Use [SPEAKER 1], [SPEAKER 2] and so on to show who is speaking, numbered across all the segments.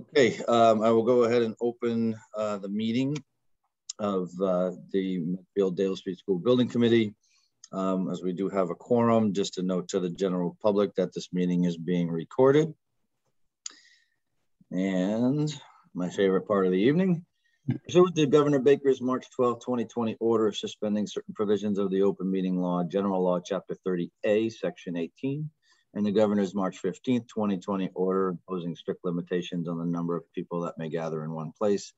[SPEAKER 1] Okay, um, I will go ahead and open uh, the meeting of uh, the Medfield Dale Street School Building Committee. Um, as we do have a quorum, just a note to the general public that this meeting is being recorded. And my favorite part of the evening, So, Pursuant to Governor Baker's March 12, 2020 order suspending certain provisions of the open meeting law, general law, chapter 30A, section 18, and the governor's March 15, 2020 order imposing strict limitations on the number of people that may gather in one place.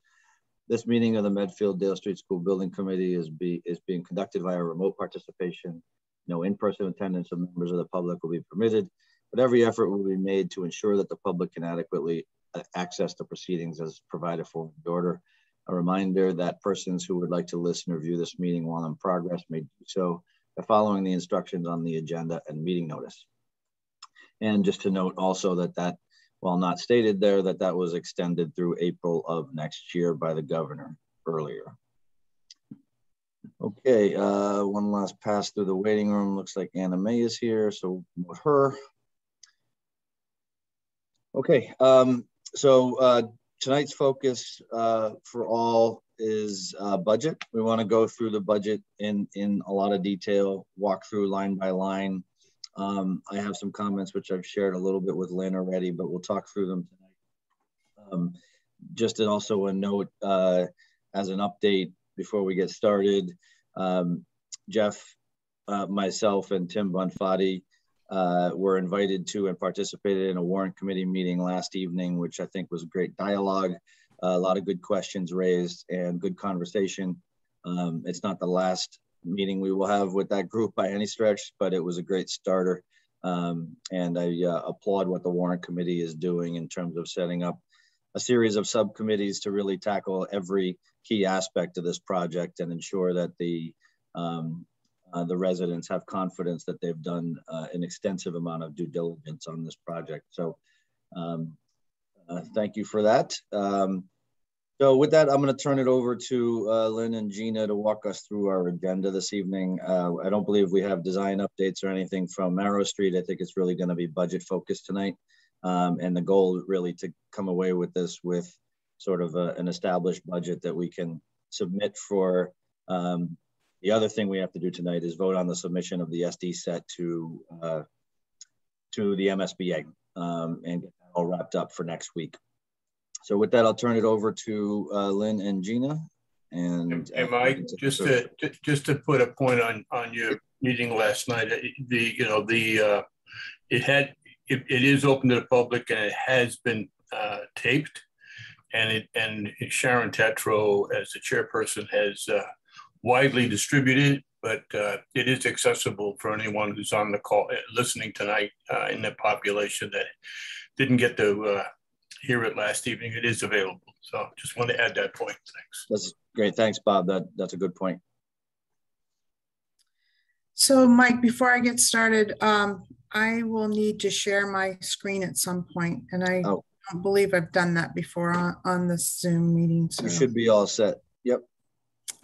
[SPEAKER 1] This meeting of the Medfield Dale Street School Building Committee is, be, is being conducted via remote participation. No in-person attendance of members of the public will be permitted, but every effort will be made to ensure that the public can adequately uh, access the proceedings as provided for in the order. A reminder that persons who would like to listen or view this meeting while in progress may do so by following the instructions on the agenda and meeting notice. And just to note also that that, while not stated there, that that was extended through April of next year by the governor earlier. Okay, uh, one last pass through the waiting room. Looks like Anna Mae is here, so with her. Okay, um, so uh, tonight's focus uh, for all is uh, budget. We want to go through the budget in in a lot of detail, walk through line by line, um, I have some comments which I've shared a little bit with Lynn already, but we'll talk through them tonight. Um, just also a note uh, as an update before we get started, um, Jeff, uh, myself, and Tim Bonfatti uh, were invited to and participated in a warrant committee meeting last evening, which I think was a great dialogue, a lot of good questions raised and good conversation. Um, it's not the last meeting we will have with that group by any stretch, but it was a great starter. Um, and I uh, applaud what the warrant committee is doing in terms of setting up a series of subcommittees to really tackle every key aspect of this project and ensure that the um, uh, the residents have confidence that they've done uh, an extensive amount of due diligence on this project. So um, uh, thank you for that. Um, so with that, I'm going to turn it over to uh, Lynn and Gina to walk us through our agenda this evening. Uh, I don't believe we have design updates or anything from Arrow Street. I think it's really going to be budget focused tonight. Um, and the goal really to come away with this with sort of a, an established budget that we can submit for. Um, the other thing we have to do tonight is vote on the submission of the SD set to uh, to the MSBA um, and get all wrapped up for next week. So with that, I'll turn it over to uh, Lynn and Gina. And,
[SPEAKER 2] and Mike, just to just to put a point on on your meeting last night, uh, the you know the uh, it had it, it is open to the public and it has been uh, taped, and it and Sharon Tetro as the chairperson has uh, widely distributed, but uh, it is accessible for anyone who's on the call uh, listening tonight uh, in the population that didn't get to uh, hear it last evening. It is available. So just want to add that point. Thanks.
[SPEAKER 1] That's great. Thanks, Bob. That that's a good point.
[SPEAKER 3] So Mike, before I get started, um, I will need to share my screen at some point, and I oh. don't believe I've done that before on, on the Zoom meeting.
[SPEAKER 1] So. You should be all set. Yep.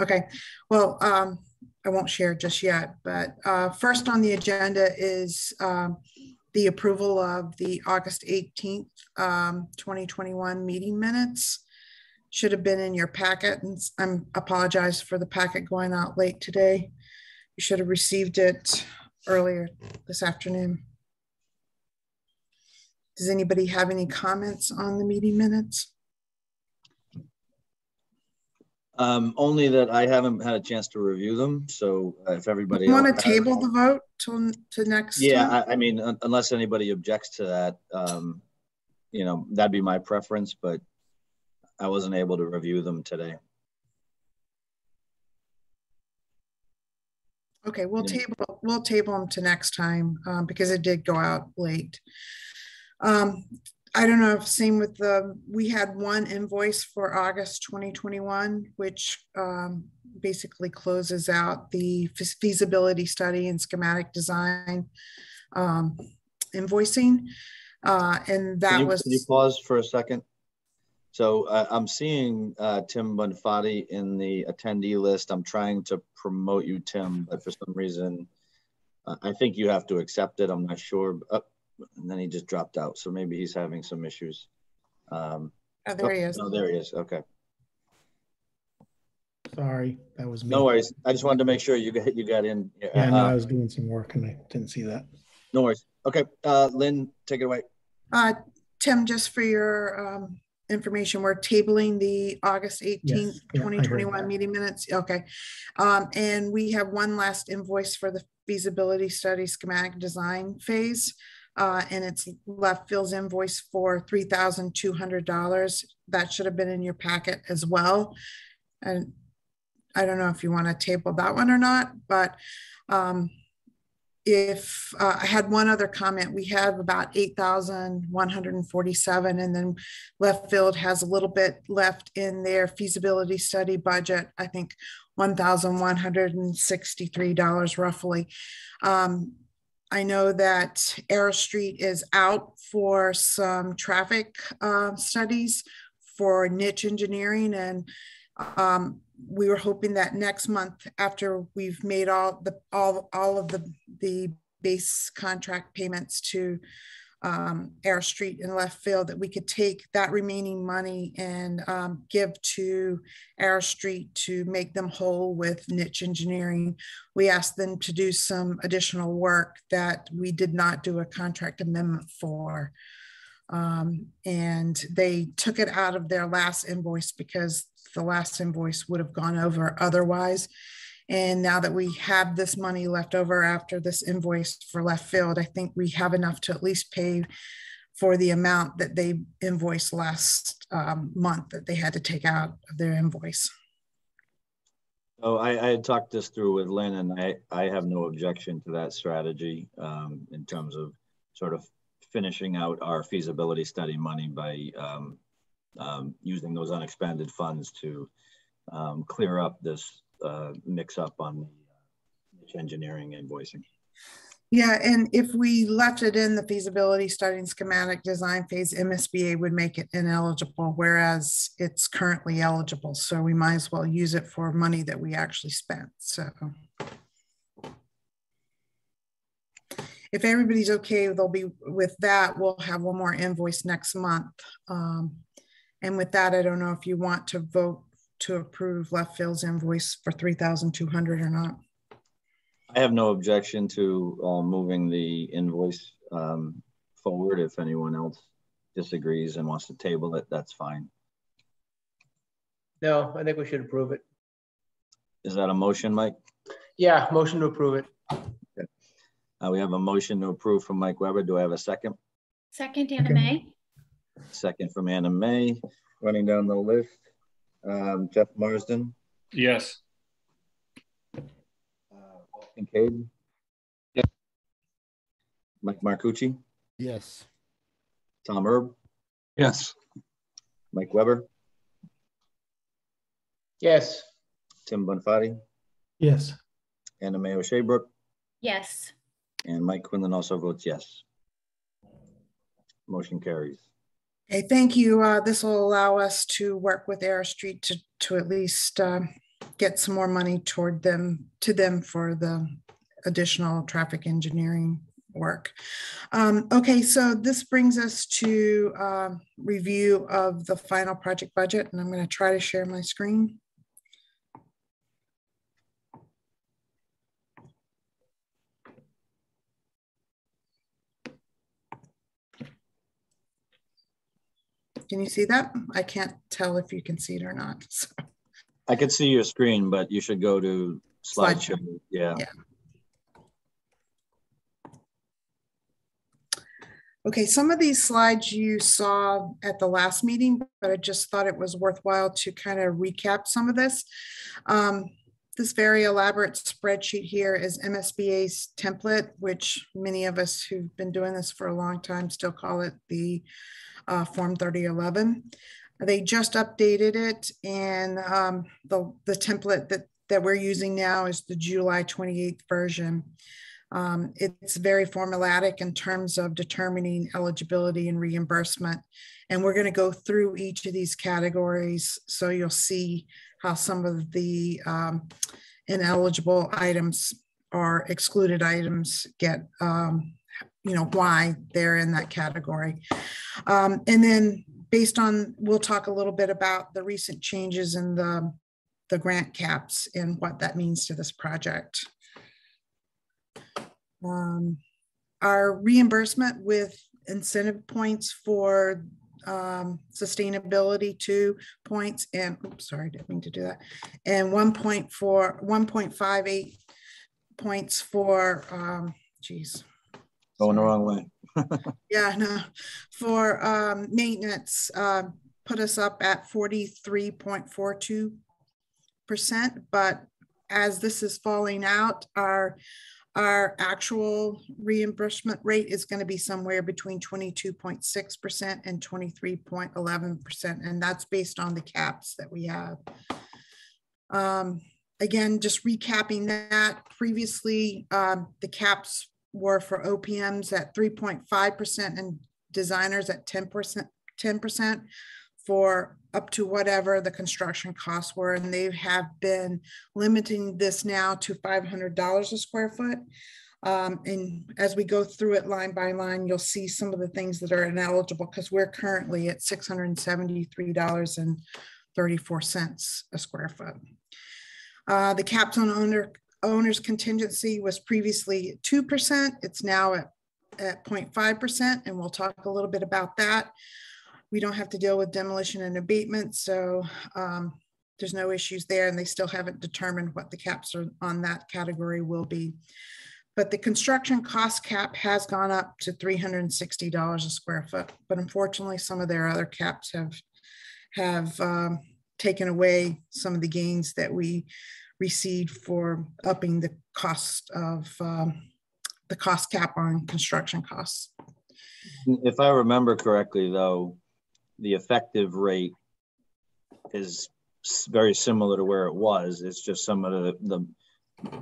[SPEAKER 3] Okay. Well, um, I won't share just yet, but uh, first on the agenda is um, the approval of the August 18th, um, 2021 meeting minutes. Should have been in your packet and I'm apologize for the packet going out late today. You should have received it earlier this afternoon. Does anybody have any comments on the meeting minutes?
[SPEAKER 1] Um, only that I haven't had a chance to review them. So uh, if everybody
[SPEAKER 3] you want to table the vote to, to next.
[SPEAKER 1] Yeah, I, I, mean, un unless anybody objects to that, um, you know, that'd be my preference, but I wasn't able to review them today.
[SPEAKER 3] Okay, we'll yeah. table we'll table them to next time um, because it did go out late. Um, I don't know if same with the, we had one invoice for August 2021, which um, basically closes out the feasibility study and schematic design um, invoicing. Uh, and that
[SPEAKER 1] can you,
[SPEAKER 3] was-
[SPEAKER 1] Can you pause for a second? So uh, I'm seeing uh, Tim Bonfatti in the attendee list. I'm trying to promote you, Tim, but for some reason, uh, I think you have to accept it. I'm not sure. Oh, and then he just dropped out. So maybe he's having some issues. Um,
[SPEAKER 3] Oh, there he is.
[SPEAKER 1] Oh, there he is. Okay.
[SPEAKER 4] Sorry, that was me.
[SPEAKER 1] No worries. I just wanted to make sure you got you got in.
[SPEAKER 4] Yeah, no, I
[SPEAKER 1] Uh,
[SPEAKER 4] was doing some work and I didn't see that.
[SPEAKER 1] no worries. Okay, uh, Lynn, take it away.
[SPEAKER 3] Uh, Tim, just for your um, information, we're tabling the August 18th,
[SPEAKER 4] yeah,
[SPEAKER 3] 2021
[SPEAKER 4] that.
[SPEAKER 3] meeting minutes. Okay. Um, And we have one last invoice for the feasibility study schematic design phase. Uh, And it's left field's invoice for $3,200. That should have been in your packet as well. And I don't know if you want to table that one or not, but um, if uh, I had one other comment, we have about 8,147 and then left field has a little bit left in their feasibility study budget. I think $1,163 roughly. Um, I know that Arrow Street is out for some traffic uh, studies for Nitsch Engineering and um, we were hoping that next month, after we've made all the all all of the the base contract payments to um, Arrow Street and left field, that we could take that remaining money and um, give to Arrow Street to make them whole with Nitsch Engineering. We asked them to do some additional work that we did not do a contract amendment for. Um, and they took it out of their last invoice because the last invoice would have gone over otherwise. And now that we have this money left over after this invoice for left field, I think we have enough to at least pay for the amount that they invoiced last um, month that they had to take out of their invoice.
[SPEAKER 1] Oh, I, I had talked this through with Lynn and I, I have no objection to that strategy um, in terms of sort of finishing out our feasibility study money by um, um, using those unexpended funds to um, clear up this uh, mix up on the uh, engineering invoicing.
[SPEAKER 3] Yeah, and if we left it in the feasibility study and schematic design phase, MSBA would make it ineligible, whereas it's currently eligible. So we might as well use it for money that we actually spent. So if everybody's okay, they'll be with that. We'll have one more invoice next month. Um, and with that, I don't know if you want to vote to approve left field's invoice for 3,200 or not.
[SPEAKER 1] I have no objection to uh, moving the invoice um, forward. If anyone else disagrees and wants to table it, that's fine.
[SPEAKER 5] No, I think we should approve it.
[SPEAKER 1] Is that a motion, Mike?
[SPEAKER 5] Yeah, motion to approve it.
[SPEAKER 1] Uh, we have a motion to approve from Mike Weber. Do I have a second?
[SPEAKER 6] Second, Anna Mae.
[SPEAKER 1] Second from Anna Mae. Running down the list, um, Jeff Marsden,
[SPEAKER 2] Yes.
[SPEAKER 1] uh, Paul Kincaid. Mike Marcucci,
[SPEAKER 4] Yes.
[SPEAKER 1] Tom Erb,
[SPEAKER 2] Yes.
[SPEAKER 1] Mike Weber,
[SPEAKER 5] Yes,
[SPEAKER 1] Tim Bonfatti,
[SPEAKER 4] Yes.
[SPEAKER 1] Anna Mae O'Sheabrook,
[SPEAKER 6] Yes.
[SPEAKER 1] and Mike Quinlan also votes yes. Motion carries.
[SPEAKER 3] Okay, thank you. Uh, this will allow us to work with Arrow Street to, to at least uh, get some more money toward them, to them for the additional traffic engineering work. Um, okay, so this brings us to um, review of the final project budget, and I'm going to try to share my screen. Can you see that? I can't tell if you can see it or not. so.
[SPEAKER 1] I can see your screen, but you should go to
[SPEAKER 3] Slideshow.
[SPEAKER 1] slideshow. Yeah.
[SPEAKER 3] Yeah. Okay, some of these slides you saw at the last meeting, but I just thought it was worthwhile to kind of recap some of this. Um, this very elaborate spreadsheet here is MSBA's template, which many of us who've been doing this for a long time still call it the uh, Form 3011. They just updated it and um, the, the template that, that we're using now is the July 28th version. Um, it's very formulatic in terms of determining eligibility and reimbursement. And we're going to go through each of these categories so you'll see how some of the um, ineligible items or excluded items get, um, you know, why they're in that category. Um, and then based on, we'll talk a little bit about the recent changes in the, the grant caps and what that means to this project. Um, Our reimbursement with incentive points for um, sustainability, two points and, oops, sorry, didn't mean to do that. And one point four, one point five eight points for, um, geez.
[SPEAKER 1] Going the wrong way.
[SPEAKER 3] Yeah, no, for um, maintenance, um, put us up at forty-three point four two percent, but as this is falling out, our, our actual reimbursement rate is gonna be somewhere between twenty-two point six percent and twenty-three point eleven percent, and that's based on the caps that we have. Um, again, just recapping that, previously, um, the caps were for OPMs at three point five percent and designers at ten percent, ten percent for up to whatever the construction costs were, and they have been limiting this now to five hundred dollars a square foot. Um, and as we go through it line by line, you'll see some of the things that are ineligible, because we're currently at six hundred and seventy-three dollars and thirty-four cents a square foot. Uh, the caps on owner, owner's contingency was previously two percent. It's now at, at 0.5 percent, and we'll talk a little bit about that. We don't have to deal with demolition and abatement, so um, there's no issues there, and they still haven't determined what the caps are on that category will be. But the construction cost cap has gone up to three hundred and sixty dollars a square foot, but unfortunately, some of their other caps have have um, taken away some of the gains that we received for upping the cost of um, the cost cap on construction costs.
[SPEAKER 1] If I remember correctly, though, the effective rate is very similar to where it was. It's just some of the, the,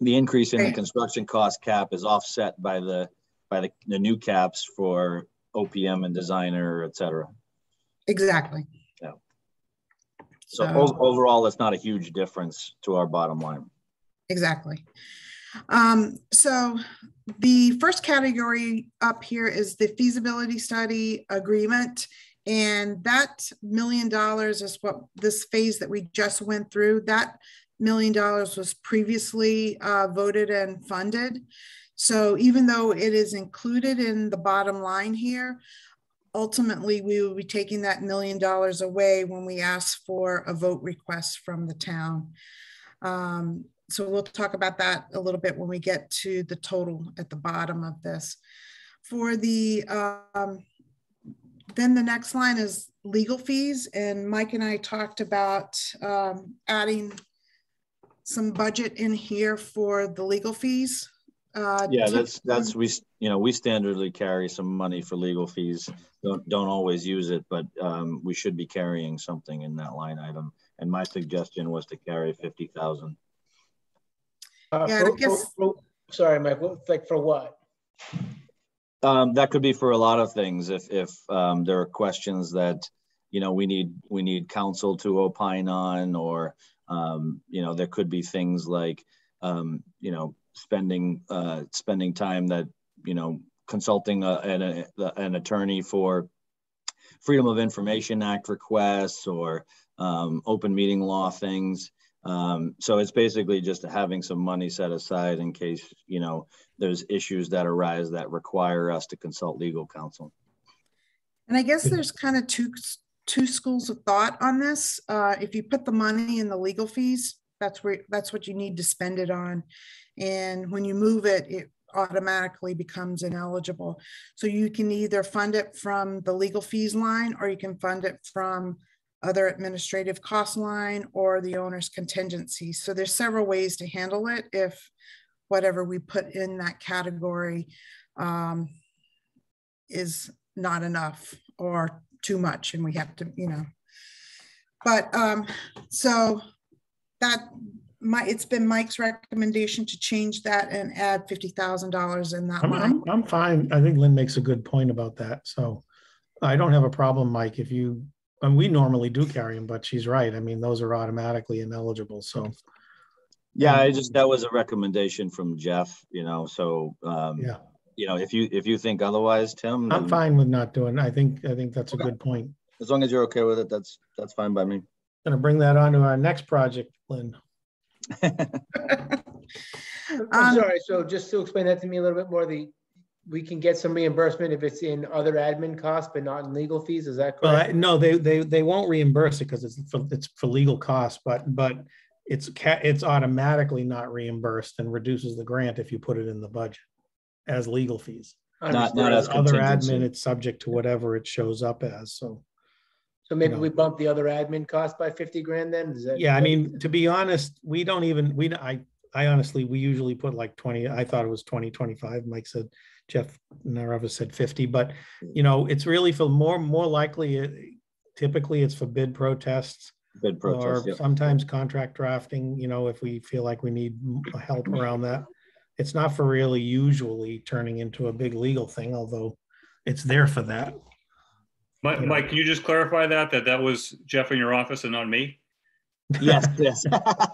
[SPEAKER 1] the increase in the construction cost cap is offset by the, by the, the new caps for OPM and designer, et cetera.
[SPEAKER 3] Exactly.
[SPEAKER 1] So
[SPEAKER 3] So-
[SPEAKER 1] overall, it's not a huge difference to our bottom line.
[SPEAKER 3] Exactly. Um, so the first category up here is the feasibility study agreement. And that million dollars is what this phase that we just went through, that million dollars was previously uh, voted and funded. So even though it is included in the bottom line here, ultimately we will be taking that million dollars away when we ask for a vote request from the town. Um, so we'll talk about that a little bit when we get to the total at the bottom of this. For the, um, then the next line is legal fees, and Mike and I talked about um, adding some budget in here for the legal fees. Uh,
[SPEAKER 1] Yeah, that's, that's, we, you know, we standardly carry some money for legal fees. Don't, don't always use it, but um, we should be carrying something in that line item. And my suggestion was to carry fifty thousand.
[SPEAKER 5] Uh,
[SPEAKER 3] Yeah, I
[SPEAKER 5] for- for-
[SPEAKER 3] guess-
[SPEAKER 5] for- Sorry, Mike, like for what?
[SPEAKER 1] Um, that could be for a lot of things. If, if um, there are questions that, you know, we need, we need counsel to opine on, or, um, you know, there could be things like, um, you know, spending, uh, spending time that, you know, consulting a, an, a- an attorney for Freedom of Information Act requests or um, open meeting law things. Um, so it's basically just having some money set aside in case, you know, there's issues that arise that require us to consult legal counsel.
[SPEAKER 3] And I guess there's kind of two, two schools of thought on this. Uh, if you put the money in the legal fees, that's where, that's what you need to spend it on. And when you move it, it automatically becomes ineligible. So you can either fund it from the legal fees line, or you can fund it from other administrative cost line or the owner's contingency. So there's several ways to handle it if whatever we put in that category um, is not enough or too much and we have to, you know. But um, so that my, it's been Mike's recommendation to change that and add fifty thousand dollars in that
[SPEAKER 4] I'm,
[SPEAKER 3] line.
[SPEAKER 4] I'm, I'm fine. I think Lynn makes a good point about that. So I don't have a problem, Mike, if you, and we normally do carry them, but she's right. I mean, those are automatically ineligible. So,
[SPEAKER 1] Yeah, I just, that was a recommendation from Jeff, you know, so, um,
[SPEAKER 4] yeah.
[SPEAKER 1] you know, if you, if you think otherwise, Tim.
[SPEAKER 4] I'm fine with not doing, I think, I think that's a good point.
[SPEAKER 1] As long as you're okay with it, that's, that's fine by me.
[SPEAKER 4] Gonna bring that on to our next project, Lynn.
[SPEAKER 5] I'm
[SPEAKER 3] Um,
[SPEAKER 5] sorry, so just to explain that to me a little bit more, the, we can get some reimbursement if it's in other admin costs, but not in legal fees, is that
[SPEAKER 4] Well, I-
[SPEAKER 5] correct?
[SPEAKER 4] no, they, they, they won't reimburse it because it's for, it's for legal costs, but, but it's ca, it's automatically not reimbursed and reduces the grant if you put it in the budget as legal fees.
[SPEAKER 1] Not, not as
[SPEAKER 4] Whereas other admin, it's subject to whatever it shows up as, so.
[SPEAKER 5] So maybe
[SPEAKER 4] no.
[SPEAKER 5] we bump the other admin cost by fifty grand then? Is that?
[SPEAKER 4] Yeah, I mean, to be honest, we don't even, we, I, I honestly, we usually put like twenty, I thought it was 20, 25. Mike said, Jeff Narava said fifty, but hmm. you know, it's really for more, more likely, it- typically it's for bid protests
[SPEAKER 1] Bid protest,
[SPEAKER 4] or
[SPEAKER 1] yeah.
[SPEAKER 4] sometimes contract drafting, you know, if we feel like we need help around that. It's not for really usually turning into a big legal thing, although it's there for that.
[SPEAKER 7] Mike,
[SPEAKER 4] Yeah.
[SPEAKER 7] Mike, can you just clarify that, that that was Jeff in your office and not me?
[SPEAKER 1] Yes, yes.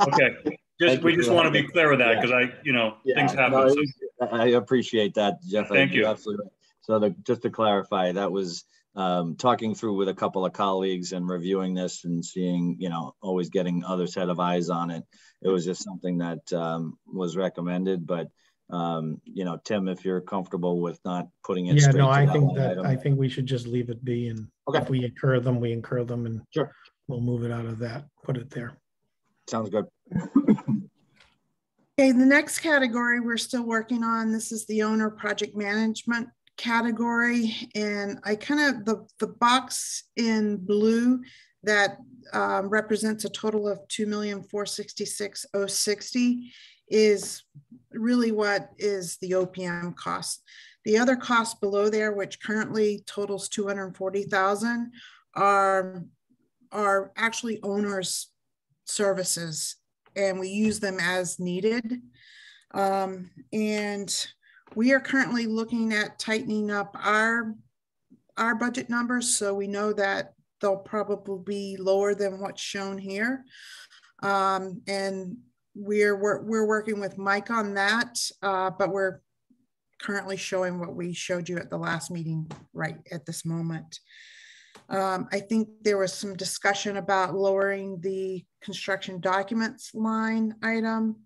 [SPEAKER 7] Okay, just,
[SPEAKER 1] you
[SPEAKER 7] we just want to be clear with that,
[SPEAKER 1] Yeah.
[SPEAKER 7] because I, you know,
[SPEAKER 1] Yeah,
[SPEAKER 7] things happen.
[SPEAKER 1] it
[SPEAKER 7] so-
[SPEAKER 1] I appreciate that, Jeff.
[SPEAKER 7] Thank
[SPEAKER 1] you're
[SPEAKER 7] you.
[SPEAKER 1] Absolutely. right. So the, just to clarify, that was um, talking through with a couple of colleagues and reviewing this and seeing, you know, always getting other set of eyes on it. It was just something that um, was recommended, but, um, you know, Tim, if you're comfortable with not putting it
[SPEAKER 4] Yeah,
[SPEAKER 1] straight
[SPEAKER 4] no, I think that,
[SPEAKER 1] item.
[SPEAKER 4] I think we should just leave it be and
[SPEAKER 1] Okay.
[SPEAKER 4] if we incur them, we incur them and
[SPEAKER 1] Sure.
[SPEAKER 4] we'll move it out of that, put it there.
[SPEAKER 1] Sounds good.
[SPEAKER 3] Okay, the next category we're still working on, this is the owner project management category. And I kind of, the, the box in blue that um, represents a total of two million, four sixty-six, oh sixty is really what is the OPM cost. The other costs below there, which currently totals two hundred and forty thousand, are, are actually owners' services and we use them as needed. Um, and we are currently looking at tightening up our, our budget numbers. So we know that they'll probably be lower than what's shown here. Um, and we're, we're, we're working with Mike on that, uh, but we're currently showing what we showed you at the last meeting right at this moment. Um, I think there was some discussion about lowering the construction documents line item.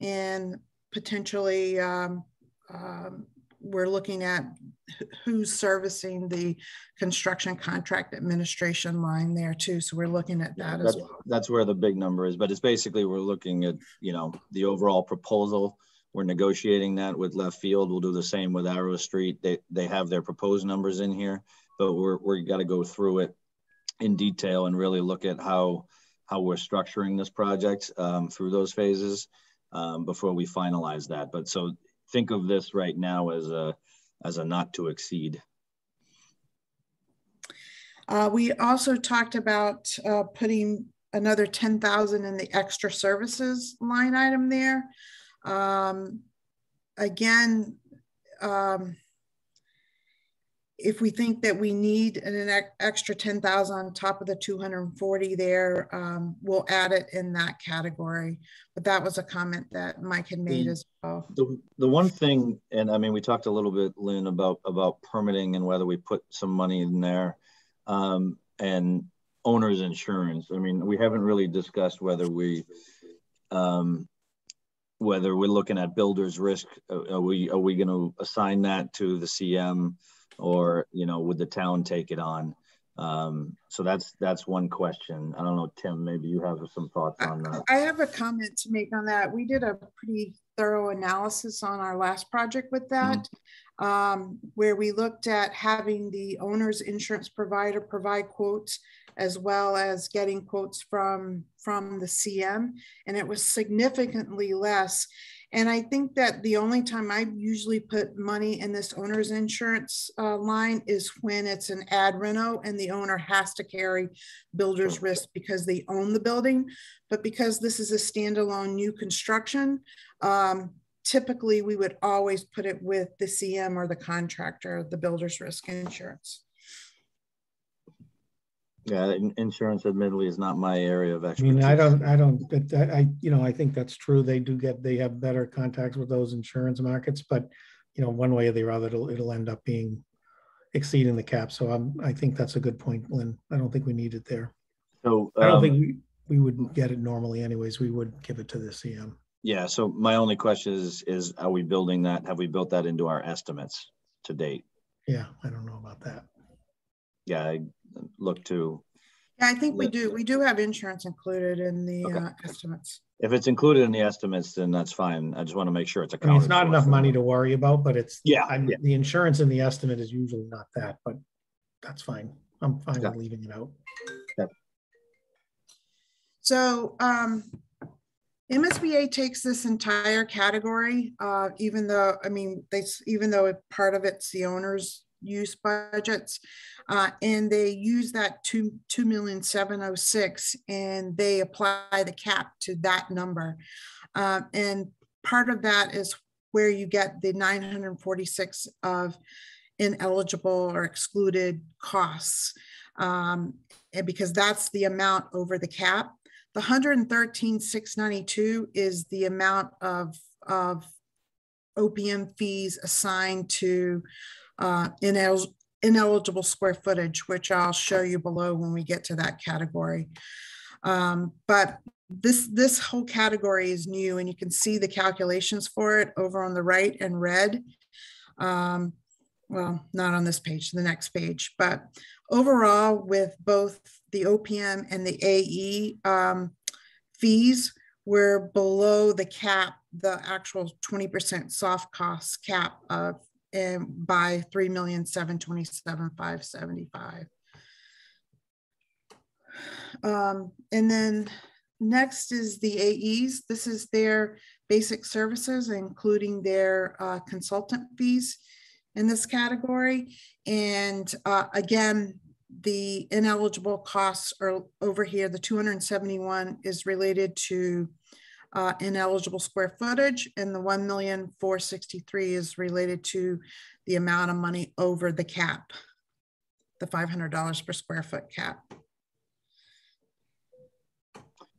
[SPEAKER 3] And potentially, um, um, we're looking at who's servicing the construction contract administration line there too. So we're looking at that as
[SPEAKER 1] That's,
[SPEAKER 3] well.
[SPEAKER 1] that's where the big number is, but it's basically, we're looking at, you know, the overall proposal. We're negotiating that with left field. We'll do the same with Arrow Street. They, they have their proposed numbers in here, but we're, we're gotta go through it in detail and really look at how, how we're structuring this project, um, through those phases, um, before we finalize that. But so think of this right now as a, as a not to exceed.
[SPEAKER 3] Uh, we also talked about, uh, putting another ten thousand in the extra services line item there. Um, again, um, if we think that we need an, extra ten thousand on top of the two hundred and forty there, um, we'll add it in that category. But that was a comment that Mike had made
[SPEAKER 1] The-
[SPEAKER 3] as well.
[SPEAKER 1] The, the one thing, and I mean, we talked a little bit, Lynn, about, about permitting and whether we put some money in there. Um, and owner's insurance. I mean, we haven't really discussed whether we, um, whether we're looking at builder's risk, are are we, are we gonna assign that to the CM? Or, you know, would the town take it on? Um, so that's, that's one question. I don't know, Tim, maybe you have some thoughts on that.
[SPEAKER 3] I have a comment to make on that. We did a pretty thorough analysis on our last project with that. um, where we looked at having the owner's insurance provider provide quotes as well as getting quotes from, from the CM. And it was significantly less. And I think that the only time I usually put money in this owner's insurance uh, line is when it's an ad reno and the owner has to carry builder's risk because they own the building. But because this is a standalone new construction, um, typically we would always put it with the CM or the contractor, the builder's risk insurance.
[SPEAKER 1] Yeah, in- insurance admittedly is not my area of
[SPEAKER 4] I
[SPEAKER 1] expertise.
[SPEAKER 4] mean, I don't, I don't, that, that, I, you know, I think that's true. They do get, they have better contacts with those insurance markets, but you know, one way or the other, it'll, it'll end up being exceeding the cap. So I'm, I think that's a good point, Lynn. I don't think we need it there.
[SPEAKER 1] So
[SPEAKER 4] I don't
[SPEAKER 1] um,
[SPEAKER 4] think we, we would get it normally anyways. We would give it to the CM.
[SPEAKER 1] Yeah, so my only question is, is are we building that, have we built that into our estimates to date?
[SPEAKER 4] Yeah, I don't know about that.
[SPEAKER 1] Yeah, I look to,
[SPEAKER 3] Yeah, I think we do. We do have insurance included in the
[SPEAKER 1] Okay.
[SPEAKER 3] uh, estimates.
[SPEAKER 1] if it's included in the estimates, then that's fine. I just want to make sure it's
[SPEAKER 4] I
[SPEAKER 1] accounted.
[SPEAKER 4] mean, it's not
[SPEAKER 1] for.
[SPEAKER 4] enough money to worry about, but it's,
[SPEAKER 1] Yeah,
[SPEAKER 4] I'm,
[SPEAKER 1] yeah.
[SPEAKER 4] the insurance in the estimate is usually not that, but that's fine. I'm fine
[SPEAKER 1] Yeah.
[SPEAKER 4] with leaving it out.
[SPEAKER 3] So um, MSBA takes this entire category, uh, even though, I mean, they, s- even though it- part of it's the owner's use budgets. uh, And they use that two, two million seven oh six and they apply the cap to that number. Uh, And part of that is where you get the nine hundred and forty-six of ineligible or excluded costs. Um, And because that's the amount over the cap. The hundred and thirteen, six ninety-two is the amount of, of OPM fees assigned to uh, inel- ineligible square footage, which I'll show you below when we get to that category. Um, But this, this whole category is new and you can see the calculations for it over on the right in red. Um, Well, not on this page, the next page, but overall with both the OPM and the AE um, fees, we're below the cap, the actual twenty percent soft cost cap of, um, by three million, seven twenty-seven, five seventy-five. Um, and then next is the AEs. This is their basic services, including their uh, consultant fees in this category. And uh, again, the ineligible costs are over here. The 271 is related to uh, ineligible square footage and the 1,463 is related to the amount of money over the cap, the $500 per square foot cap.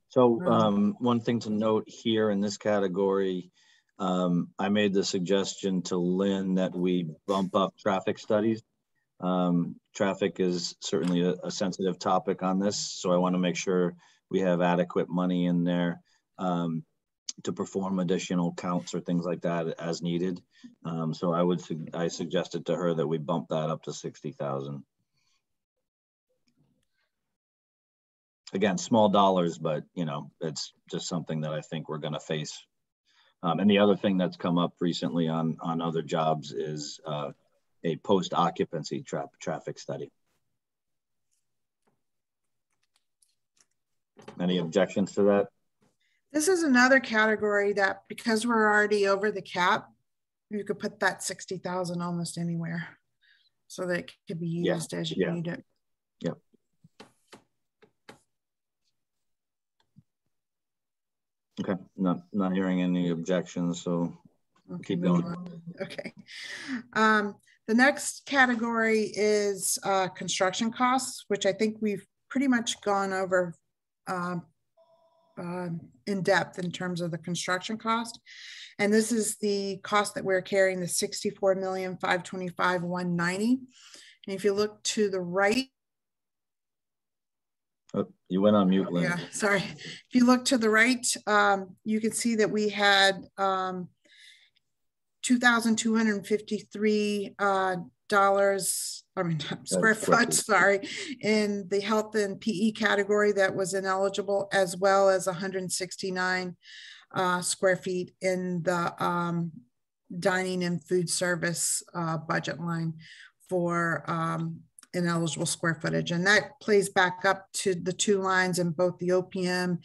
[SPEAKER 1] So
[SPEAKER 3] Um,
[SPEAKER 1] um, one thing to note here in this category, um, I made the suggestion to Lynn that we bump up traffic studies. Um, traffic is certainly a, a sensitive topic on this, so I want to make sure we have adequate money in there um, to perform additional counts or things like that as needed. Um, so I would, sug- I suggested to her that we bump that up to sixty thousand. again, small dollars, but you know, it's just something that I think we're going to face. Um, and the other thing that's come up recently on on other jobs is uh, a post occupancy tra- traffic study. Any objections to that?
[SPEAKER 3] This is another category that because we're already over the cap, you could put that 60,000 almost anywhere. So that it could be
[SPEAKER 1] Yeah,
[SPEAKER 3] used as you
[SPEAKER 1] yeah.
[SPEAKER 3] need it. Yep.
[SPEAKER 1] Okay, not not hearing any objections, so
[SPEAKER 3] Okay,
[SPEAKER 1] Keep going.
[SPEAKER 3] on. Okay. Um, the next category is uh, construction costs, which I think we've pretty much gone over um, um, in depth in terms of the construction cost. And this is the cost that we're carrying, the sixty-four million, five twenty-five, one ninety. And if you look to the right,
[SPEAKER 1] oh, you went on mute, Lynn.
[SPEAKER 3] yeah, sorry. If you look to the right, um, you can see that we had, um, two thousand two hundred and fifty-three, uh, dollars, I mean, square foot, sorry, in the health and PE category that was ineligible, as well as hundred and sixty-nine, uh, square feet in the, um, dining and food service, uh, budget line for, um, ineligible square footage. And that plays back up to the two lines in both the OPM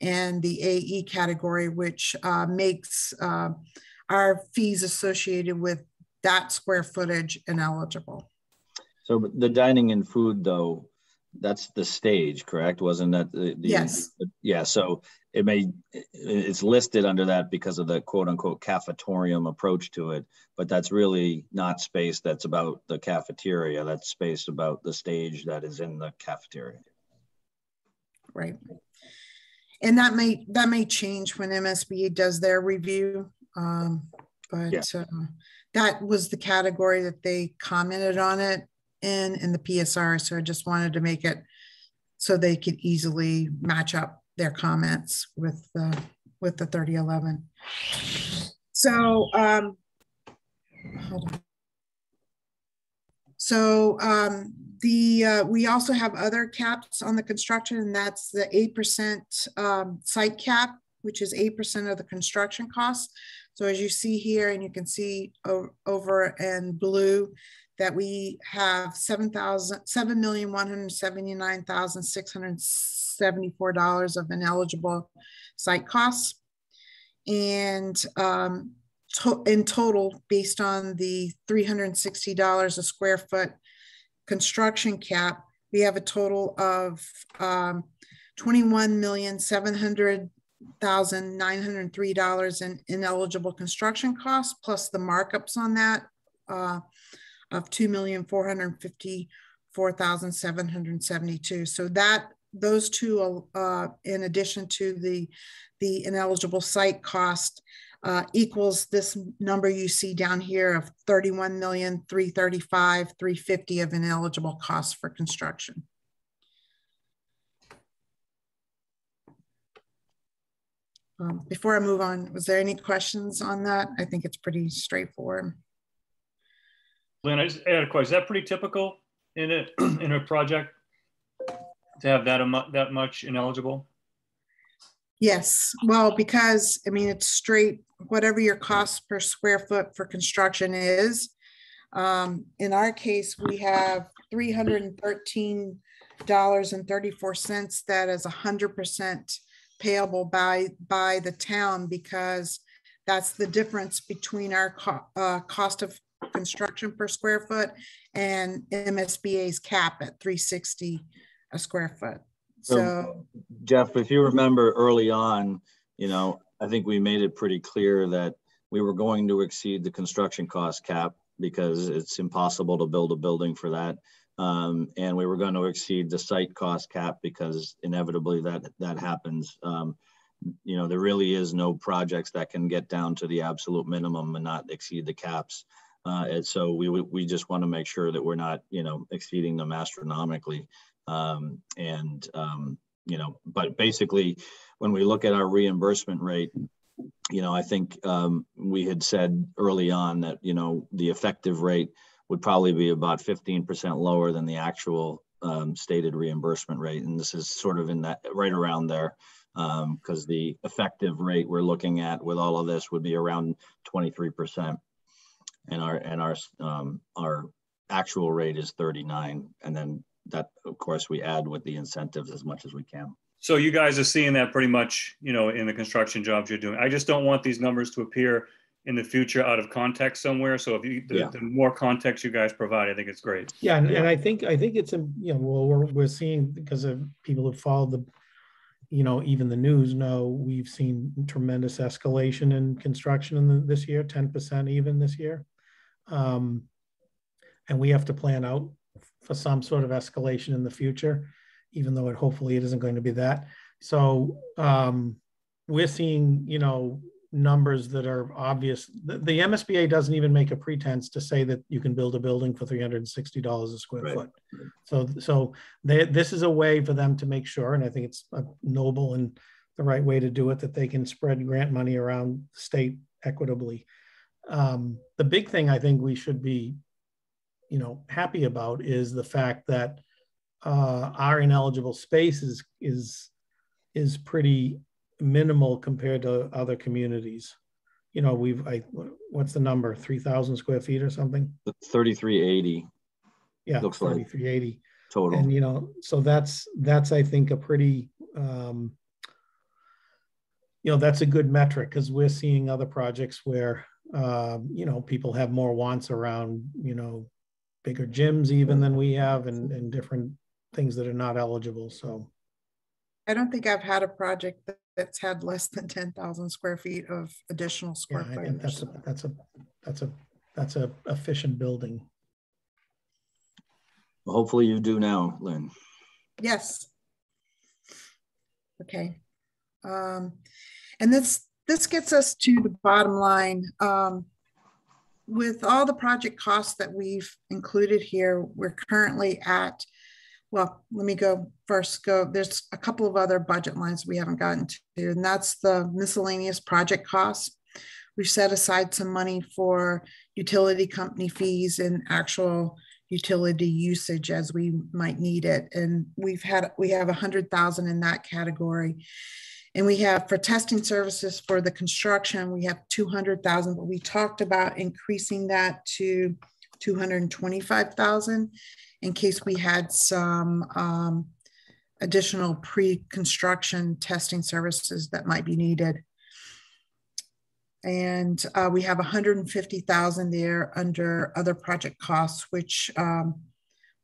[SPEAKER 3] and the AE category, which uh, makes uh, our fees associated with that square footage ineligible.
[SPEAKER 1] So the dining and food, though, that's the stage, correct? Wasn't that the? the-
[SPEAKER 3] Yes.
[SPEAKER 1] Yeah, so it may, it's listed under that because of the quote unquote cafetorium approach to it, but that's really not space that's about the cafeteria. That's space about the stage that is in the cafeteria.
[SPEAKER 3] Right. And that may, that may change when MSBA does their review um, but uh, that was the category that they commented on it in in the PSR. So I just wanted to make it so they could easily match up their comments with the with the 3011. So um, hold on. So um, the uh, we also have other caps on the construction, and that's the eight percent um, site cap, which is eight percent of the construction costs. So as you see here, and you can see over in blue, that we have seven thousand seven million one hundred seventy nine thousand six hundred seventy four dollars of ineligible site costs, and um, to in total, based on the three hundred sixty dollars a square foot construction cap, we have a total of um, twenty one million seven hundred thousand nine hundred three dollars in ineligible construction costs plus the markups on that uh, of two million four hundred fifty four thousand seven hundred seventy two. So that those two, uh, in addition to the the ineligible site cost, uh, equals this number you see down here of 31 million 335 350 of ineligible costs for construction. Um, before I move on, was there any questions on that? I think it's pretty straightforward.
[SPEAKER 7] Lynn, I just had a question. Is that pretty typical in a in a project to have that that much ineligible?
[SPEAKER 3] Yes, well, because I mean it's straight whatever your cost per square foot for construction is. Um, in our case, we have three hundred and thirteen dollars and thirty four cents that is a hundred percent payable by, by the town because that's the difference between our co- uh, cost of construction per square foot and MSBA's cap at 360 a square foot.
[SPEAKER 1] So,
[SPEAKER 3] So,
[SPEAKER 1] Jeff, if you remember early on, you know, I think we made it pretty clear that we were going to exceed the construction cost cap because it's impossible to build a building for that. Um, and we were going to exceed the site cost cap because inevitably that that happens. Um, you know, there really is no projects that can get down to the absolute minimum and not exceed the caps. Uh, and so we we just want to make sure that we're not, you know, exceeding them astronomically. Um, and um, you know, but basically, when we look at our reimbursement rate, you know, I think um, we had said early on that you know the effective rate would probably be about 15% lower than the actual um, stated reimbursement rate. And this is sort of in that right around there because um, the effective rate we're looking at with all of this would be around 23%. And our and our um, our actual rate is 39. And then that, of course, we add with the incentives as much as we can.
[SPEAKER 7] So you guys are seeing that pretty much, you know, in the construction jobs you're doing. I just don't want these numbers to appear in the future out of context somewhere. So if you, the,
[SPEAKER 1] Yeah.
[SPEAKER 7] the more context you guys provide, I think it's great.
[SPEAKER 4] Yeah, and, and I think, I think it's, um, you know, well, we're, we're seeing, because of people who follow the, you know, even the news know, we've seen tremendous escalation in construction in the, this year, ten percent even this year. Um, and we have to plan out for some sort of escalation in the future, even though it hopefully it isn't going to be that. So um, we're seeing, you know, numbers that are obvious. The, the, MSBA doesn't even make a pretense to say that you can build a building for $360 a square
[SPEAKER 1] Right.
[SPEAKER 4] foot. So, so they, this is a way for them to make sure, and I think it's a noble and the right way to do it, that they can spread grant money around the state equitably. Um, the big thing I think we should be, you know, happy about is the fact that uh, our ineligible space is is is pretty minimal compared to other communities. You know, we've, I, what's the number? 3,000 square feet or something?
[SPEAKER 1] 3380
[SPEAKER 4] Yeah,
[SPEAKER 1] Looks like.
[SPEAKER 4] 3,380.
[SPEAKER 1] total.
[SPEAKER 4] And, you know, so that's, that's, I think, a pretty, um, you know, that's a good metric because we're seeing other projects where, um, you know, people have more wants around, you know, bigger gyms even than we have and, and different things that are not eligible. So,
[SPEAKER 3] I don't think I've had a project that's had less than 10,000 square feet of additional
[SPEAKER 4] yeah,
[SPEAKER 3] square
[SPEAKER 4] I think that's a, that's a, that's a, that's a efficient building.
[SPEAKER 1] Hopefully you do now, Lynn.
[SPEAKER 3] Yes. Okay. Um, and this, this gets us to the bottom line. Um, with all the project costs that we've included here, we're currently at, well, let me go first go, there's a couple of other budget lines we haven't gotten to, and that's the miscellaneous project costs. We've set aside some money for utility company fees and actual utility usage as we might need it. And we've had, we have a hundred thousand in that category. And we have for testing services for the construction, we have 200,000, but we talked about increasing that to 225,000 in case we had some um, additional pre-construction testing services that might be needed. And uh, we have 150,000 there under other project costs, which um,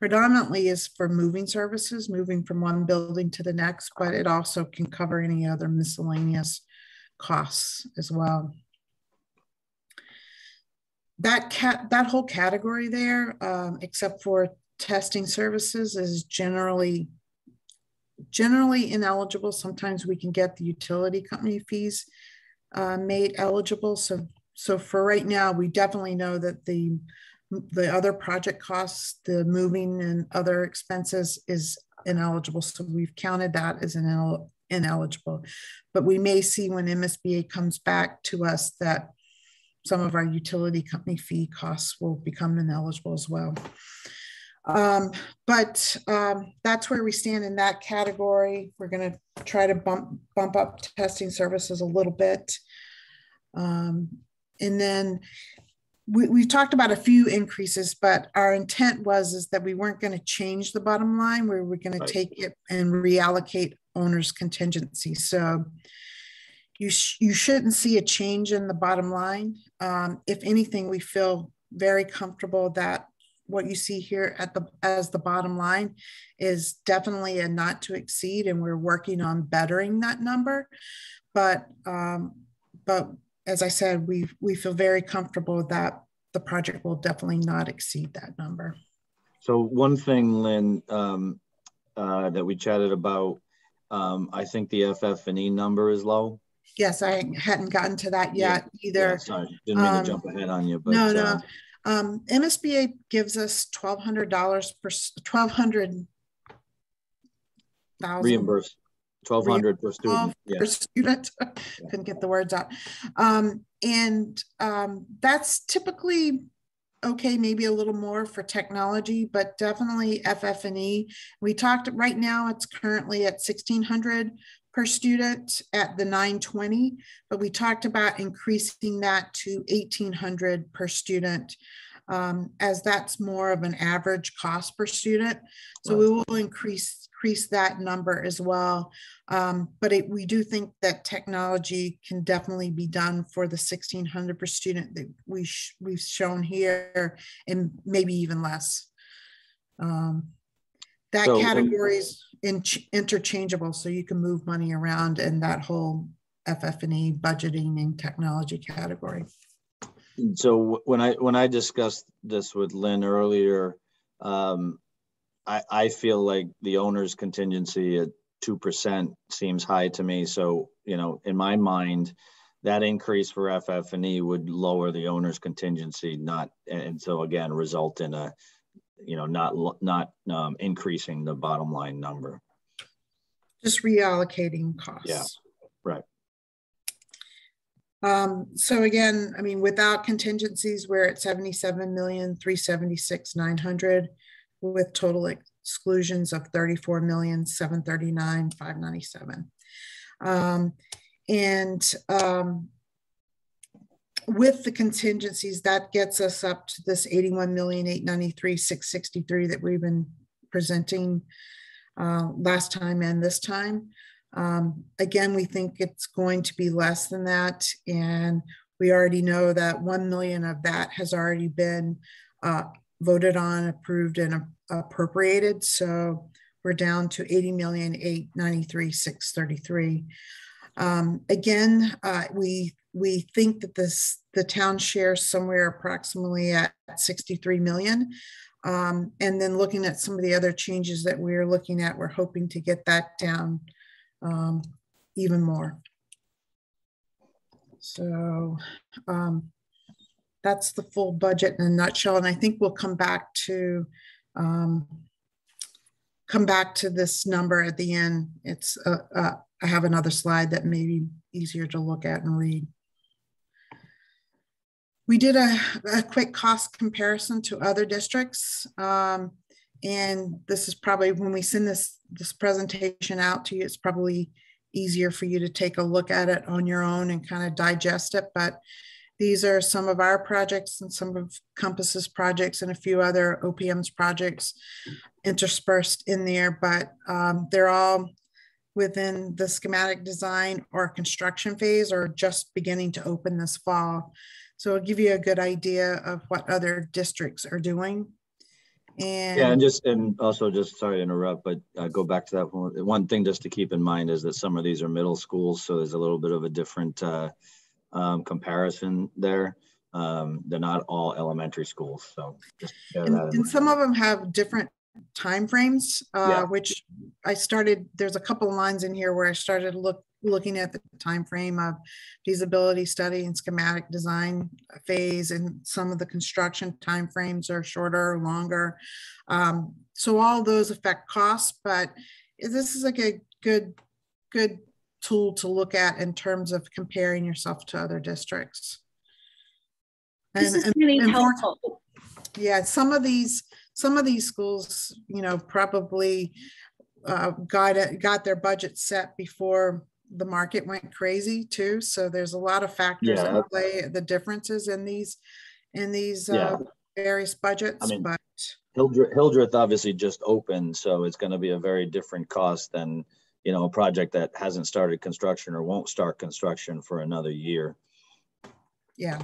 [SPEAKER 3] predominantly is for moving services, moving from one building to the next, but it also can cover any other miscellaneous costs as well. That cat, that whole category there, um, except for testing services, is generally generally ineligible. Sometimes we can get the utility company fees uh, made eligible. So, so for right now, we definitely know that the the other project costs, the moving and other expenses is ineligible. So we've counted that as an ineligible. But we may see when MSBA comes back to us that some of our utility company fee costs will become ineligible as well. Um, but um, that's where we stand in that category. We're going to try to bump bump up testing services a little bit. Um, and then we, we've talked about a few increases, but our intent was is that we weren't going to change the bottom line. We were going right. to take it and reallocate owner's contingency. So you sh you shouldn't see a change in the bottom line. Um, if anything, we feel very comfortable that what you see here at the as the bottom line is definitely a not to exceed, and we're working on bettering that number. But um, but as I said, we we feel very comfortable that the project will definitely not exceed that number.
[SPEAKER 1] So one thing, Lynn, um, uh, that we chatted about, um, I think the FF&E number is low.
[SPEAKER 3] Yes, I hadn't gotten to that yet yeah. either. Yeah,
[SPEAKER 1] sorry, didn't mean um, to jump ahead on you, but
[SPEAKER 3] no, no. Uh, um, MSBA gives us twelve hundred dollars per twelve hundred
[SPEAKER 1] thousand reimbursed 1200 per student.
[SPEAKER 3] Yeah. Per student. Couldn't get the words out. Um, and um, that's typically okay, maybe a little more for technology, but definitely FF&E. We talked right now, it's currently at 1600 per student at the 920, but we talked about increasing that to 1800 per student um, as that's more of an average cost per student. So we will increase increase that number as well. Um, but it, we do think that technology can definitely be done for the 1600 per student that we sh we've shown here and maybe even less. Um, that so, category is in interchangeable, so you can move money around in that whole FF&E budgeting and technology category.
[SPEAKER 1] So when I when I discussed this with Lynn earlier, um, I, I feel like the owner's contingency at 2% seems high to me. So, you know, in my mind, that increase for FF&E would lower the owner's contingency, not, and so again, result in a, you know, not, not um, increasing the bottom line number.
[SPEAKER 3] Just reallocating costs.
[SPEAKER 1] Yeah.
[SPEAKER 3] Um, so again, I mean, without contingencies, we're at 77 million, 376, 900 with total exclusions of 34 million 739 597 um, and um, with the contingencies that gets us up to this 81 million 893 663 that we've been presenting uh, last time and this time um, again we think it's going to be less than that and we already know that 1 million of that has already been uh, voted on, approved, and appropriated. So we're down to 80 million, 893, 633. Um, again, uh, we we think that this the town shares somewhere approximately at 63 million. Um, and then looking at some of the other changes that we're looking at, we're hoping to get that down um, even more. So um, that's the full budget in a nutshell. And I think we'll come back to um, come back to this number at the end. It's uh, uh, I have another slide that may be easier to look at and read. We did a, a quick cost comparison to other districts. Um, and this is probably when we send this, this presentation out to you, it's probably easier for you to take a look at it on your own and kind of digest it. But these are some of our projects and some of Compass's projects and a few other OPM's projects interspersed in there, but um, they're all within the schematic design or construction phase or just beginning to open this fall. So it'll give you a good idea of what other districts are doing. And
[SPEAKER 1] Yeah, and just, and also just, sorry to interrupt, but uh, go back to that one. One thing just to keep in mind is that some of these are middle schools, so there's a little bit of a different uh, um, comparison there. Um, They're not all elementary schools, so just
[SPEAKER 3] and,
[SPEAKER 1] that
[SPEAKER 3] and some of them have different timeframes, uh,
[SPEAKER 1] Yeah.
[SPEAKER 3] which I started, there's a couple of lines in here where I started to look, looking at the time frame of feasibility study and schematic design phase, and some of the construction timeframes are shorter, or longer. Um, so all those affect costs, but this is like a good, good tool to look at in terms of comparing yourself to other districts.
[SPEAKER 6] This
[SPEAKER 3] And-
[SPEAKER 6] is really
[SPEAKER 3] and
[SPEAKER 6] helpful.
[SPEAKER 3] yeah, some of these, some of these schools, you know, probably uh, got it, got their budget set before the market went crazy too. So there's a lot of factors
[SPEAKER 1] Yeah.
[SPEAKER 3] at play, the differences in these, in these
[SPEAKER 1] Yeah.
[SPEAKER 3] uh, various budgets,
[SPEAKER 1] mean,
[SPEAKER 3] but
[SPEAKER 1] Hildreth, Hildreth obviously just opened, so it's gonna be a very different cost than, you know, a project that hasn't started construction or won't start construction for another year.
[SPEAKER 3] yeah.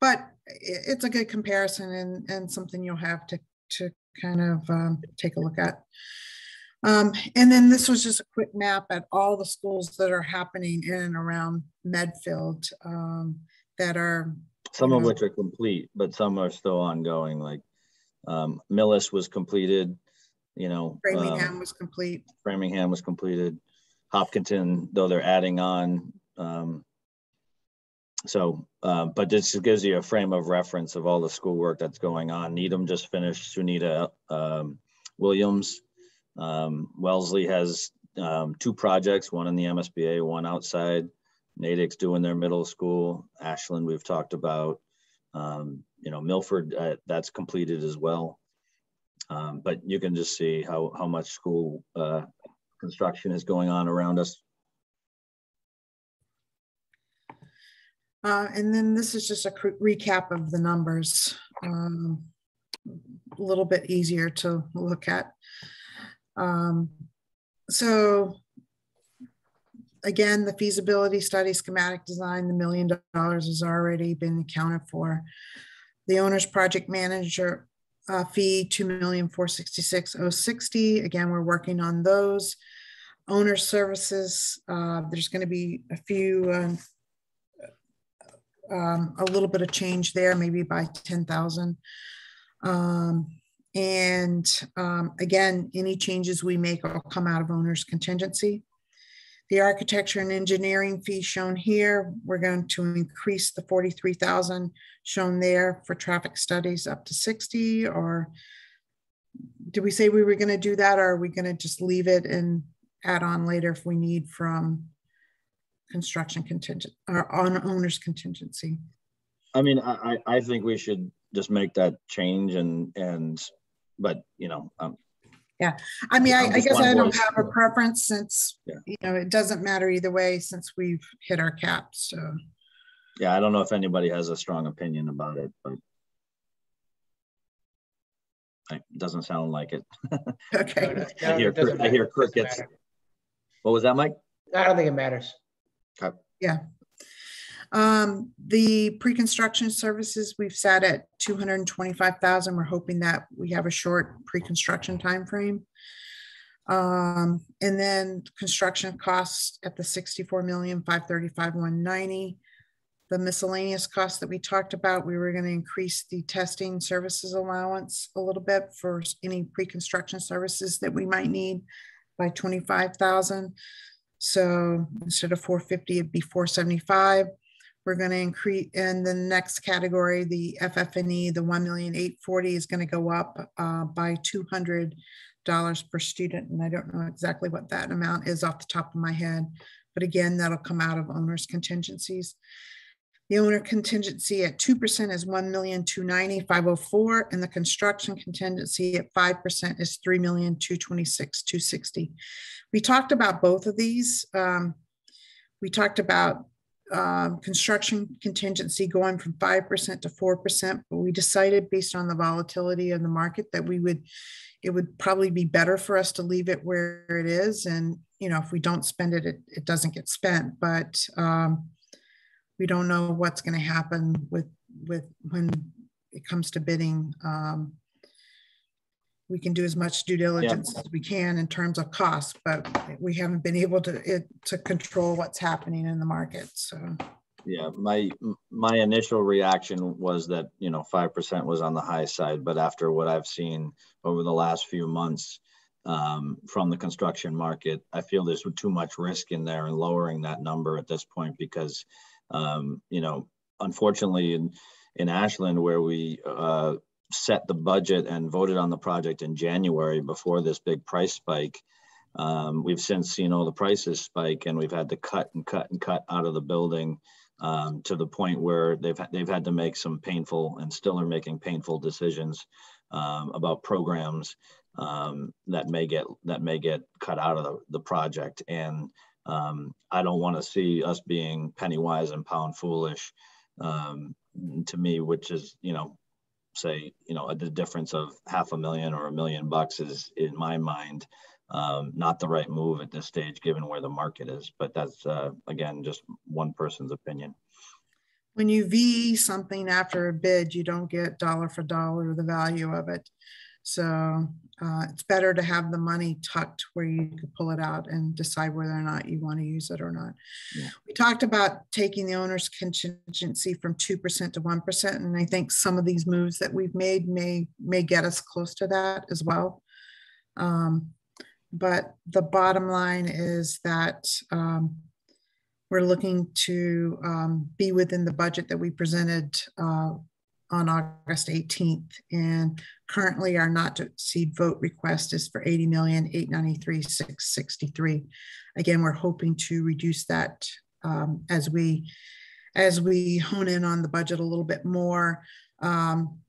[SPEAKER 3] But it's a good comparison and, and something you'll have to, to kind of um, take a look at. Um, and then this was just a quick map at all the schools that are happening in and around Medfield um, that are,
[SPEAKER 1] Some of
[SPEAKER 3] Yeah.
[SPEAKER 1] which are complete, but some are still ongoing, like um, Millis was completed, you know.
[SPEAKER 3] Framingham
[SPEAKER 1] um,
[SPEAKER 3] was complete.
[SPEAKER 1] Framingham was completed. Hopkinton, though they're adding on. um, So, uh, but this gives you a frame of reference of all the schoolwork that's going on. Needham just finished, Sunita um, Williams. Um, Wellesley has um, two projects, one in the MSBA, one outside. Natick's doing their middle school. Ashland, we've talked about. Um, You know, Milford, uh, that's completed as well. Um, But you can just see how, how much school uh, construction is going on around us.
[SPEAKER 3] Uh, and then this is just a recap of the numbers. um, A little bit easier to look at. Um, So again, the feasibility study schematic design, the million dollars has already been accounted for. The owner's project manager uh, fee, two million four sixty-six oh sixty. Again, we're working on those. Owner services, uh, there's going to be a few um, um, a little bit of change there, maybe by ten thousand. Um, and um, again, any changes we make will come out of owner's contingency. The architecture and engineering fee shown here, we're going to increase the forty-three thousand shown there for traffic studies up to sixty, or did we say we were going to do that, or are we going to just leave it and add on later if we need from construction contingent or on owner's contingency?
[SPEAKER 1] I mean, I, I think we should just make that change and, and, but, you know, um, yeah.
[SPEAKER 3] I mean, I,
[SPEAKER 1] I'm
[SPEAKER 3] I
[SPEAKER 1] just
[SPEAKER 3] guess I don't
[SPEAKER 1] voice.
[SPEAKER 3] have a preference since,
[SPEAKER 1] Yeah.
[SPEAKER 3] you know, it doesn't matter either way since we've hit our cap. so.
[SPEAKER 1] yeah, I don't know if anybody has a strong opinion about it, but it doesn't sound like it.
[SPEAKER 3] Okay,
[SPEAKER 1] I
[SPEAKER 5] No,
[SPEAKER 1] hear
[SPEAKER 5] it
[SPEAKER 1] I hear
[SPEAKER 5] matter. It doesn't
[SPEAKER 1] crickets. What was that, Mike?
[SPEAKER 5] I don't think it matters.
[SPEAKER 3] yeah. Um, the pre-construction services, we've sat at two hundred and twenty-five thousand. We're hoping that we have a short pre-construction timeframe. Um, and then construction costs at the sixty-four million, five thirty-five, one ninety. The miscellaneous costs that we talked about, we were gonna increase the testing services allowance a little bit for any pre-construction services that we might need by twenty-five thousand. So instead of four fifty, it'd be four seventy-five. We're going to increase, in the next category, the FF&E, the one million eight forty is going to go up uh, by two hundred dollars per student. And I don't know exactly what that amount is off the top of my head. But again, that'll come out of owner's contingencies. The owner contingency at two percent is one million two ninety five oh four, and the construction contingency at five percent is three million two twenty-six two sixty. We talked about both of these. Um, we talked about um, construction contingency going from five percent to four percent, but we decided based on the volatility of the market that we would, it would probably be better for us to leave it where it is. And, you know, if we don't spend it, it, it doesn't get spent, but um, we don't know what's going to happen with, with when it comes to bidding. Um, we can do as much due diligence as we can in terms of cost, but we haven't been able to, it, to control what's happening in the market, so.
[SPEAKER 1] Yeah, my my initial reaction was that you know five percent was on the high side, but after what I've seen over the last few months um, from the construction market, I feel there's too much risk in there and lowering that number at this point because um, you know unfortunately in in Ashland where we uh, set the budget and voted on the project in January before this big price spike. Um, we've since seen all the prices spike and we've had to cut and cut and cut out of the building um, to the point where they've they've had to make some painful and still are making painful decisions um, about programs um, that may get that may get cut out of the, the project. And um, I don't want to see us being penny wise and pound foolish. Um, to me, which is you know, say you know the difference of half a million or a million bucks is in my mind um, not the right move at this stage, given where the market is. But that's, uh, again, just one person's opinion.
[SPEAKER 3] When you V something after a bid, you don't get dollar for dollar the value of it. So uh, it's better to have the money tucked where you could pull it out and decide whether or not you want to use it or not. Yeah. We talked about taking the owner's contingency from 2% to 1%. And I think some of these moves that we've made may, may get us close to that as well. Um, but the bottom line is that um, we're looking to um, be within the budget that we presented uh, on August 18th. And currently our not to exceed vote request is for 80,893,663. Again, we're hoping to reduce that um, as we as we hone in on the budget a little bit more. Um,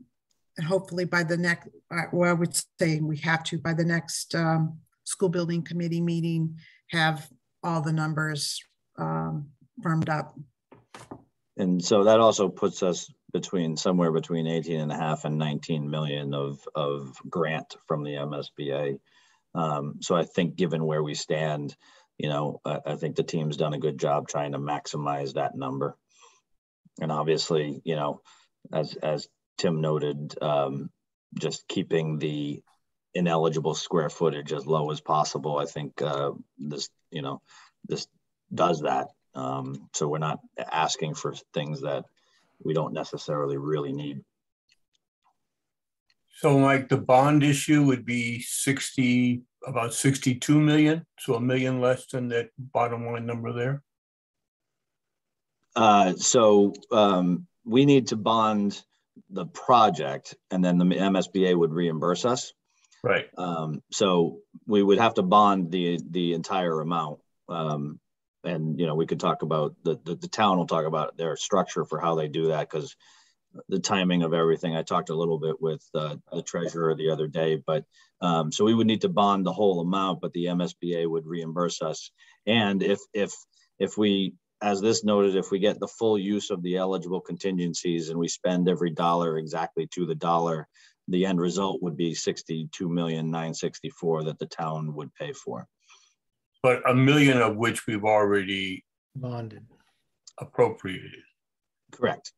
[SPEAKER 3] and hopefully by the next, uh, well, I would say we have to by the next um, school building committee meeting have all the numbers um, firmed up.
[SPEAKER 1] And so that also puts us between somewhere between 18 and a half and 19 million of, of grant from the MSBA. Um, so I think given where we stand, you know, I, I think the team's done a good job trying to maximize that number. And obviously, you know, as, as Tim noted, um, just keeping the ineligible square footage as low as possible. I think uh, this, you know, this does that. Um, so we're not asking for things that we don't necessarily really need.
[SPEAKER 2] So like the bond issue would be 60, about 62 million. So a million less than that bottom line number there.
[SPEAKER 1] Uh, so um, we need to bond the project and then the MSBA would reimburse us.
[SPEAKER 2] Right.
[SPEAKER 1] Um, so we would have to bond the the entire amount. Um, and you know, we could talk about the, the, the town will talk about their structure for how they do that because the timing of everything. I talked a little bit with uh, the treasurer the other day, but um, so we would need to bond the whole amount, but the MSBA would reimburse us. And if if if we, as this noted, if we get the full use of the eligible contingencies and we spend every dollar exactly to the dollar, the end result would be 62 million 964 that the town would pay for
[SPEAKER 2] but a million of which we've already
[SPEAKER 4] bonded.
[SPEAKER 2] appropriated.
[SPEAKER 1] Correct.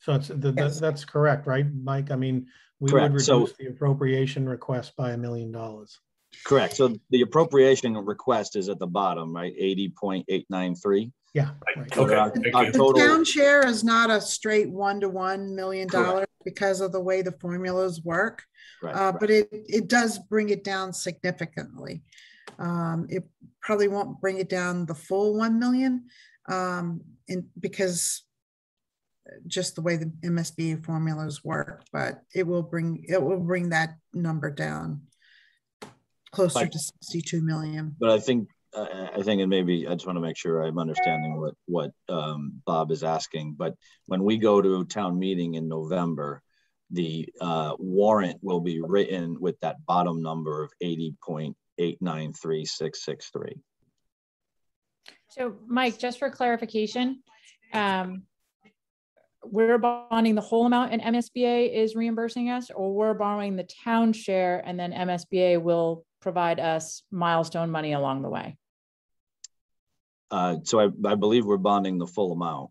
[SPEAKER 4] So it's the, yes. that's correct right mike? I mean we correct. would reduce so, the appropriation request by a million dollars.
[SPEAKER 1] Correct. So the appropriation request is at the bottom right? 80.893
[SPEAKER 4] yeah.
[SPEAKER 2] Right. okay. Our,
[SPEAKER 3] our total, the town share is not a straight one-to-one million dollars because of the way the formulas work. Right, uh, right. But it, it does bring it down significantly. Um, it probably won't bring it down the full 1 million um, and because just the way the MSBA formulas work, but it will bring, it will bring that number down closer to 62 million.
[SPEAKER 1] But I think, uh, I think and maybe, I just want to make sure I'm understanding what, what um, Bob is asking. But when we go to town meeting in November, the uh, warrant will be written with that bottom number of eighty point eight nine three six six three.
[SPEAKER 8] So Mike, just for clarification, um, we're bonding the whole amount and MSBA is reimbursing us, or we're borrowing the town share and then MSBA will provide us milestone money along the way?
[SPEAKER 1] Uh, so I, I believe we're bonding the full amount.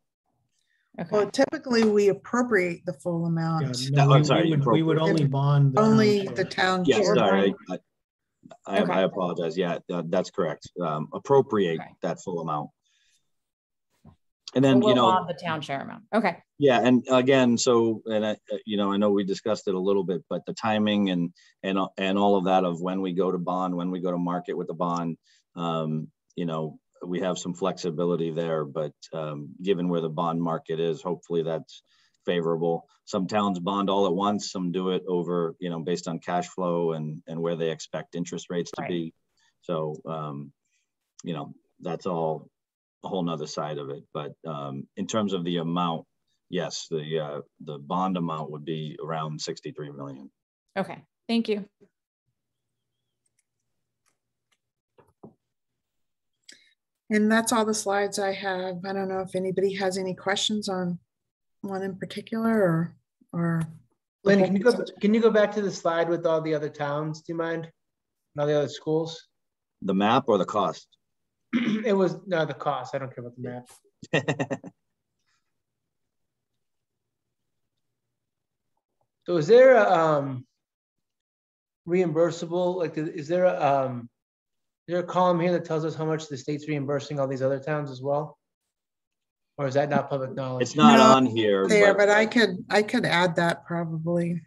[SPEAKER 3] Well, typically we appropriate the full
[SPEAKER 4] Yeah,
[SPEAKER 3] amount,
[SPEAKER 4] no,
[SPEAKER 1] I'm
[SPEAKER 4] we- we
[SPEAKER 1] sorry,
[SPEAKER 4] would- We would only bond. the
[SPEAKER 3] only
[SPEAKER 4] share.
[SPEAKER 3] the town.
[SPEAKER 1] Yeah,
[SPEAKER 3] share.
[SPEAKER 1] sorry. I, I,
[SPEAKER 8] Okay.
[SPEAKER 1] I apologize. Yeah, that- that's correct. Um, appropriate
[SPEAKER 8] Okay.
[SPEAKER 1] that full amount. And then, you
[SPEAKER 8] we'll
[SPEAKER 1] know,
[SPEAKER 8] the town share amount. Okay,
[SPEAKER 1] yeah, and again, so, and I, uh, you know, I know we discussed it a little bit, but the timing and, and, and all of that of when we go to bond, when we go to market with the bond, um, you know, we have some flexibility there, but, um, given where the bond market is, hopefully that's favorable. Some towns bond all at once, some do it over, you know, based on cash flow and, and where they expect interest rates to
[SPEAKER 8] Right.
[SPEAKER 1] be. So, um, you know, that's all a whole nother side of it. But, um, in terms of the amount, yes, the, uh, the bond amount would be around 63 million.
[SPEAKER 8] okay, thank you.
[SPEAKER 3] And that's all the slides I have. I don't know if anybody has any questions on one in particular or, or. the
[SPEAKER 5] Lynn, can you go, can you go back to the slide with all the other towns? Do you mind? And all the other schools?
[SPEAKER 1] The map or the cost?
[SPEAKER 5] It was, no, the cost. I don't care about the map. So is there a um reimbursable, like, is there a um, is there a column here that tells us how much the state's reimbursing all these other towns as well? Or is that not public knowledge?
[SPEAKER 1] It's not
[SPEAKER 3] No,
[SPEAKER 1] on here,
[SPEAKER 3] There,
[SPEAKER 1] but
[SPEAKER 3] but I could, I could add that probably.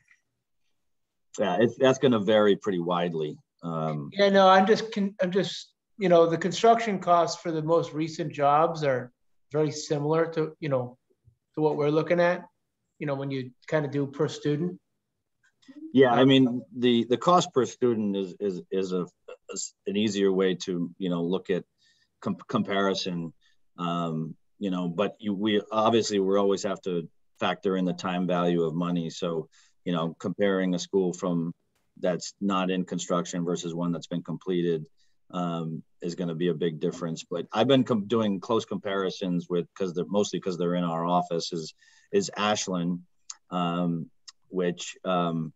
[SPEAKER 1] yeah, it's, that's gonna vary pretty widely. Um,
[SPEAKER 5] Yeah, no, I'm just, con- I'm just, you know, the construction costs for the most recent jobs are very similar to, you know, to what we're looking at, you know, when you kind of do per student.
[SPEAKER 1] Yeah, I mean, the, the cost per student is, is, is a, is an easier way to, you know, look at com- comparison. Um, you know, but you, we, obviously, we always have to factor in the time value of money. So, you know, comparing a school from, that's not in construction versus one that's been completed um, is gonna be a big difference. But I've been com- doing close comparisons with, because they're, mostly because they're in our office, is, is Ashland. Um, which um,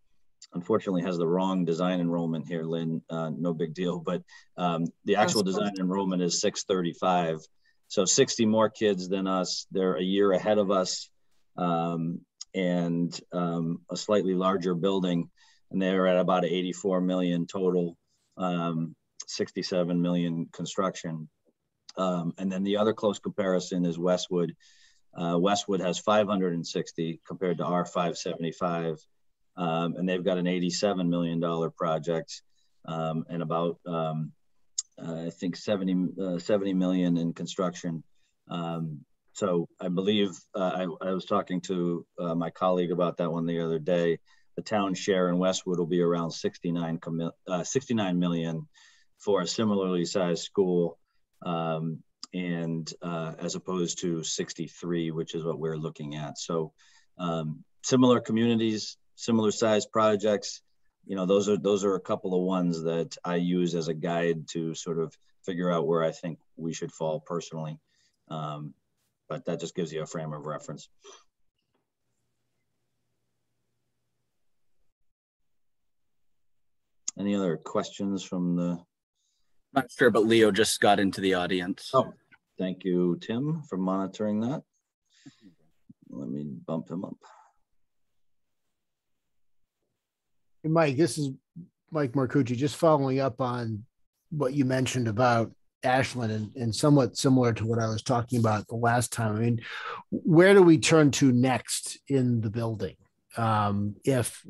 [SPEAKER 1] unfortunately has the wrong design enrollment here, Lynn. Uh, no big deal, but um, the actual design enrollment is 635. So 60 more kids than us. They're a year ahead of us um, and um, a slightly larger building. And they're at about 84 million total, um, 67 million construction. Um, and then the other close comparison is Westwood. Uh, Westwood has 560 compared to our 575, um, and they've got an 87 million dollar project um, and about um, I think 70 uh, 70 million in construction. Um, so I believe uh, I, I, was talking to uh, my colleague about that one the other day. The town share in Westwood will be around 69 uh, 69 million for a similarly sized school. Um, and uh, as opposed to 63, which is what we're looking at. So um, similar communities, similar size projects. You know, those are those are a couple of ones that I use as a guide to sort of figure out where I think we should fall personally. Um, but that just gives you a frame of reference. Any other questions from the
[SPEAKER 6] Not sure, but Leo just got into the audience.
[SPEAKER 1] Oh, thank you, Tim, for monitoring that. Let me bump him up.
[SPEAKER 9] Mike, this is Mike Marcucci, just following up on what you mentioned about Ashland and, and somewhat similar to what I was talking about the last time. I mean, where do we turn to next in the building? Um, if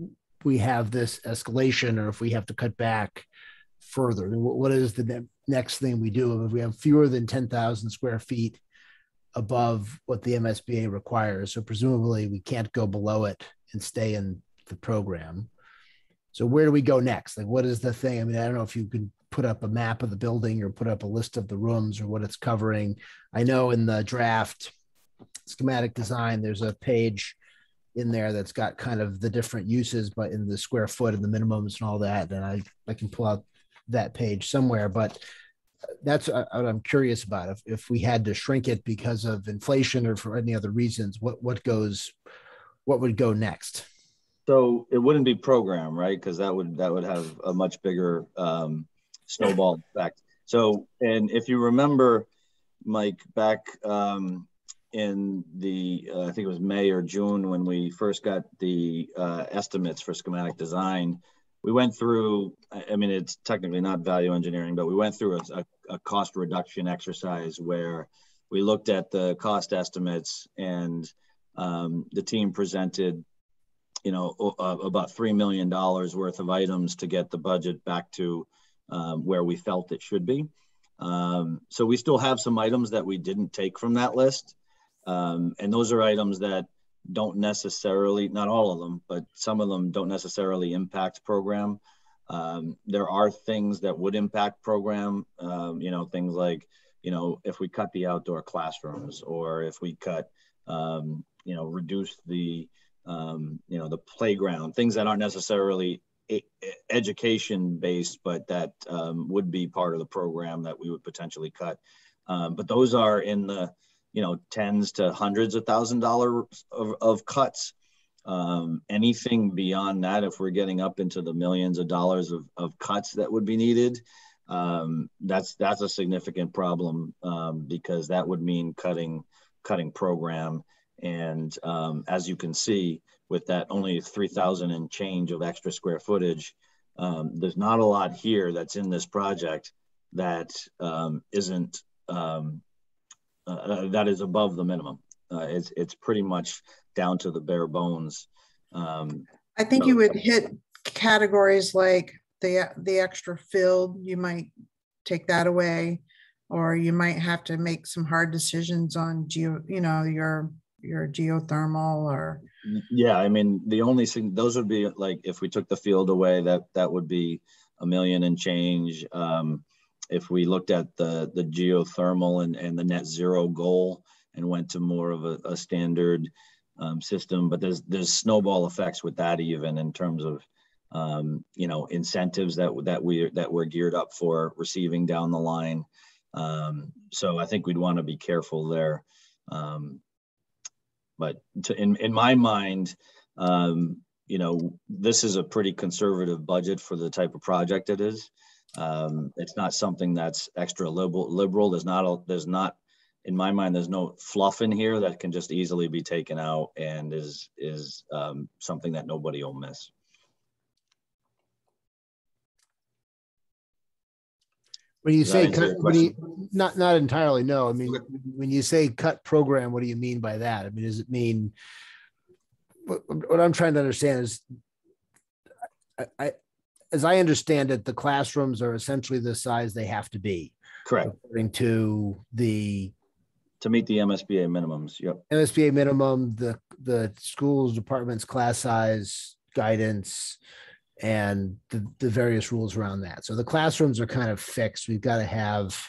[SPEAKER 9] we have this escalation or if we have to cut back further, what is the ne- next thing we do? If we have fewer than 10,000 square feet above what the MSBA requires. So presumably we can't go below it and stay in the program. So where do we go next? Like, what is the thing? I mean, I don't know if you can put up a map of the building or put up a list of the rooms or what it's covering. I know in the draft schematic design, there's a page in there that's got kind of the different uses, but in the square foot and the minimums and all that. And I, I can pull out that page somewhere, but that's uh, what I'm curious about. If, if we had to shrink it because of inflation or for any other reasons, what, what goes, what would go next?
[SPEAKER 1] So it wouldn't be program, right? Because that would that would have a much bigger um, snowball effect. So, and if you remember, Mike, back um, in the uh, I think it was May or June when we first got the uh, estimates for schematic design, we went through. I mean, it's technically not value engineering, but we went through a, a cost reduction exercise where we looked at the cost estimates and um, the team presented you know, uh, about $3 million worth of items to get the budget back to um, where we felt it should be. Um, so we still have some items that we didn't take from that list. Um, and those are items that don't necessarily, not all of them, but some of them don't necessarily impact program. Um, there are things that would impact program, um, you know, things like, you know, if we cut the outdoor classrooms or if we cut, um, you know, reduce the, um, you know, the playground, things that aren't necessarily education based, but that um, would be part of the program that we would potentially cut. Um, but those are in the, you know, tens to hundreds of thousand dollars of, of cuts. Um, anything beyond that, if we're getting up into the millions of dollars of, of cuts that would be needed, um, that's that's a significant problem um, because that would mean cutting cutting program and um, as you can see, with that only 3,000 and change of extra square footage, um, there's not a lot here that's in this project that um, not um, uh, that is above the minimum. Uh, it's it's pretty much down to the bare bones. Um,
[SPEAKER 3] I think so. you would hit categories like the the extra field. You might take that away, or you might have to make some hard decisions on geo. You know your your geothermal or
[SPEAKER 1] yeah i mean the only thing those would be like if we took the field away that that would be a million and change. Um, if we looked at the the geothermal and, and the net zero goal and went to more of a, a standard um, system but there's there's snowball effects with that even in terms of um, you know incentives that that we that we're geared up for receiving down the line. Um, so i think we'd want to be careful there. Um, but to, in, in my mind, um, you know, this is a pretty conservative budget for the type of project it is. Um, it's not something that's extra liberal. Liberal. There's not a, there's not, in my mind, there's no fluff in here that can just easily be taken out and is is um, something that nobody will miss.
[SPEAKER 9] When you say cut, you, not not entirely, no. I mean, when you say cut program, what do you mean by that? I mean, does it mean what, what I'm trying to understand is, I, I, as I understand it, the classrooms are essentially the size they have to be.
[SPEAKER 1] Correct.
[SPEAKER 9] According to the
[SPEAKER 1] to meet the MSBA minimums. Yep.
[SPEAKER 9] MSBA minimum, the the schools departments class size guidance, and the, the various rules around that. So the classrooms are kind of fixed. We've got to have,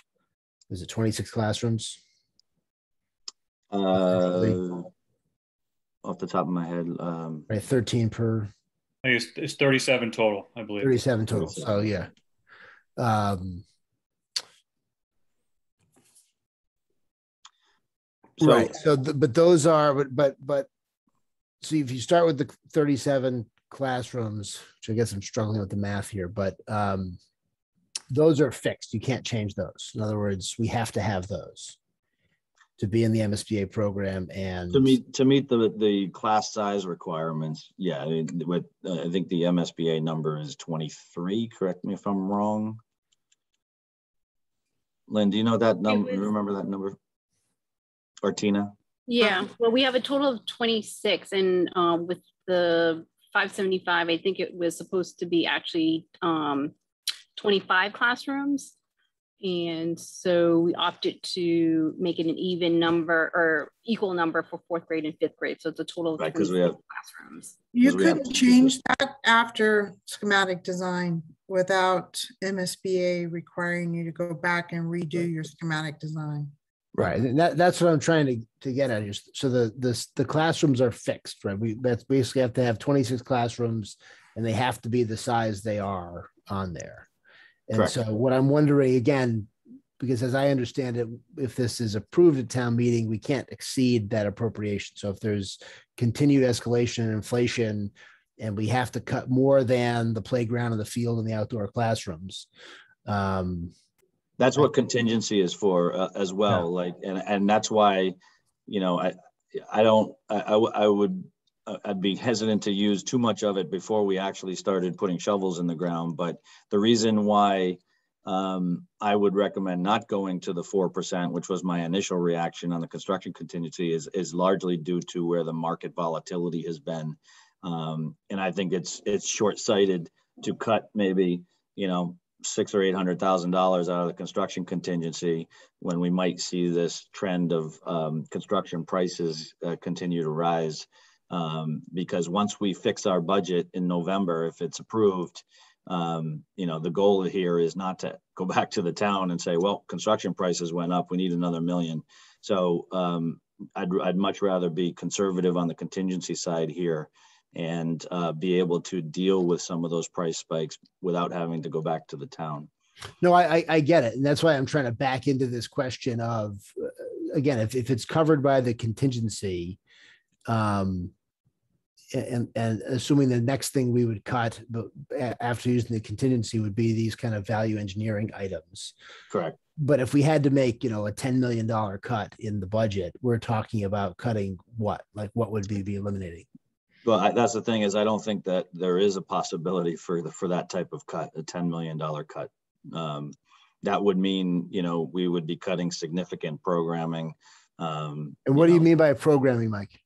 [SPEAKER 9] is it 26 classrooms?
[SPEAKER 1] Uh, off the top of my head. Um,
[SPEAKER 9] right, 13 per.
[SPEAKER 7] I think it's, it's 37 total, I believe.
[SPEAKER 9] 37 total. 37. So yeah. Um, so, right. So, the, but those are, but, but, but, so if you start with the 37 classrooms, which I guess I'm struggling with the math here, but um, those are fixed. You can't change those. In other words, we have to have those to be in the MSBA program and
[SPEAKER 1] to meet to meet the the class size requirements. Yeah, I mean, with uh, I think the MSBA number is 23. Correct me if I'm wrong. Lynn, do you know that number? Remember that number? Or Tina?
[SPEAKER 10] Yeah. Well, we have a total of 26, and um, with the 575, I think it was supposed to be actually um, 25 classrooms. And so we opted to make it an even number or equal number for fourth grade and fifth grade. So it's a total of
[SPEAKER 1] Right, 'cause we have-
[SPEAKER 10] classrooms.
[SPEAKER 3] You
[SPEAKER 1] we have-
[SPEAKER 3] change that after schematic design without MSBA requiring you to go back and redo your schematic design.
[SPEAKER 9] Right, and that, that's what I'm trying to, to get at here. So the, the, the classrooms are fixed, right? We, that's basically have to have twenty-six classrooms and they have to be the size they are on there. And
[SPEAKER 1] Correct.
[SPEAKER 9] so what I'm wondering again, because as I understand it, if this is approved at town meeting, we can't exceed that appropriation. So if there's continued escalation in inflation and we have to cut more than the playground and the field and the outdoor classrooms, um,
[SPEAKER 1] That's what contingency is for uh, as well. Like, and, and that's why, you know, I, I don't, I I would, uh, I'd be hesitant to use too much of it before we actually started putting shovels in the ground. But the reason why um, I would recommend not going to the four percent, which was my initial reaction on the construction contingency, is is largely due to where the market volatility has been. Um, and I think it's it's short-sighted to cut maybe, you know, six or eight hundred thousand dollars out of the construction contingency when we might see this trend of um, construction prices uh, continue to rise. Um, because once we fix our budget in November, if it's approved, um, you know, the goal here is not to go back to the town and say, well, construction prices went up, we need another million. So um, I'd, I'd much rather be conservative on the contingency side here and uh, be able to deal with some of those price spikes without having to go back to the town.
[SPEAKER 9] No, I, I, I get it. And that's why I'm trying to back into this question of, uh, again, if, if it's covered by the contingency, um, and, and assuming the next thing we would cut, after using the contingency would be these kind of value engineering items.
[SPEAKER 1] Correct.
[SPEAKER 9] But if we had to make, you know, a $10 million cut in the budget, we're talking about cutting what? Like what would we be eliminating?
[SPEAKER 1] Well, I, that's the thing is I don't think that there is a possibility for the, for that type of cut, a $10 million cut. Um, that would mean, you know, we would be cutting significant programming. Um,
[SPEAKER 9] And what do you
[SPEAKER 1] know,
[SPEAKER 9] mean by programming, Mike?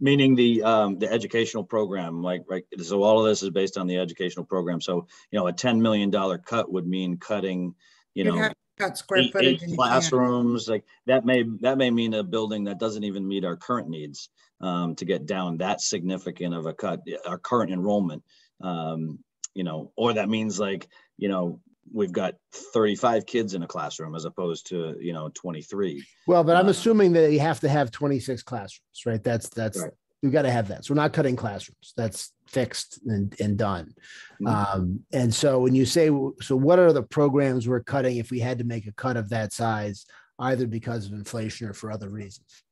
[SPEAKER 1] meaning the um the educational program like right so all of this is based on the educational program so you know a 10 million dollar cut would mean cutting you
[SPEAKER 3] You'd
[SPEAKER 1] know
[SPEAKER 3] cut square
[SPEAKER 1] eight,
[SPEAKER 3] footage.
[SPEAKER 1] eight
[SPEAKER 3] and
[SPEAKER 1] classrooms like that may that may mean a building that doesn't even meet our current needs um to get down that significant of a cut our current enrollment um you know or that means like you know we've got 35 kids in a classroom as opposed to you know 23
[SPEAKER 9] Well, but I'm
[SPEAKER 1] Uh,
[SPEAKER 9] assuming that you have to have 26 classrooms, right? That's, that's,
[SPEAKER 1] Right.
[SPEAKER 9] we've got to have that. So we're not cutting classrooms. That's fixed and, and done.
[SPEAKER 1] Mhm.
[SPEAKER 9] Um, and so when you say, so what are the programs we're cutting if we had to make a cut of that size, either because of inflation or for other reasons?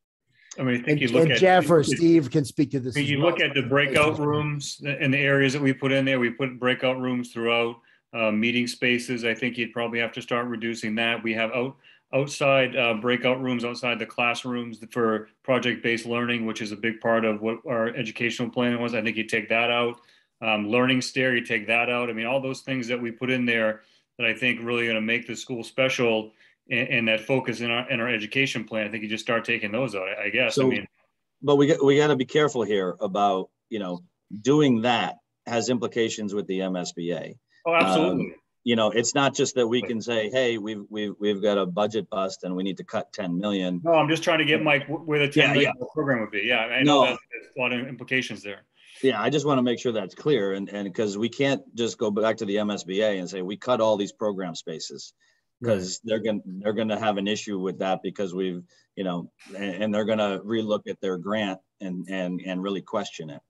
[SPEAKER 7] I mean, I think
[SPEAKER 9] And
[SPEAKER 7] you look
[SPEAKER 9] and
[SPEAKER 7] at.
[SPEAKER 9] Jeff or Steve can speak to this.
[SPEAKER 7] You
[SPEAKER 9] well.
[SPEAKER 7] look at the breakout rooms and the areas that we put in there, we put breakout rooms throughout, uh, meeting spaces. I think you'd probably have to start reducing that. We have out, outside, uh, breakout rooms outside the classrooms for project-based learning, which is a big part of what our educational plan was. I think you take that out. Um, learning stair, you take that out. I mean, all those things that we put in there that I think really gonna make the school special and, and that focus in our, in our education plan, I think you just start taking those out, I- I guess. I
[SPEAKER 1] So-
[SPEAKER 7] mean,
[SPEAKER 1] but we got we got to be careful here about you know doing that has implications with the MSBA.
[SPEAKER 7] oh, absolutely.
[SPEAKER 1] Um, you know, it's not just that we can say, "Hey, we've we've we've got a budget bust and we need to cut 10 million."
[SPEAKER 7] No, I'm just trying to get Mike where the
[SPEAKER 1] Yeah,
[SPEAKER 7] ten million dollar program would be. Yeah, I
[SPEAKER 1] No.
[SPEAKER 7] know that there's a lot of implications there.
[SPEAKER 1] Yeah, I just want to make sure that's clear, and and because we can't just go back to the MSBA and say we cut all these program spaces because they're gonna they're gonna have an issue with that because we've you know and, and they're gonna relook at their grant and and and really question it.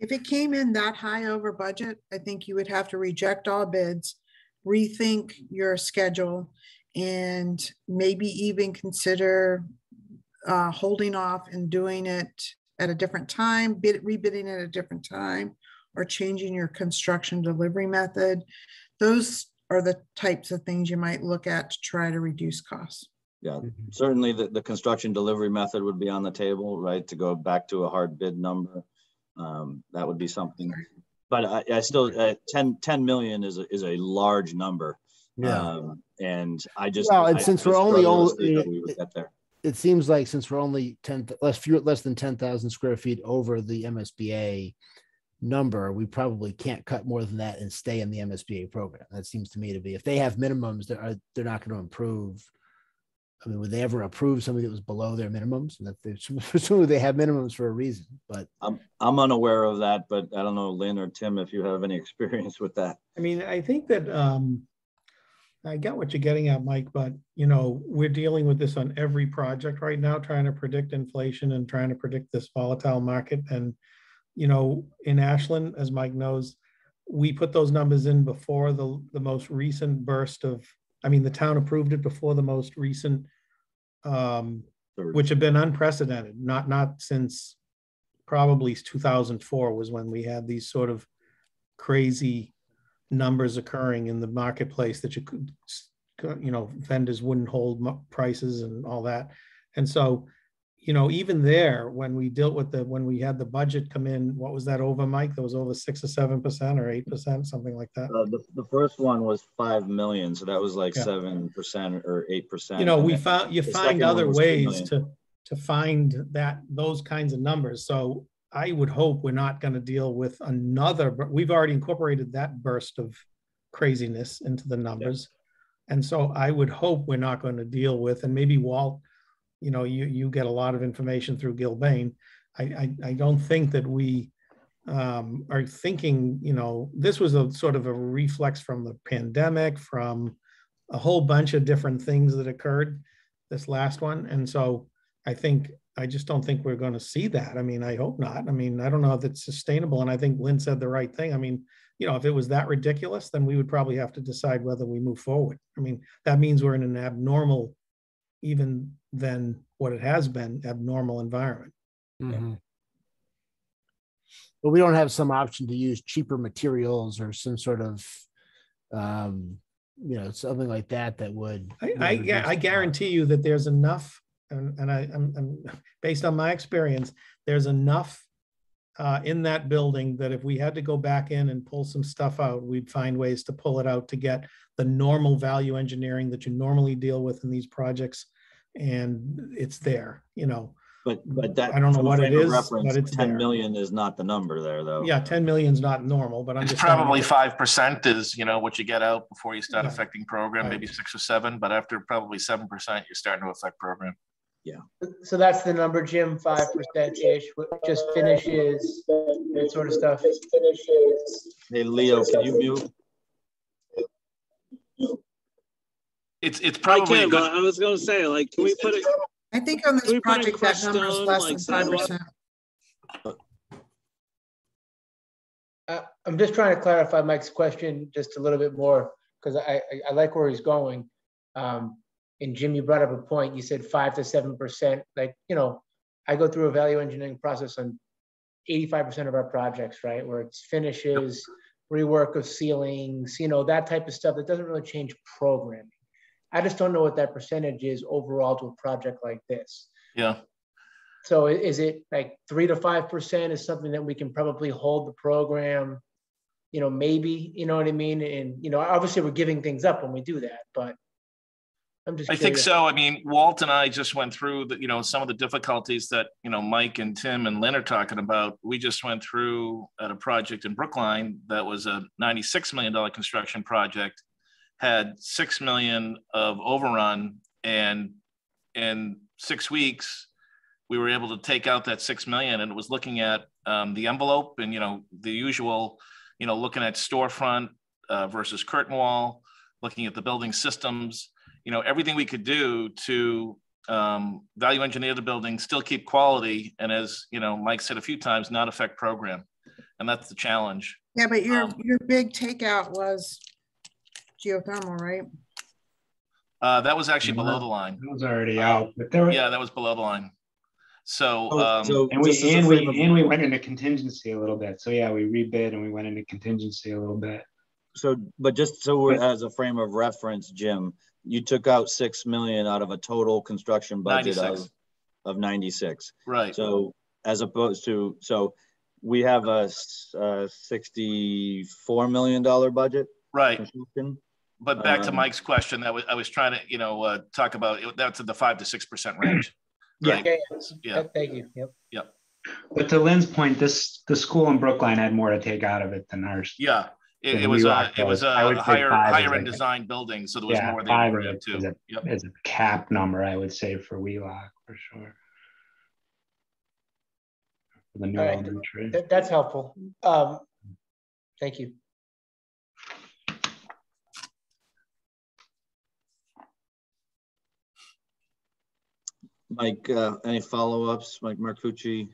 [SPEAKER 3] If it came in that high over budget, I think you would have to reject all bids, rethink your schedule, and maybe even consider uh, holding off and doing it at a different time, bid, rebidding at a different time, or changing your construction delivery method. Those are the types of things you might look at to try to reduce costs.
[SPEAKER 1] Yeah, certainly the, the construction delivery method would be on the table, right, to go back to a hard bid number. Um, that would be something, but I, I still, uh, 10, 10 million is, a is a large number.
[SPEAKER 9] Yeah.
[SPEAKER 1] Um, and I just.
[SPEAKER 9] Well, and
[SPEAKER 1] I-
[SPEAKER 9] since
[SPEAKER 1] I
[SPEAKER 9] we're only
[SPEAKER 1] struggle to
[SPEAKER 9] only-
[SPEAKER 1] see we would get there.
[SPEAKER 9] it seems like since we're only 10 less fewer less than 10,000 square feet over the MSBA number, we probably can't cut more than that and stay in the MSBA program. That seems to me to be, if they have minimums, they're, they're not going to improve. I mean, would they ever approve something that was below their minimums? And that they, presumably they have minimums for a reason, but
[SPEAKER 1] I'm, I'm unaware of that, but I don't know, Lynn or Tim, if you have any experience with that.
[SPEAKER 4] I mean, I think that, um, I get what you're getting at, Mike, but you know, we're dealing with this on every project right now, trying to predict inflation and trying to predict this volatile market. And, you know, in Ashland, as Mike knows, we put those numbers in before the, the most recent burst of, I mean, the town approved it before the most recent, um, which have been unprecedented, not, not since probably 2004 was when we had these sort of crazy numbers occurring in the marketplace that you could, you know, vendors wouldn't hold prices and all that. And so, you know, even there, when we dealt with the, when we had the budget come in, what was that over, Mike? That was over six or seven percent or eight percent, something like that.
[SPEAKER 1] Uh, the, the first one was five million, so that was like
[SPEAKER 4] Yeah.
[SPEAKER 1] seven percent or eight percent.
[SPEAKER 4] You know, we found, you find other ways to, to find that, those kinds of numbers. So I would hope we're not gonna deal with another, but we've already incorporated that burst of craziness into the numbers. And so I would hope we're not going to deal with, and maybe Walt, you know, you, you get a lot of information through Gilbane. I, I, I don't think that we um, are thinking, you know, this was a sort of a reflex from the pandemic, from a whole bunch of different things that occurred this last one. And so I think, I just don't think we're going to see that. I mean, I hope not. I mean, I don't know if it's sustainable. And I think Lynn said the right thing. I mean, you know, if it was that ridiculous, then we would probably have to decide whether we move forward. I mean, that means we're in an abnormal, even than what it has been, abnormal environment.
[SPEAKER 9] Mhm. But we don't have some option to use cheaper materials or some sort of, um, you know, something like that that would.
[SPEAKER 4] I, I, I guarantee you that there's enough, and, and I, I'm, I'm, based on my experience, there's enough uh, in that building that if we had to go back in and pull some stuff out, we'd find ways to pull it out to get the normal value engineering that you normally deal with in these projects. And it's there, you know,
[SPEAKER 1] But, but that.
[SPEAKER 4] I don't know
[SPEAKER 1] from
[SPEAKER 4] what it
[SPEAKER 1] frame of
[SPEAKER 4] is,
[SPEAKER 1] reference,
[SPEAKER 4] but it's
[SPEAKER 1] Ten
[SPEAKER 4] there.
[SPEAKER 1] million is not the number there, though.
[SPEAKER 4] yeah, 10 million's not normal, but I'm
[SPEAKER 11] It's
[SPEAKER 4] just. saying
[SPEAKER 11] probably five percent is, you know, what you get out before you start
[SPEAKER 4] Yeah.
[SPEAKER 11] affecting program,
[SPEAKER 4] Right.
[SPEAKER 11] maybe six or seven, but after probably seven percent, you're starting to affect program. Yeah.
[SPEAKER 5] So that's the number, Jim, five percent-ish, just finishes, that sort of stuff.
[SPEAKER 1] Hey, Leo, can you mute?
[SPEAKER 11] It's, it's probably, a
[SPEAKER 12] can, but
[SPEAKER 11] good-
[SPEAKER 12] I was gonna say, like, can we put it,
[SPEAKER 3] I think on this project, that
[SPEAKER 12] crushed
[SPEAKER 3] number is less
[SPEAKER 12] like
[SPEAKER 3] than five percent.
[SPEAKER 5] Uh, I'm just trying to clarify Mike's question just a little bit more, because I, I, I like where he's going. Um, and Jim, you brought up a point, you said five to seven percent, like, you know, I go through a value engineering process on eighty-five percent of our projects, right, where it's finishes, rework of ceilings, you know, that type of stuff, that doesn't really change programming. I just don't know what that percentage is overall to a project like this.
[SPEAKER 11] yeah,
[SPEAKER 5] So is it like three to five percent is something that we can probably hold the program? You know, maybe, you know what I mean? And, you know, obviously we're giving things up when we do that, but I'm just.
[SPEAKER 11] I think so. I mean, Walt and I just went through the, you know, some of the difficulties that, you know, Mike and Tim and Lynn are talking about. We just went through at a project in Brookline that was a ninety-six million dollar construction project, had six million of overrun and in six weeks, we were able to take out that six million and it was looking at um, the envelope and, you know, the usual, you know, looking at storefront uh, versus curtain wall, looking at the building systems, you know, everything we could do to um, value engineer the building, still keep quality, and as you know, Mike said a few times, not affect program, and that's the challenge.
[SPEAKER 3] Yeah, but your,
[SPEAKER 11] Um,
[SPEAKER 3] your big takeout was geothermal, right?
[SPEAKER 11] Uh, that was actually below the line.
[SPEAKER 13] That was already out, but there,
[SPEAKER 11] Yeah, that was below the line. So,
[SPEAKER 1] Oh,
[SPEAKER 11] um,
[SPEAKER 1] so
[SPEAKER 13] and we,
[SPEAKER 1] just as a
[SPEAKER 13] and we, and we went into contingency a little bit. So yeah, we rebid and we went into contingency a little bit.
[SPEAKER 1] So, but just so we're as a frame of reference, Jim, you took out six million out of a total construction budget
[SPEAKER 11] 96.
[SPEAKER 1] of, of ninety-six.
[SPEAKER 11] right.
[SPEAKER 1] So as opposed to, so we have a, uh, sixty-four million dollar budget
[SPEAKER 11] right.
[SPEAKER 1] Construction.
[SPEAKER 11] But back to
[SPEAKER 1] Um,
[SPEAKER 11] Mike's question, that was I was trying to, you know, uh, talk about it, that's in the five to six percent range.
[SPEAKER 1] Yeah.
[SPEAKER 11] Right.
[SPEAKER 5] Okay,
[SPEAKER 11] Yeah.
[SPEAKER 5] thank you, yep. Yep.
[SPEAKER 13] But to Lynn's point, this the school in Brookline had more to take out of it than ours.
[SPEAKER 11] Yeah, it, it was a, it was
[SPEAKER 13] does.
[SPEAKER 11] A
[SPEAKER 13] say
[SPEAKER 11] higher,
[SPEAKER 13] five is
[SPEAKER 11] higher
[SPEAKER 13] like
[SPEAKER 11] end
[SPEAKER 13] a-
[SPEAKER 11] design building, so there was
[SPEAKER 13] Yeah,
[SPEAKER 11] more they
[SPEAKER 13] five
[SPEAKER 11] were
[SPEAKER 13] is
[SPEAKER 11] rid
[SPEAKER 13] a,
[SPEAKER 11] of
[SPEAKER 13] is
[SPEAKER 11] too.
[SPEAKER 13] a,
[SPEAKER 11] Yep.
[SPEAKER 13] is a cap number, I would say, for Wheelock for sure. For the new
[SPEAKER 5] All right.
[SPEAKER 13] elementary.
[SPEAKER 5] That, that's helpful. Um, thank you.
[SPEAKER 1] Mike, uh, any follow-ups, Mike Marcucci?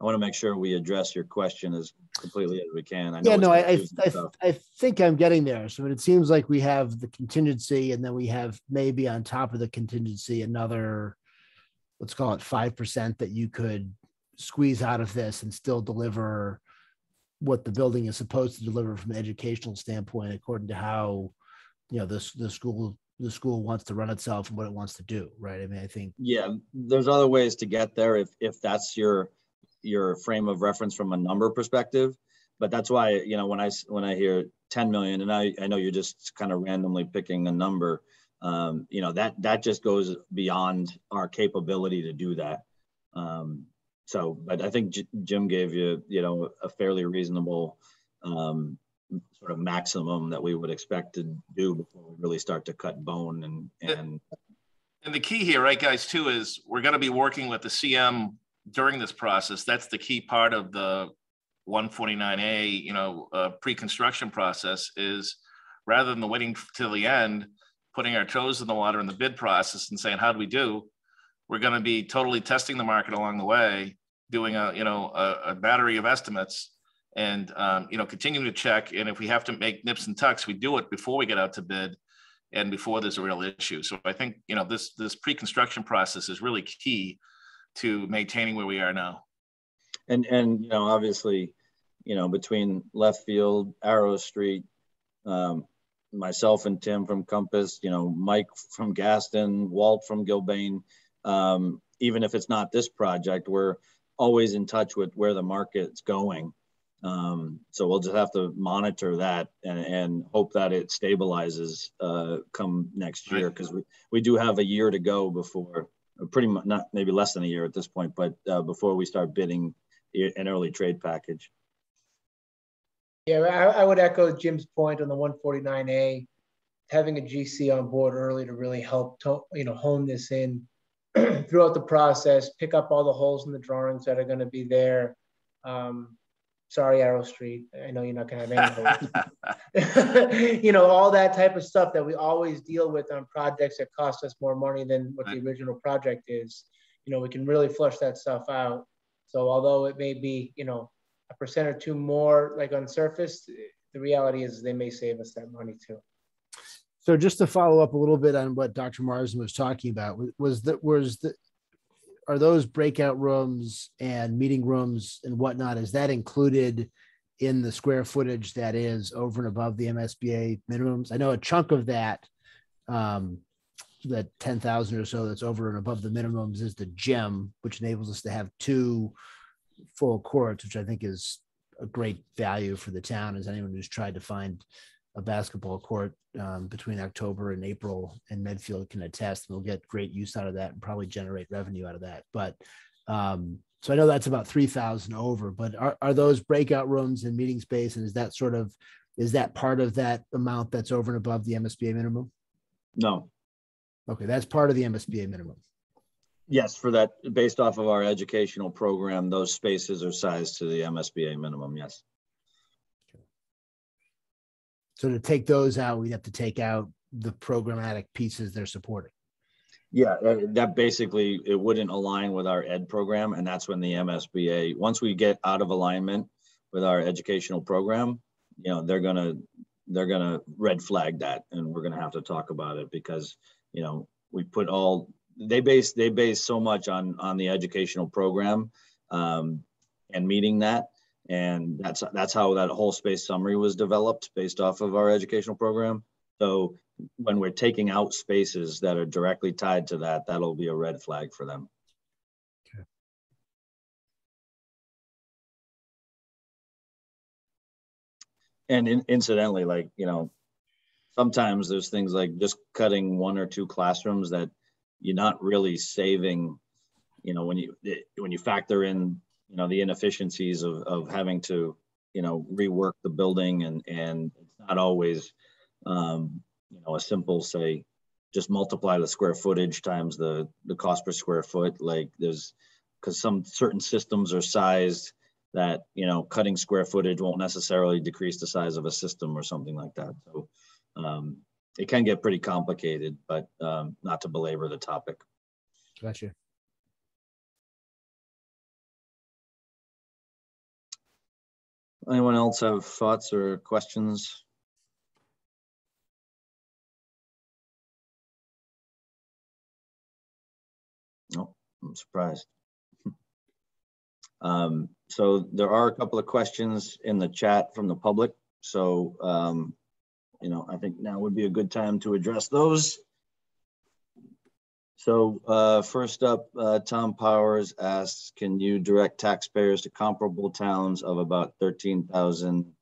[SPEAKER 1] I want to make sure we address your question as completely as we can. I know
[SPEAKER 9] Yeah, no, I, I, I. Think I'm getting there. So it seems like we have the contingency and then we have maybe on top of the contingency, another, let's call it five percent that you could squeeze out of this and still deliver what the building is supposed to deliver from an educational standpoint, according to how, you know, this, the school, the school wants to run itself and what it wants to do, right? I mean, I think,
[SPEAKER 1] Yeah, there's other ways to get there if, if that's your, your frame of reference from a number perspective. But that's why, you know, when I when I hear 10 million and I, I know you're just kind of randomly picking a number, um, you know, that, that just goes beyond our capability to do that. Um, so, but I think J- Jim gave you, you know, a fairly reasonable, um, sort of maximum that we would expect to do before we really start to cut bone and, and
[SPEAKER 11] And the key here, right, guys, too, is we're gonna be working with the CM during this process. That's the key part of the one forty-nine A, you know, uh, pre-construction process is rather than waiting till the end, putting our toes in the water in the bid process and saying, how do we do? We're gonna be totally testing the market along the way, doing a, you know, a, a battery of estimates and, um, you know, continuing to check. And if we have to make nips and tucks, we do it before we get out to bid and before there's a real issue. So I think, you know, this, this pre-construction process is really key to maintaining where we are now.
[SPEAKER 1] And, and, you know, obviously, you know, between left field, Arrow Street, um, myself and Tim from Compass, you know, Mike from Gaston, Walt from Gilbane, um, even if it's not this project, we're always in touch with where the market's going. Um, so we'll just have to monitor that and, and hope that it stabilizes, uh, come next year. Cause we, we do have a year to go before, pretty much, not maybe less than a year at this point, but, uh, before we start bidding an early trade package.
[SPEAKER 5] Yeah, I, I would echo Jim's point on the one forty-nine A. Having a GC on board early to really help to, you know, hone this in throughout the process, pick up all the holes in the drawings that are gonna be there. Um, sorry, Arrow Street, I know you're not gonna have any holes. You know, all that type of stuff that we always deal with on projects that cost us more money than what the original project is. You know, we can really flush that stuff out. So although it may be, you know, a percent or two more like on surface, the reality is they may save us that money too.
[SPEAKER 9] so just to follow up a little bit on what Dr. Marsden was talking about, was- was that, was the, are those breakout rooms and meeting rooms and whatnot, is that included in the square footage that is over and above the MSBA minimums? I know a chunk of that, um, that ten thousand or so that's over and above the minimums is the gym, which enables us to have two full courts, which I think is a great value for the town, as anyone who's tried to find a basketball court um, between October and April and Medfield can attest. We'll get great use out of that and probably generate revenue out of that. But um, so I know that's about three thousand over. But are, are those breakout rooms and meeting space, and is that sort of is that part of that amount that's over and above the MSBA minimum?
[SPEAKER 1] No,
[SPEAKER 9] Okay, that's part of the MSBA minimum.
[SPEAKER 1] yes, for that, based off of our educational program, those spaces are sized to the MSBA minimum, yes.
[SPEAKER 9] So to take those out, we'd have to take out the programmatic pieces they're supporting.
[SPEAKER 1] Yeah, that basically, it wouldn't align with our ed program, and that's when the MSBA, once we get out of alignment with our educational program, you know, they're gonna, they're gonna red flag that, and we're gonna have to talk about it because, you know, we put all, they base, they base so much on, on the educational program, um, and meeting that. And that's, that's how that whole space summary was developed based off of our educational program. So when we're taking out spaces that are directly tied to that, that'll be a red flag for them. okay. And in- incidentally, like, you know, sometimes there's things like just cutting one or two classrooms that you're not really saving, you know, when you, when you factor in you know, the inefficiencies of, of having to, you know, rework the building and, and it's not always, um, you know, a simple, say, just multiply the square footage times the, the cost per square foot. Like there's, because some certain systems are sized that, you know, cutting square footage won't necessarily decrease the size of a system or something like that. So um, it can get pretty complicated, but um, not to belabor the topic.
[SPEAKER 9] Gotcha.
[SPEAKER 1] Anyone else have thoughts or questions? No, I'm surprised. Um, so there are a couple of questions in the chat from the public. So, um, you know, I think now would be a good time to address those. So uh, first up, uh, Tom Powers asks, can you direct taxpayers to comparable towns of about 13,000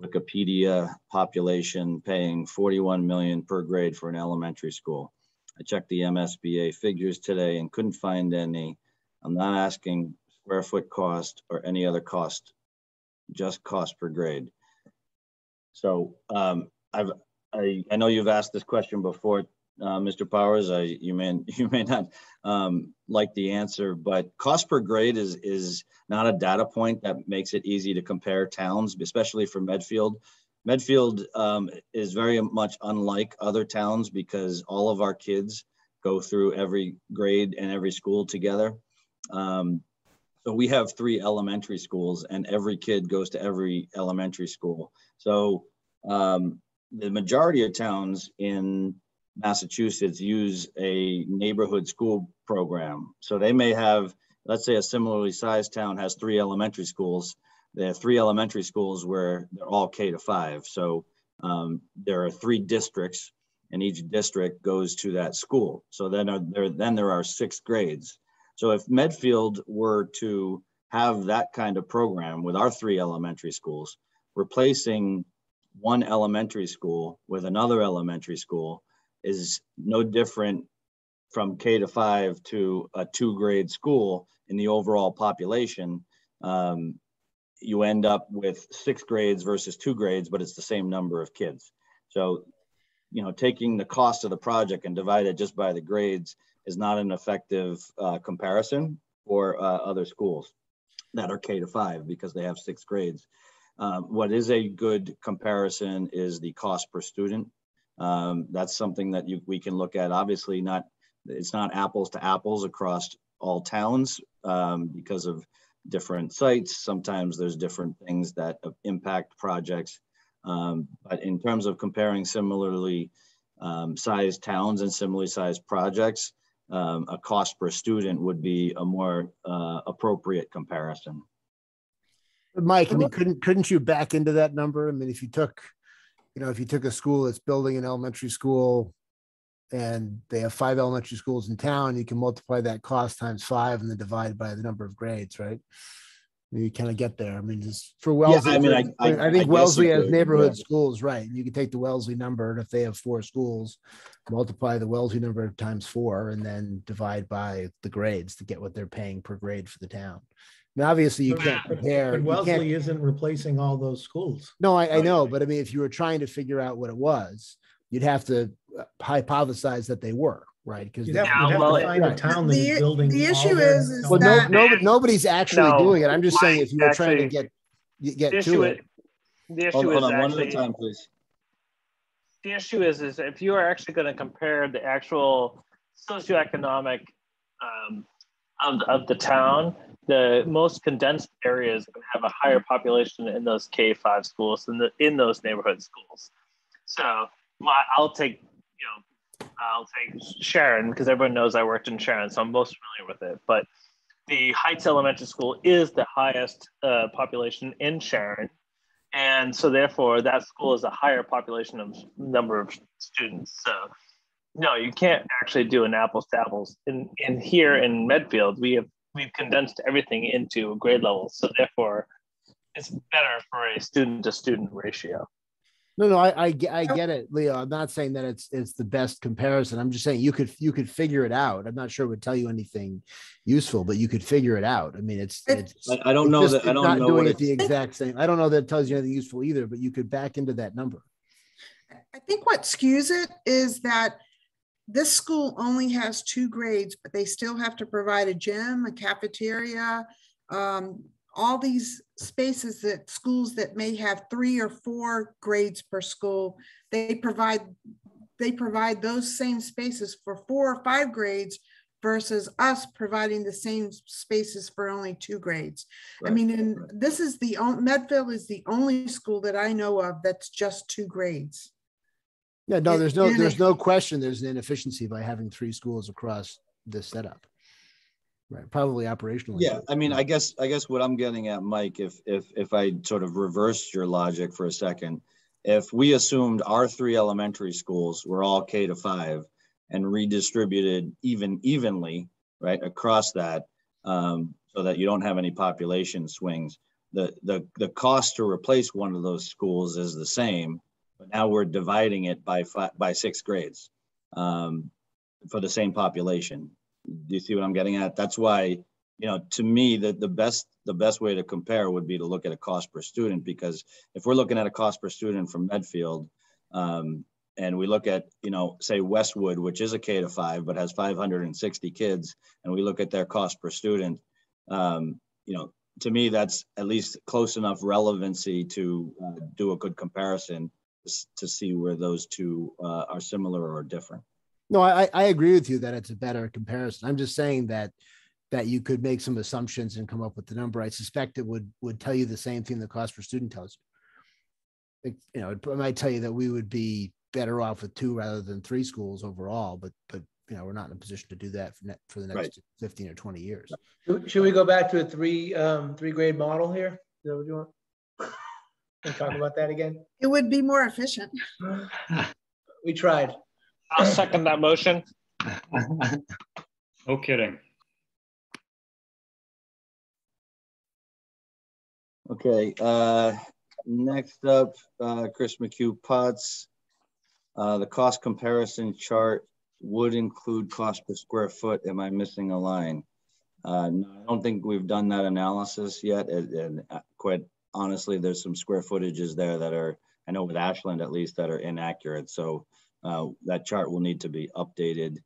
[SPEAKER 1] Wikipedia population paying 41 million per grade for an elementary school? I checked the MSBA figures today and couldn't find any. I'm not asking square foot cost or any other cost, just cost per grade. So um, I've, I, I know you've asked this question before, uh, Mr. Powers. I, you may you may not um, like the answer, but cost per grade is is not a data point that makes it easy to compare towns, especially for Medfield. Medfield um, is very much unlike other towns because all of our kids go through every grade and every school together. Um, so we have three elementary schools and every kid goes to every elementary school. So um, the majority of towns in Massachusetts use a neighborhood school program. So they may have, let's say a similarly sized town has three elementary schools. They have three elementary schools where they're all K to five. So um, there are three districts and each district goes to that school. So then are, there, then there are six grades. So if Medfield were to have that kind of program with our three elementary schools, replacing one elementary school with another elementary school is no different from K to five to a two grade school in the overall population. Um, you end up with six grades versus two grades, but it's the same number of kids. So, you know, taking the cost of the project and divide it just by the grades is not an effective uh, comparison for uh, other schools that are K to five because they have six grades. Um, what is a good comparison is the cost per student. Um, that's something that you, we can look at. Obviously, not it's not apples to apples across all towns um, because of different sites. Sometimes there's different things that impact projects. Um, but in terms of comparing similarly um, sized towns and similarly sized projects, um, a cost per student would be a more uh, appropriate comparison.
[SPEAKER 9] Mike, I mean, couldn't couldn't you back into that number? I mean, if you took, you know, if you took a school that's building an elementary school and they have five elementary schools in town, you can multiply that cost times five and then divide by the number of grades, right? You kind of get there. I mean, just for Wellesley, yeah, I, mean, I, I, I think Wellesley has neighborhood yeah. schools, right? And you can take the Wellesley number, and if they have four schools, multiply the Wellesley number times four, and then divide by the grades to get what they're paying per grade for the town. Now, obviously, you can't compare.
[SPEAKER 4] But Wellesley isn't replacing all those schools.
[SPEAKER 9] No, I, I know, but I mean, if you were trying to figure out what it was, you'd have to uh, hypothesize that they were right because
[SPEAKER 4] you'd have, you'd have well, to find right. a town that's
[SPEAKER 3] the,
[SPEAKER 4] building.
[SPEAKER 3] The issue is, is
[SPEAKER 9] well,
[SPEAKER 3] that
[SPEAKER 9] no, no, nobody's actually no, doing it. I'm just saying if you were trying to get get to it.
[SPEAKER 12] The issue
[SPEAKER 1] hold,
[SPEAKER 12] is
[SPEAKER 1] hold on,
[SPEAKER 12] actually,
[SPEAKER 1] one at a time, please.
[SPEAKER 12] The issue is, is if you are actually going to compare the actual socioeconomic um, of, of the town, the most condensed areas are going to have a higher population in those K5 schools than the, in those neighborhood schools. So my, I'll take, you know, I'll take Sharon because everyone knows I worked in Sharon, so I'm most familiar with it. But the Heights Elementary School is the highest uh, population in Sharon. And so therefore that school is a higher population of number of students. So no, you can't actually do an apples to apples. In, in here in Medfield, we have we've condensed everything into grade levels. So therefore, it's better for a student to student ratio.
[SPEAKER 9] No, no, I, I, get- I get it, Leo. I'm not saying that it's, it's the best comparison. I'm just saying you could, you could figure it out. I'm not sure it would tell you anything useful, but you could figure it out. I mean, it's, it's.
[SPEAKER 1] I, I don't
[SPEAKER 9] it's
[SPEAKER 1] know
[SPEAKER 9] just
[SPEAKER 1] that, I don't
[SPEAKER 9] Not
[SPEAKER 1] know
[SPEAKER 9] doing
[SPEAKER 1] what
[SPEAKER 9] it the exact same. I don't know that it tells you anything useful either, but you could back into that number.
[SPEAKER 3] I think what skews it is that this school only has two grades, but they still have to provide a gym, a cafeteria, um, all these spaces that schools that may have three or four grades per school, they provide they provide those same spaces for four or five grades versus us providing the same spaces for only two grades. I mean, and this is the Medfield is the only school that I know of that's just two grades.
[SPEAKER 9] Yeah, no, there's no, there's no question there's an inefficiency by having three schools across this setup. Right, probably operationally.
[SPEAKER 1] yeah, I mean, I guess, I guess what I'm getting at, Mike, if, if, if I sort of reversed your logic for a second, if we assumed our three elementary schools were all K to five and redistributed even evenly, right, across that, um, so that you don't have any population swings, the, the, the cost to replace one of those schools is the same, but now we're dividing it by five, by six grades, um, for the same population. Do you see what I'm getting at? That's why, you know, to me, the, the best, the best way to compare would be to look at a cost per student, because if we're looking at a cost per student from Medfield, um, and we look at, you know, say Westwood, which is a K to five, but has five hundred and sixty kids, and we look at their cost per student, um, you know, to me, that's at least close enough relevancy to uh, do a good comparison to see where those two uh, are similar or different.
[SPEAKER 9] No, I, I- I agree with you that it's a better comparison. I'm just saying that, that you could make some assumptions and come up with the number. I suspect it would, would tell you the same thing the cost per student tells you. It- You know, it might tell you that we would be better off with two rather than three schools overall, but, but, you know, we're not in a position to do that for, ne- for the
[SPEAKER 1] Right.
[SPEAKER 9] next fifteen or twenty years.
[SPEAKER 5] Should should we go back to a three, um, three grade model here? Is that what you want? And talk about that again?
[SPEAKER 3] It would be more efficient.
[SPEAKER 5] We tried.
[SPEAKER 12] I'll second that motion.
[SPEAKER 7] No kidding.
[SPEAKER 1] Okay, uh, next up, uh, Chris McHugh Potts. Uh, the cost comparison chart would include cost per square foot. Am I missing a line? Uh, no, I don't think we've done that analysis yet. And, and uh, quite honestly, there's some square footages there that are, I know with Ashland at least, that are inaccurate. So uh, that chart will need to be updated.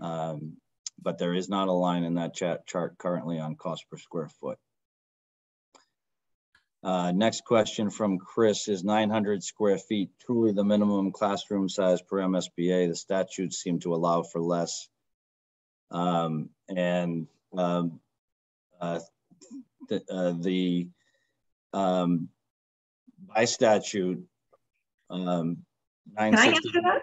[SPEAKER 1] Um, but there is not a line in that chat chart currently on cost per square foot. Uh, next question from Chris is 900 square feet truly the minimum classroom size per MSBA? The statutes seem to allow for less. Um, and um, uh, uh, the um, by statute, um,
[SPEAKER 14] Can I
[SPEAKER 1] 960
[SPEAKER 14] answer that?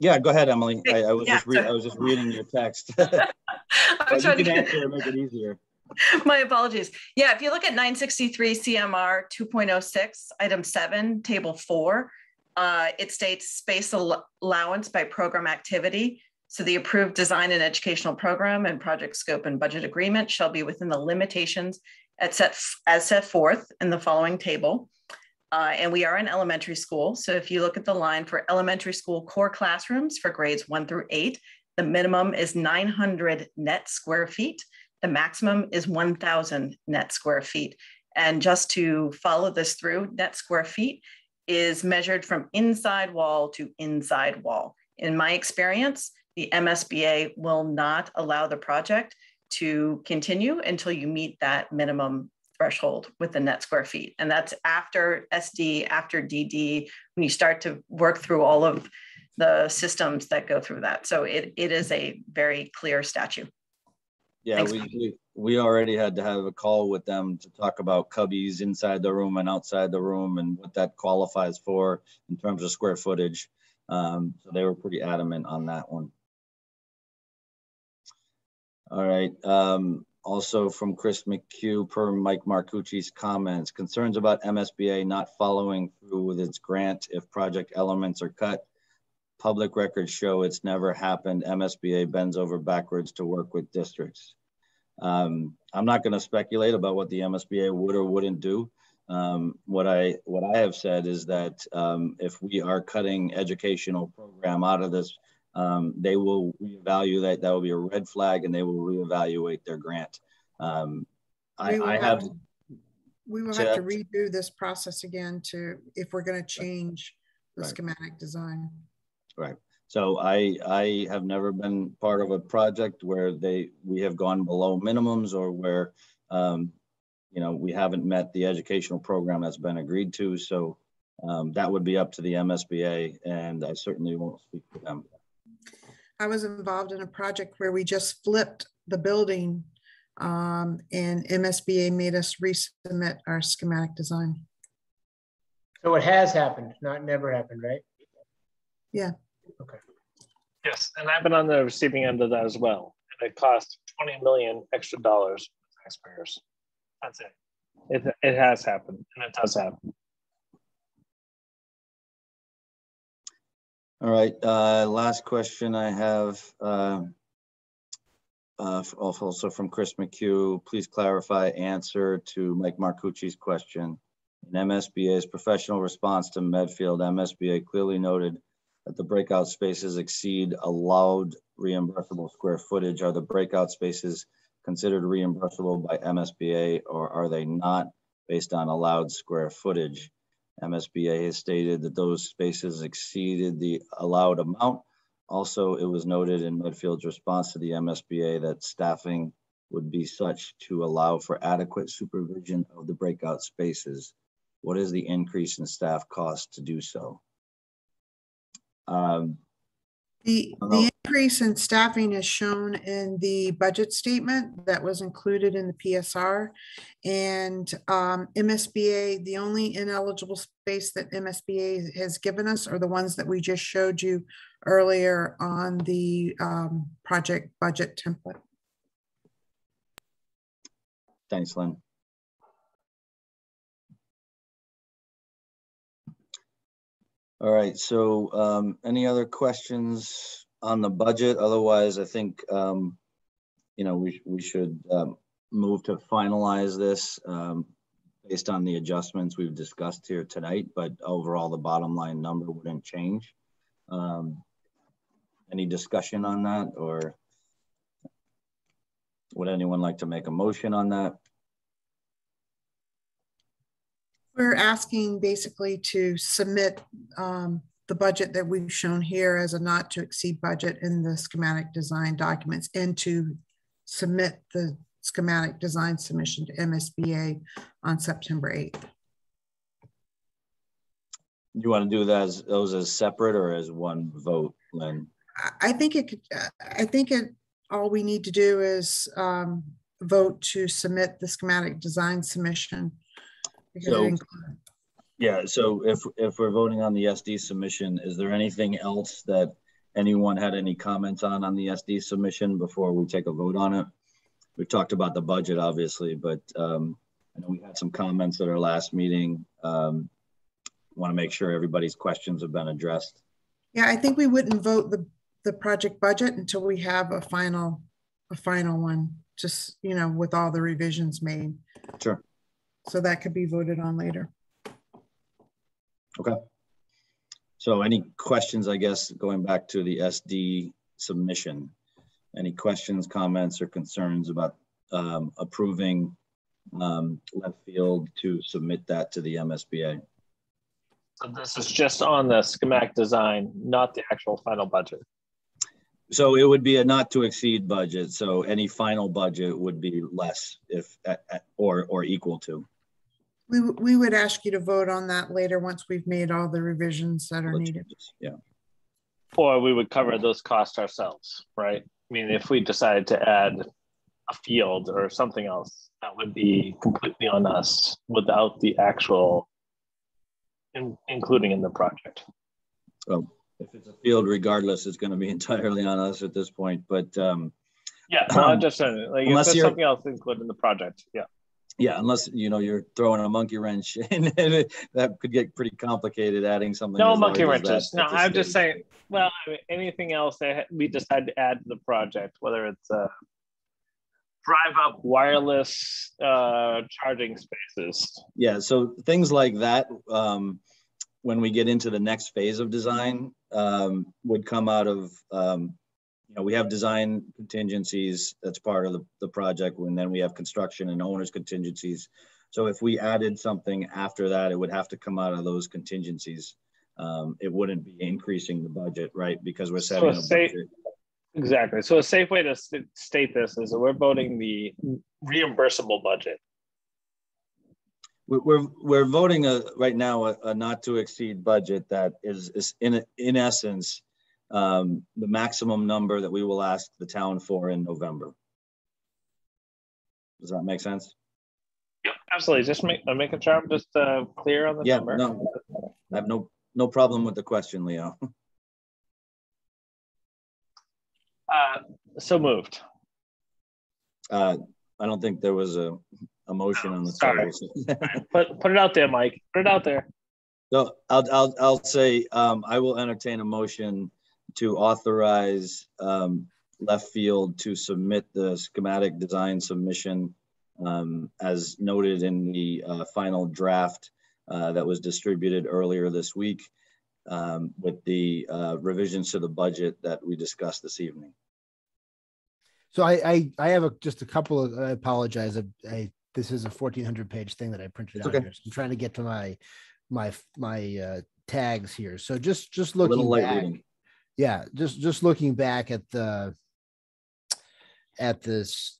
[SPEAKER 1] Yeah, go ahead, Emily. I, I was
[SPEAKER 14] Yeah,
[SPEAKER 1] just I was just reading your text.
[SPEAKER 14] I'm trying
[SPEAKER 1] you
[SPEAKER 14] to
[SPEAKER 1] answer and make it easier.
[SPEAKER 14] My apologies. Yeah, if you look at 963 CMR 2.06, item seven, table four, uh, it states space al- allowance by program activity. So the approved design and educational program and project scope and budget agreement shall be within the limitations at set, as set forth in the following table. Uh, and we are in elementary school. So if you look at the line for elementary school core classrooms for grades one through eight, the minimum is 900 net square feet. The maximum is 1,000 net square feet. And just to follow this through, net square feet is measured from inside wall to inside wall. In my experience, the MSBA will not allow the project to continue until you meet that minimum threshold with the net square feet. And that's after SD, after DD, when you start to work through all of the systems that go through that. So it, it is a very clear statute.
[SPEAKER 1] Yeah,
[SPEAKER 14] Thanks,
[SPEAKER 1] we, we, we already had to have a call with them to talk about cubbies inside the room and outside the room and what that qualifies for in terms of square footage. Um, so they were pretty adamant on that one. All right, um, also from Chris McHugh per Mike Marcucci's comments, concerns about MSBA not following through with its grant if project elements are cut. Public records show it's never happened. MSBA bends over backwards to work with districts. Um, I'm not going to speculate about what the MSBA would or wouldn't do. Um, what I what I have said is that um, if we are cutting educational program out of this, um, they will reevaluate that. That will be a red flag, and they will reevaluate their grant. Um, I, I have.
[SPEAKER 3] To, we will have to redo this process again to if we're going to change the right. schematic design.
[SPEAKER 1] Right. So I I have never been part of a project where they we have gone below minimums or where um, you know, we haven't met the educational program that's been agreed to. So um, that would be up to the MSBA, and I certainly won't speak for them.
[SPEAKER 3] I was involved in a project where we just flipped the building, um, and MSBA made us resubmit our schematic design.
[SPEAKER 5] So it has happened, not never happened, right?
[SPEAKER 3] Yeah.
[SPEAKER 5] Okay.
[SPEAKER 12] Yes, and I've been on the receiving end of that as well. And it cost 20 million extra dollars for taxpayers. That's it. It, it has happened and it does happen.
[SPEAKER 1] All right. Uh, last question I have uh, uh, also from Chris McHugh. Please clarify answer to Mike Marcucci's question. In MSBA's professional response to Medfield, MSBA clearly noted that the breakout spaces exceed allowed reimbursable square footage. Are the breakout spaces considered reimbursable by MSBA or are they not based on allowed square footage? MSBA has stated that those spaces exceeded the allowed amount. Also, it was noted in Medfield's response to the MSBA that staffing would be such to allow for adequate supervision of the breakout spaces. What is the increase in staff cost to do so? Um,
[SPEAKER 3] the, the increase in staffing is shown in the budget statement that was included in the PSR. And um, MSBA, the only ineligible space that MSBA has given us are the ones that we just showed you earlier on the um, project budget template.
[SPEAKER 1] Thanks, Lynn. All right, so um, any other questions on the budget? Otherwise, I think, um, you know, we, we should um, move to finalize this um, based on the adjustments we've discussed here tonight, but overall the bottom line number wouldn't change. Um, any discussion on that or would anyone like to make a motion on that?
[SPEAKER 3] We're asking basically to submit um, the budget that we've shown here as a not to exceed budget in the schematic design documents and to submit the schematic design submission to MSBA on September 8th.
[SPEAKER 1] You want to do that as those as separate or as one vote, Lynn?
[SPEAKER 3] I think it could, I think it, all we need to do is um, vote to submit the schematic design submission
[SPEAKER 1] so, yeah, so if, if we're voting on the SD submission, is there anything else that anyone had any comments on on the SD submission before we take a vote on it? We've talked about the budget, obviously, but um, I know we had some comments at our last meeting. Um, Want to make sure everybody's questions have been addressed.
[SPEAKER 3] Yeah, I think we wouldn't vote the, the project budget until we have a final, a final one, just, you know, with all the revisions made.
[SPEAKER 1] Sure.
[SPEAKER 3] So that could be voted on later.
[SPEAKER 1] Okay. So any questions, I guess, going back to the SD submission? Any questions, comments, or concerns about um, approving um, left field to submit that to the MSBA?
[SPEAKER 12] So this is just on the schematic design, not the actual final budget.
[SPEAKER 1] So it would be a not to exceed budget. So any final budget would be less if or or equal to.
[SPEAKER 3] We, we would ask you to vote on that later once we've made all the revisions that are needed.
[SPEAKER 1] Yeah.
[SPEAKER 12] Or we would cover those costs ourselves, right? I mean, if we decided to add a field or something else, that would be completely on us without the actual in, including in the project.
[SPEAKER 1] Well, if it's a field, regardless, it's going to be entirely on us at this point. But um,
[SPEAKER 12] yeah, no, I'm just saying, like, if there's something else included in the project, yeah
[SPEAKER 1] yeah, unless you know you're throwing a monkey wrench, and that could get pretty complicated. Adding something.
[SPEAKER 12] No monkey wrenches. No, I'm stage. just saying. Well, I mean, anything else that we decide to add to the project, whether it's a drive up wireless uh, charging spaces.
[SPEAKER 1] Yeah, so things like that, um, when we get into the next phase of design, um, would come out of, um, you know, we have design contingencies that's part of the, the project, and then we have construction and owners contingencies. So if we added something after that, it would have to come out of those contingencies. Um, it wouldn't be increasing the budget, right? Because we're setting
[SPEAKER 12] So
[SPEAKER 1] a
[SPEAKER 12] say-
[SPEAKER 1] budget.
[SPEAKER 12] Exactly. So a safe way to st- state this is that we're voting the reimbursable budget.
[SPEAKER 1] We- We're, we're voting a, right now, a, a not to exceed budget that is, is in, in essence, um, the maximum number that we will ask the town for in November. Does that make sense?
[SPEAKER 12] Absolutely. Just make, I'm making sure I'm just uh, clear on the
[SPEAKER 1] Yeah,
[SPEAKER 12] number.
[SPEAKER 1] no, I have no, no problem with the question, Leo.
[SPEAKER 12] Uh, so moved.
[SPEAKER 1] Uh, I don't think there was a, a motion on the
[SPEAKER 12] Sorry.
[SPEAKER 1] table.
[SPEAKER 12] Put, put it out there, Mike. Put it out there.
[SPEAKER 1] So I'll, I'll, I'll say, um, I will entertain a motion to authorize, um, left field to submit the schematic design submission, um, as noted in the, uh, final draft, uh, that was distributed earlier this week, um, with the, uh, revisions to the budget that we discussed this evening.
[SPEAKER 9] So I, I, I have a, just a couple of, I apologize. I, I, this is a fourteen hundred page thing that I printed out
[SPEAKER 1] okay.
[SPEAKER 9] here. So I'm trying to get to my, my, my, uh, tags here. So just, just looking
[SPEAKER 1] light
[SPEAKER 9] back.
[SPEAKER 1] reading.
[SPEAKER 9] Yeah, just, just looking back at the, at this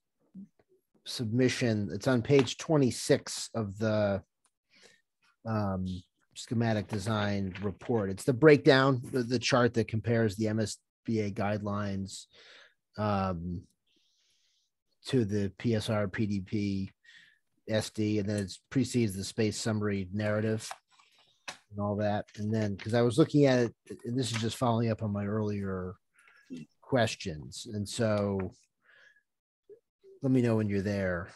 [SPEAKER 9] submission, it's on page twenty-six of the, um, schematic design report. It's the breakdown, the, the chart that compares the MSBA guidelines, um, to the PSR, PDP, SD, and then it precedes the space summary narrative and all that. And then, because I was looking at it, and this is just following up on my earlier questions. And so let me know when you're there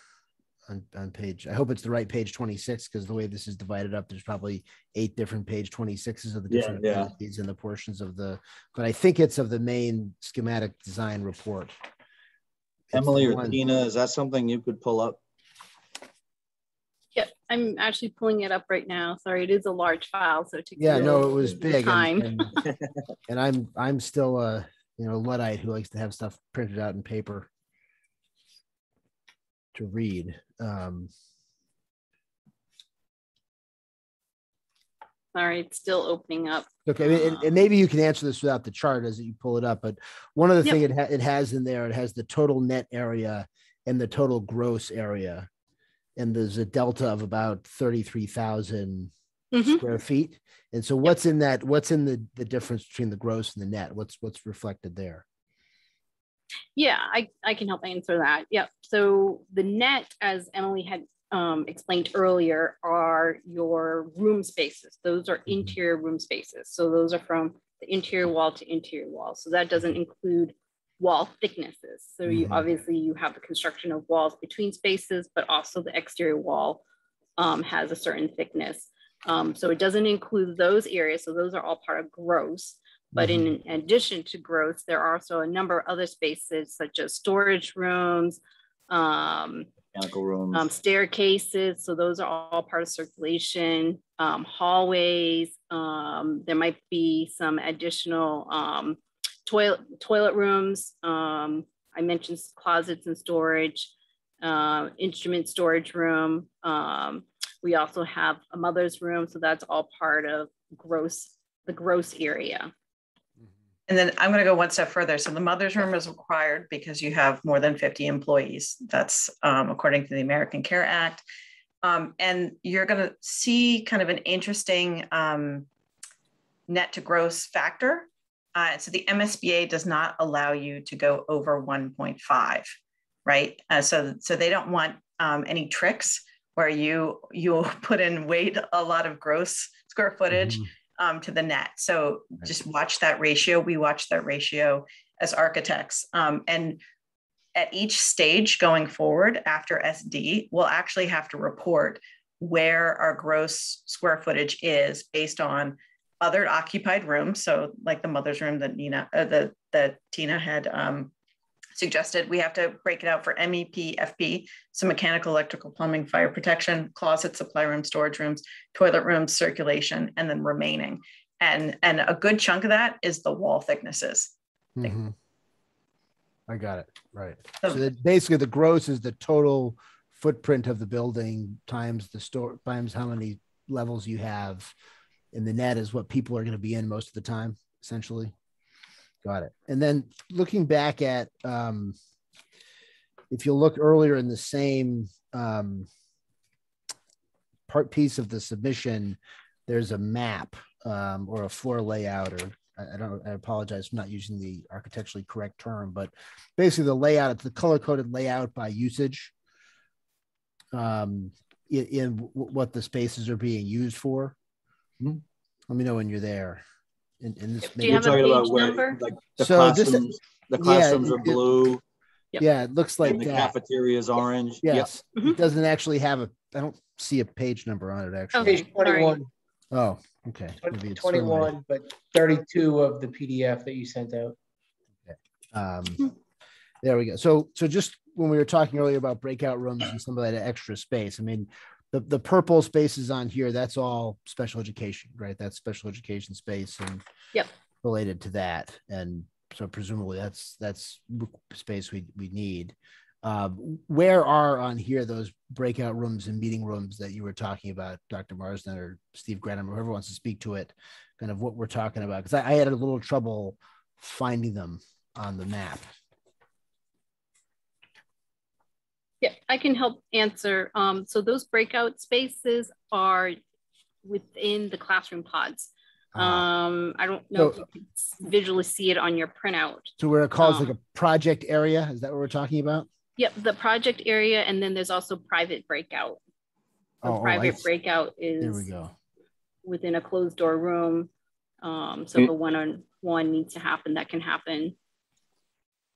[SPEAKER 9] on, on page, I hope it's the right page 26, because the way this is divided up, there's probably eight different page 26s of the different
[SPEAKER 1] yeah.
[SPEAKER 9] appendices and the portions of the, but I think it's of the main schematic design report. It's
[SPEAKER 1] Emily or
[SPEAKER 9] one-
[SPEAKER 1] Tina, is that something you could pull up?
[SPEAKER 10] I'm actually pulling it up right now. Sorry, it is a large file, so a
[SPEAKER 9] Yeah, no, it was big.
[SPEAKER 10] Time.
[SPEAKER 9] And, and, and I'm, I'm still a, you know, Luddite who likes to have stuff printed out in paper to read. Um,
[SPEAKER 10] Sorry, it's still opening up.
[SPEAKER 9] okay, and, and maybe you can answer this without the chart as you pull it up, but one of the
[SPEAKER 10] Yep.
[SPEAKER 9] thing it, ha- it has in there, it has the total net area and the total gross area. And there's a delta of about thirty-three thousand
[SPEAKER 10] Mhm.
[SPEAKER 9] square feet. And so what's in that, what's in the, the difference between the gross and the net? What's, what's reflected there?
[SPEAKER 10] Yeah, I, I can help answer that. Yep. So the net, as Emily had um, explained earlier, are your room spaces. Those are interior room spaces. So those are from the interior wall to interior wall. So that doesn't include wall thicknesses. So you
[SPEAKER 9] Mhm.
[SPEAKER 10] obviously you have the construction of walls between spaces, but also the exterior wall um, has a certain thickness. Um, so it doesn't include those areas. So those are all part of gross. But in addition to gross, there are also a number of other spaces such as storage rooms, um,
[SPEAKER 1] Mechanical rooms.
[SPEAKER 10] um, staircases. So those are all part of circulation, um, hallways. Um, there might be some additional um, toilet toilet rooms. Um, I mentioned closets and storage, uh, instrument storage room. Um, we also have a mother's room, so that's all part of gross the gross area.
[SPEAKER 14] And then I'm going to go one step further. So the mother's room is required because you have more than 50 employees. That's um, according to the American Care Act. Um, and you're going to see kind of an interesting um, net to gross factor. Uh, so the MSBA does not allow you to go over 1.5, right? Uh, so, so they don't want um, any tricks where you you put in weight a lot of gross square footage um, to the net. So just watch that ratio. We watch that ratio as architects. Um, and at each stage going forward after SD, we'll actually have to report where our gross square footage is based on other occupied rooms. So like the mother's room that Nina, uh, the, that Tina had um, suggested, we have to break it out for MEP, FP, so mechanical, electrical, plumbing, fire protection, closet, supply room, storage rooms, toilet rooms, circulation, and then remaining. And, and a good chunk of that is the wall thicknesses.
[SPEAKER 9] Mhm. I got it, right.
[SPEAKER 14] So-
[SPEAKER 9] So basically the gross is the total footprint of the building times the store, times how many levels you have. And the net is what people are going to be in most of the time, essentially. Got it. And then looking back at, um, if you look earlier in the same, um, part piece of the submission, there's a map, um, or a floor layout, or I, don't, I apologize for not using the architecturally correct term, but basically the layout, it's the color coded layout by usage. Um, in, in what the spaces are being used for. Let me know when you're there. And, and this
[SPEAKER 10] Do you
[SPEAKER 9] maybe-
[SPEAKER 10] have a
[SPEAKER 1] talking about
[SPEAKER 10] page
[SPEAKER 1] where,
[SPEAKER 10] number?
[SPEAKER 1] like the
[SPEAKER 9] So this-
[SPEAKER 1] classrooms, the
[SPEAKER 9] yeah,
[SPEAKER 1] classrooms are
[SPEAKER 9] it-
[SPEAKER 1] blue
[SPEAKER 9] yeah, it looks like
[SPEAKER 1] and the
[SPEAKER 9] that.
[SPEAKER 1] cafeteria is orange. Yep.
[SPEAKER 9] Yes,
[SPEAKER 10] Mm-hmm.
[SPEAKER 9] it doesn't actually have a. I don't see a page number on it actually.
[SPEAKER 5] Page twenty-one,
[SPEAKER 9] Oh, okay. Maybe it's from my-
[SPEAKER 5] twenty-one, but thirty-two of the PDF that you sent out.
[SPEAKER 9] Um, there we go. So, so just when we were talking earlier about breakout rooms and some of that extra space, I mean, the, the purple spaces on here, that's all special education, right? That's special education space and
[SPEAKER 10] Yep.
[SPEAKER 9] related to that. And so presumably that's, that's space we, we need. Uh, where are on here those breakout rooms and meeting rooms that you were talking about, Dr. Marsden or Steve Granum, or whoever wants to speak to it, kind of what we're talking about? Because I, I had a little trouble finding them on the map.
[SPEAKER 10] Yeah, I can help answer. Um, so those breakout spaces are within the classroom pods. Um, I don't know if you can visually see it on your printout.
[SPEAKER 9] So where it calls
[SPEAKER 10] Um,
[SPEAKER 9] like a project area, is that what we're talking about?
[SPEAKER 10] Yep, the project area, and then there's also private breakout. So
[SPEAKER 9] Oh, oh,
[SPEAKER 10] private
[SPEAKER 9] see.
[SPEAKER 10] breakout
[SPEAKER 9] There we go.
[SPEAKER 10] within a closed door room. Um, so
[SPEAKER 15] Mm.
[SPEAKER 10] the one on one needs to happen, that can happen.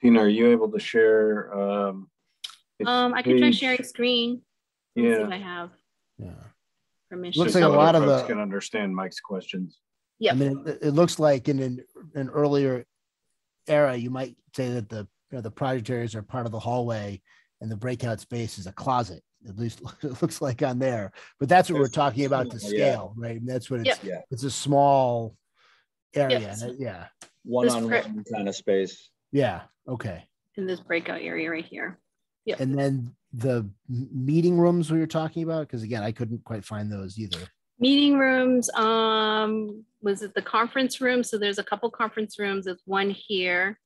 [SPEAKER 15] Tina, are you able to share? Um, it's
[SPEAKER 10] Um, I can try sharing screen. Let me see if I have
[SPEAKER 9] Yeah.
[SPEAKER 10] permission.
[SPEAKER 9] Looks
[SPEAKER 15] so
[SPEAKER 9] like a lot of
[SPEAKER 15] folks
[SPEAKER 9] the-
[SPEAKER 15] Can understand Mike's questions.
[SPEAKER 10] Yeah.
[SPEAKER 9] I mean, it, it looks like in an, an earlier era, you might say that the you know, the project areas are part of the hallway and the breakout space is a closet. At least it looks like on there. But that's what we're talking about to
[SPEAKER 1] Yeah.
[SPEAKER 9] scale, right? And that's what it's.
[SPEAKER 1] Yeah.
[SPEAKER 9] It's a small area.
[SPEAKER 10] Yes.
[SPEAKER 9] and it- Yeah.
[SPEAKER 1] One
[SPEAKER 10] This
[SPEAKER 1] on
[SPEAKER 10] pri-
[SPEAKER 1] one kind of space.
[SPEAKER 9] Yeah. Okay.
[SPEAKER 10] in this breakout area right here. Yep.
[SPEAKER 9] And then the meeting rooms we were talking about, because again, I couldn't quite find those either.
[SPEAKER 10] Meeting rooms, um, was it the conference room? So there's a couple conference rooms. There's one here.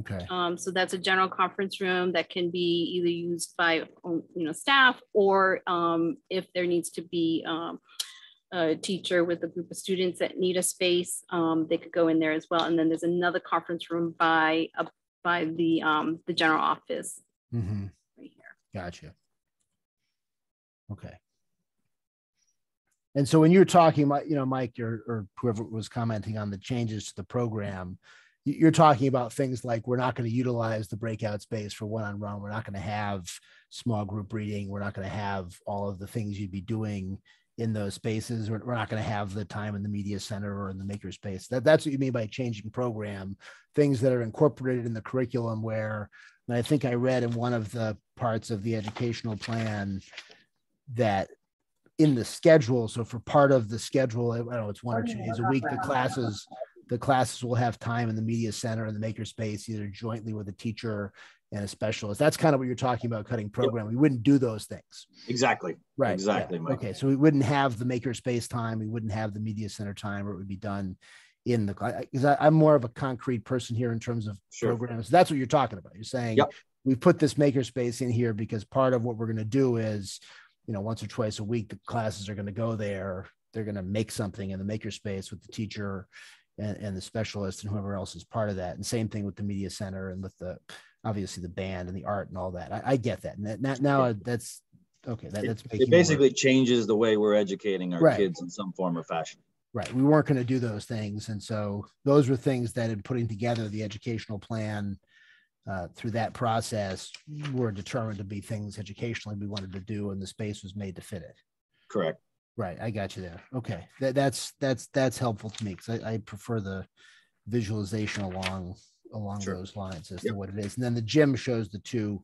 [SPEAKER 9] Okay.
[SPEAKER 10] Um, so that's a general conference room that can be either used by, um, you know, staff or um, if there needs to be um, a teacher with a group of students that need a space, um, they could go in there as well. And then there's another conference room by, uh, by the, um, the general office
[SPEAKER 9] Mm-hmm. Gotcha. Okay. And so when you're talking you know, Mike or, or whoever was commenting on the changes to the program, you're talking about things like we're not going to utilize the breakout space for one-on-one. We're not going to have small group reading. We're not going to have all of the things you'd be doing in those spaces. We're, we're not going to have the time in the media center or in the maker space. That, that's what you mean by changing program, things that are incorporated in the curriculum where, and I think I read in one of the parts of the educational plan that in the schedule, so for part of the schedule, I don't know, it's one or two days a week, the classes, the classes will have time in the media center and the maker space, either jointly with a teacher and a specialist. That's kind of what you're talking about cutting program. We wouldn't do those things.
[SPEAKER 1] Exactly.
[SPEAKER 9] Right.
[SPEAKER 1] Exactly, Mike.
[SPEAKER 9] Okay. So we wouldn't have the maker space time. We wouldn't have the media center time, or it would be done in the. Because I'm more of a concrete person here in terms of
[SPEAKER 1] Sure.
[SPEAKER 9] programs. That's what you're talking about. You're saying
[SPEAKER 1] Yep.
[SPEAKER 9] we put this maker space in here because part of what we're going to do is, you know, once or twice a week, the classes are going to go there. They're going to make something in the maker space with the teacher and, and the specialist and whoever else is part of that. And same thing with the media center and with the obviously the band and the art and all that. I, I get that. And that, that now that's okay. That, that's
[SPEAKER 1] It, it basically changes the way we're educating our
[SPEAKER 9] Right.
[SPEAKER 1] kids in some form or fashion.
[SPEAKER 9] Right. We weren't going to do those things. And so those were things that in putting together the educational plan uh, through that process were determined to be things educationally we wanted to do and the space was made to fit it.
[SPEAKER 1] Correct.
[SPEAKER 9] Right. I got you there. Okay. That, that's, that's, that's helpful to me because I, I prefer the visualization along along
[SPEAKER 1] Sure.
[SPEAKER 9] those lines as
[SPEAKER 1] Yep.
[SPEAKER 9] to what it is. And then the gym shows the two,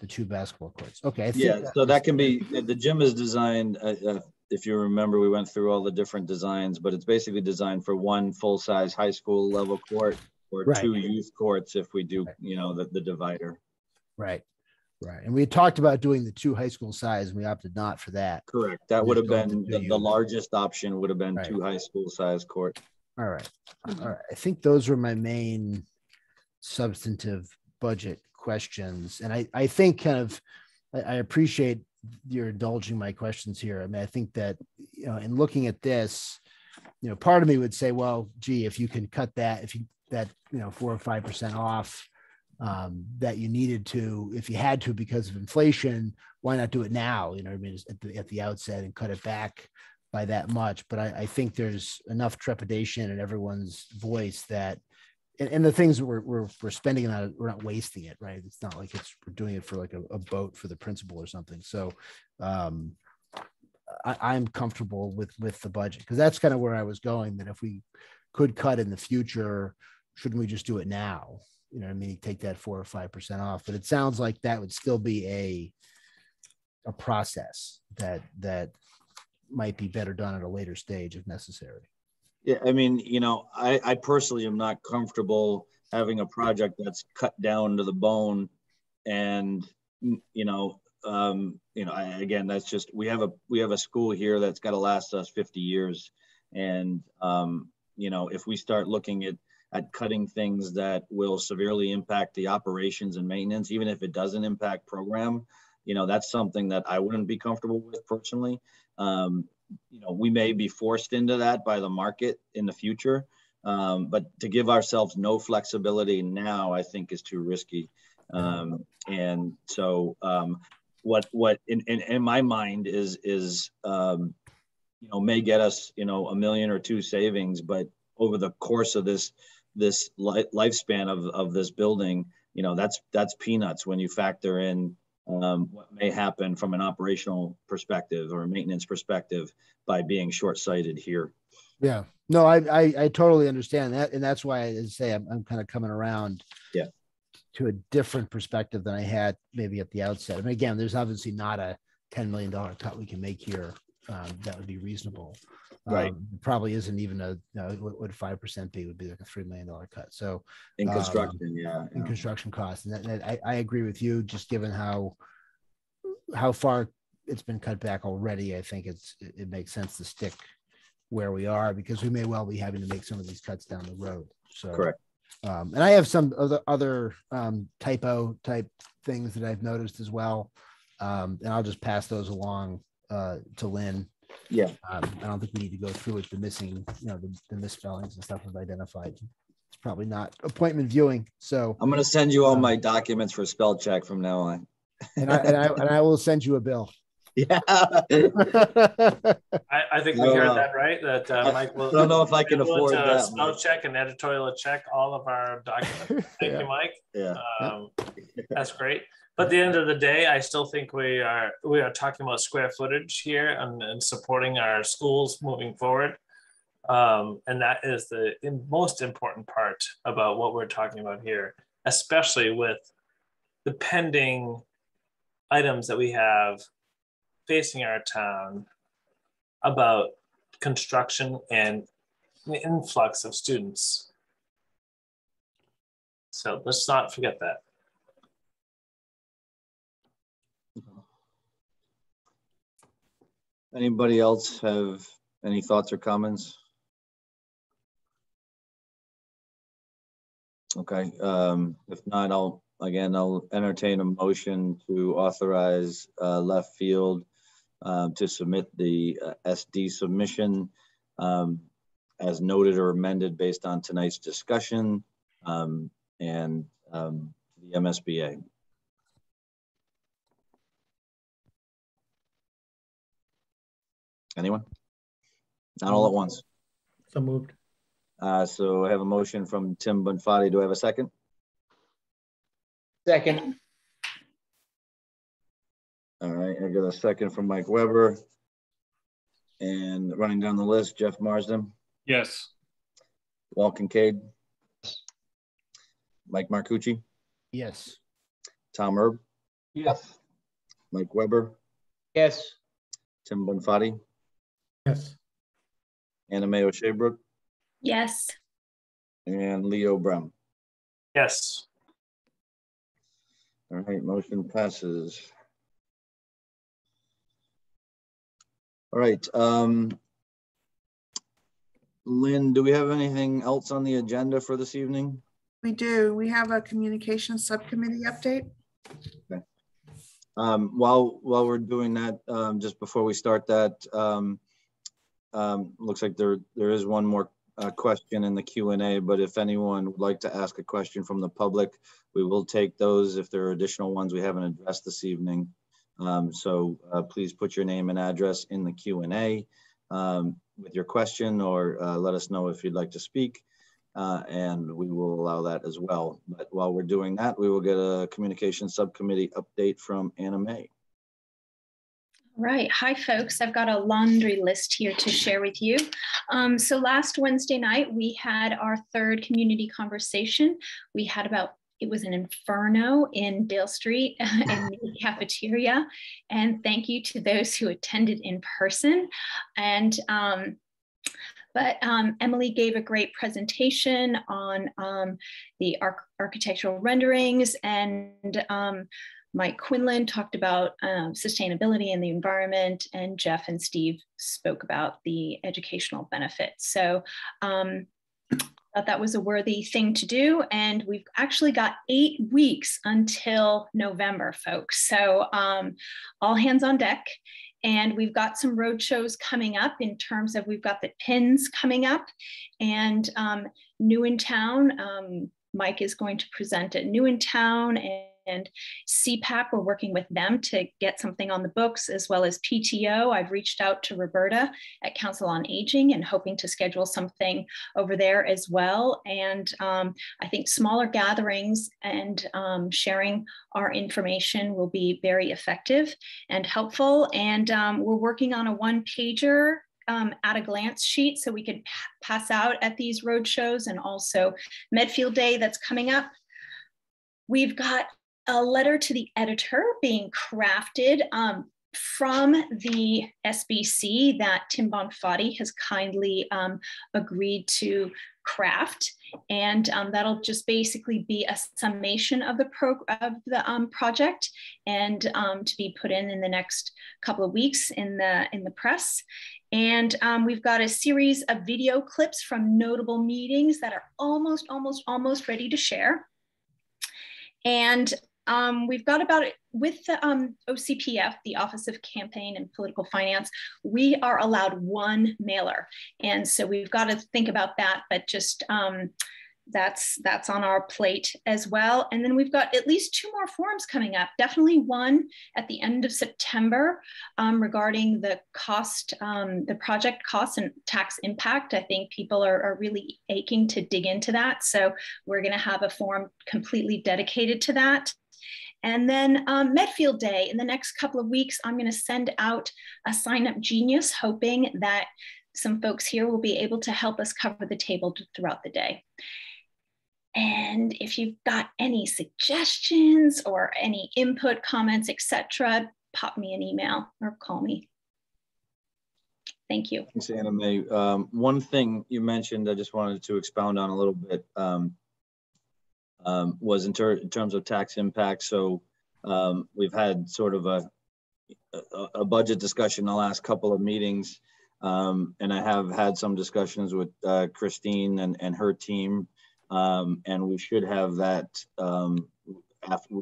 [SPEAKER 9] the two basketball courts. Okay. I think
[SPEAKER 1] Yeah,
[SPEAKER 9] that
[SPEAKER 1] so that can be, the gym is designed, uh, uh, if you remember, we went through all the different designs, but it's basically designed for one full-size high school level court or
[SPEAKER 9] Right.
[SPEAKER 1] two youth courts if we do, you know, the, the divider.
[SPEAKER 9] Right. Right. And we talked about doing the two high school size and we opted not for that.
[SPEAKER 1] Correct. That would have been, the, the largest option would have been
[SPEAKER 9] Right.
[SPEAKER 1] two high school size court.
[SPEAKER 9] All right. All right. I think those were my main substantive budget questions. And I, I think kind of, I appreciate your indulging my questions here. I mean, I think that, you know, in looking at this, you know, part of me would say, well, gee, if you can cut that, if you, that, you know, four or 5% off, um, that you needed to, if you had to because of inflation, why not do it now? You know, I mean, at the, at the outset and cut it back by that much. But I, I think there's enough trepidation in everyone's voice that, and, and the things we're, we're, we're spending on, we're not wasting it, right? It's not like it's, we're doing it for like a, a boat for the principal or something. So, um, I, I'm comfortable with, with the budget because that's kind of where I was going, that if we could cut in the future, shouldn't we just do it now? You know, I mean, take that four or five percent off, but it sounds like that would still be a a process that that might be better done at a later stage if necessary.
[SPEAKER 1] Yeah, I mean, you know, I, I personally am not comfortable having a project that's cut down to the bone and, mm, you know, um, you know, I, again, that's just, we have a, we have a school here that's got to last us 50 years. And, um, you know, if we start looking at, at cutting things that will severely impact the operations and maintenance, even if it doesn't impact program, you know, that's something that I wouldn't be comfortable with personally. Um, you know, we may be forced into that by the market in the future. Um, but to give ourselves no flexibility now, I think is too risky. Um, and so, um, what, what in, in, in my mind is, is, um, you know, may get us, you know, a million or two savings, but over the course of this, this li- lifespan of, of this building, you know, that's, that's peanuts when you factor in, um, what may happen from an operational perspective or a maintenance perspective by being short-sighted here.
[SPEAKER 9] Yeah, no, I, I, I totally understand that. And that's why I say I'm, I'm kind of coming around
[SPEAKER 1] Yeah.
[SPEAKER 9] to a different perspective than I had maybe at the outset. I mean, again, there's obviously not a $10 million cut we can make here. Um, that would be reasonable.
[SPEAKER 1] Right.
[SPEAKER 9] Um, probably isn't even a, you know, what would 5% be would be like a $3 million cut. So
[SPEAKER 1] In
[SPEAKER 9] um,
[SPEAKER 1] construction, yeah.
[SPEAKER 9] in
[SPEAKER 1] yeah.
[SPEAKER 9] construction costs. And that, that- I, I agree with you, just given how, how far it's been cut back already. I think it's, it it makes sense to stick where we are because we may well be having to make some of these cuts down the road. So.
[SPEAKER 1] Correct.
[SPEAKER 9] Um, and I have some other, other, um, typo type things that I've noticed as well. Um, and I'll just pass those along, uh, to Lynn.
[SPEAKER 1] Yeah.
[SPEAKER 9] Um, I don't think we need to go through with the missing, you know, the, the misspellings and stuff I've identified. It's probably not appointment viewing. So,
[SPEAKER 1] I'm gonna send you all my documents for spell check from now on.
[SPEAKER 9] and I, and I, and I will send you a bill.
[SPEAKER 1] Yeah.
[SPEAKER 12] I, I think we heard
[SPEAKER 1] no.
[SPEAKER 12] that right, that uh, Mike will.
[SPEAKER 1] I don't know if I can afford
[SPEAKER 12] to
[SPEAKER 1] that,
[SPEAKER 12] Spell
[SPEAKER 1] Mike.
[SPEAKER 12] check and editorial check all of our documents. Thank
[SPEAKER 9] Yeah.
[SPEAKER 12] you, Mike.
[SPEAKER 1] Yeah.
[SPEAKER 12] Um, that's great. But at the end of the day, I still think we are we are talking about square footage here and, and supporting our schools moving forward. Um, and that is the most important part about what we're talking about here, especially with the pending items that we have facing our town about construction and the influx of students. So let's not forget that.
[SPEAKER 1] Anybody else have any thoughts or comments? Okay, um, if not, I'll, again, I'll entertain a motion to authorize, uh, left field um, to submit the uh, SD submission, um, as noted or amended based on tonight's discussion, um, and, um, the MSBA. Anyone? Not all at once.
[SPEAKER 4] So moved.
[SPEAKER 1] Uh, so I have a motion from Tim Bonfatti. Do I have a second?
[SPEAKER 5] Second,
[SPEAKER 1] All right, I got a second from Mike Weber. And running down the list, Jeff Marsden,
[SPEAKER 7] Yes.
[SPEAKER 1] Walt Kincaid, Mike Marcucci,
[SPEAKER 9] Yes.
[SPEAKER 1] Tom Erb,
[SPEAKER 15] Yes.
[SPEAKER 1] Mike Weber,
[SPEAKER 5] Yes.
[SPEAKER 1] Tim Bonfatti,
[SPEAKER 4] Yes.
[SPEAKER 1] Anna Mae O'Sheabrook,
[SPEAKER 10] Yes.
[SPEAKER 1] and Leo Brown.
[SPEAKER 7] Yes.
[SPEAKER 1] All right, motion passes. All right, um, Lynn, do we have anything else on the agenda for this evening?
[SPEAKER 3] We do. We have a communications subcommittee update.
[SPEAKER 1] Um, while, while we're doing that, um, just before we start that, um, um, looks like there, there is one more, uh, question in the Q and A, but if anyone would like to ask a question from the public, we will take those if there are additional ones we haven't addressed this evening. Um, so, uh, please put your name and address in the Q and A, um, with your question or, uh, let us know if you'd like to speak. Uh, and we will allow that as well. But while we're doing that, we will get a communication subcommittee update from Anna Mae.
[SPEAKER 16] Right. Hi, folks. I've got a laundry list here to share with you. Um, so last Wednesday night, we had our third community conversation. We had about it was an inferno in Dale Street in the cafeteria. And thank you to those who attended in person. And um, but um, Emily gave a great presentation on um, the arch architectural renderings and um, Mike Quinlan talked about um, sustainability and the environment and Jeff and Steve spoke about the educational benefits. So um, thought that was a worthy thing to do. And we've actually got eight weeks until November, folks. So um, all hands on deck. And we've got some road shows coming up in terms of we've got the pins coming up and um, New in Town. Um, Mike is going to present at New in Town and, and CPAC. We're working with them to get something on the books as well as PTO. I've reached out to Roberta at Council on Aging and hoping to schedule something over there as well. And um, I think smaller gatherings and um, sharing our information will be very effective and helpful. And um, we're working on a one pager um, at a glance sheet so we could pass out at these road shows and also Medfield Day that's coming up. We've got a letter to the editor being crafted um, from the SBC that Tim Bonfatti has kindly um, agreed to craft. And um, that'll just basically be a summation of the, pro of the um, project and um, to be put in in the next couple of weeks in the, in the press. And um, we've got a series of video clips from notable meetings that are almost, almost, almost ready to share. And um, we've got about it with the um, OCPF, the Office of Campaign and Political Finance, we are allowed one mailer. And so we've got to think about that, but just um, that's that's on our plate as well. And then we've got at least two more forums coming up. Definitely one at the end of September um, regarding the cost, um, the project cost and tax impact. I think people are, are really aching to dig into that. So we're going to have a forum completely dedicated to that. And then um, Medfield Day in the next couple of weeks, I'm going to send out a sign up genius, hoping that some folks here will be able to help us cover the table throughout the day. And if you've got any suggestions or any input, comments, etc., pop me an email or call me. Thank you.
[SPEAKER 1] Thanks, Anna Mae. Um, one thing you mentioned, I just wanted to expound on a little bit. Um, um, was in, ter in, terms of tax impact. So um, we've had sort of a, a, a, budget discussion the last couple of meetings. Um, and I have had some discussions with uh, Christine and, and her team. Um, and we should have that um, after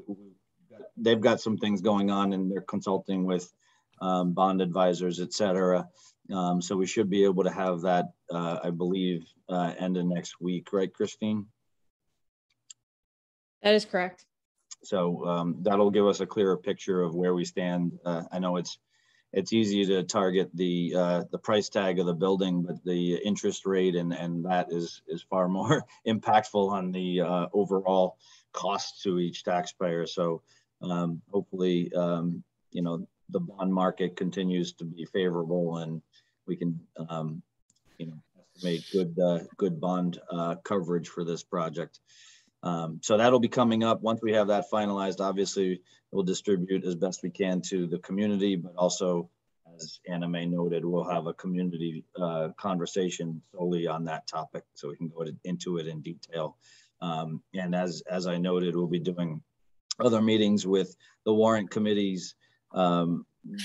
[SPEAKER 1] they've got some things going on and they're consulting with um, bond advisors, et cetera. so we should be able to have that, uh, I believe, uh, end of next week, right, Christine?
[SPEAKER 8] That is correct.
[SPEAKER 1] So um, that'll give us a clearer picture of where we stand. Uh, I know it's it's easy to target the uh, the price tag of the building, but the interest rate and and that is is far more impactful on the uh, overall cost to each taxpayer. So um, hopefully, um, you know, the bond market continues to be favorable, and we can, um, you know, estimate good uh, good bond uh, coverage for this project. Um, so that'll be coming up. Once we have that finalized, obviously we'll distribute as best we can to the community, but also as Anna Mae noted, we'll have a community uh, conversation solely on that topic so we can go to, into it in detail. Um, and as, as I noted, we'll be doing other meetings with the warrant committees, um,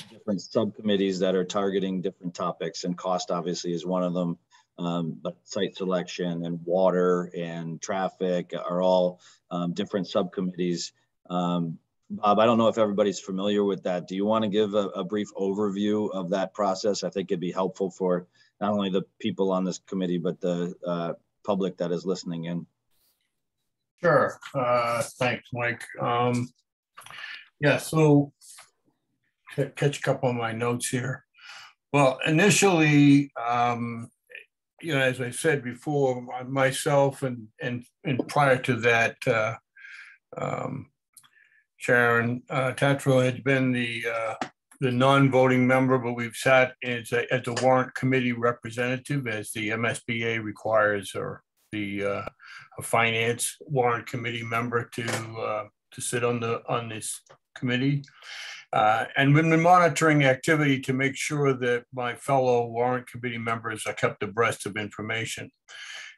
[SPEAKER 1] different subcommittees that are targeting different topics and cost obviously is one of them. Um, but site selection and water and traffic are all um, different subcommittees. Um, Bob, I don't know if everybody's familiar with that. Do you want to give a, a, brief overview of that process? I think it'd be helpful for not only the people on this committee, but the uh, public that is listening in.
[SPEAKER 2] Sure. Uh, thanks, Mike. Um, yeah, so catch a couple of my notes here. Well, initially, um, you know, as I said before, myself and and and prior to that, uh, um, Sharon uh, Tatro had been the uh, the non-voting member, but we've sat as a, as a warrant committee representative, as the MSBA requires, or the uh, a finance warrant committee member to uh, to sit on the on this committee. Uh, and we've been monitoring activity to make sure that my fellow warrant committee members are kept abreast of information.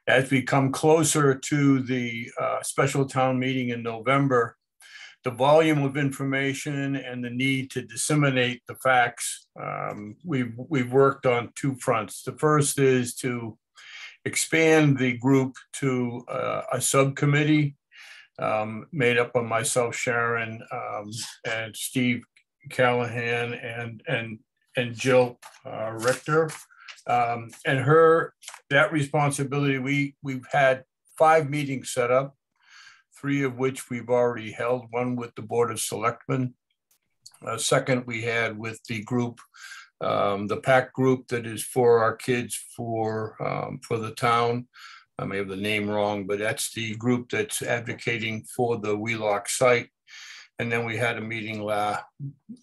[SPEAKER 2] As we come closer to the uh, special town meeting in November, the volume of information and the need to disseminate the facts, um, we've, we've worked on two fronts. The first is to expand the group to uh, a subcommittee um, made up of myself, Sharon, um, and Steve Callahan and and and Jill uh, Richter. Um, and her that responsibility, we we've had five meetings set up, three of which we've already held. One with the Board of Selectmen. Second we had with the group, um, the PAC group that is for our kids for um, for the town. I may have the name wrong, but that's the group that's advocating for the Wheelock site. And then we had a meeting la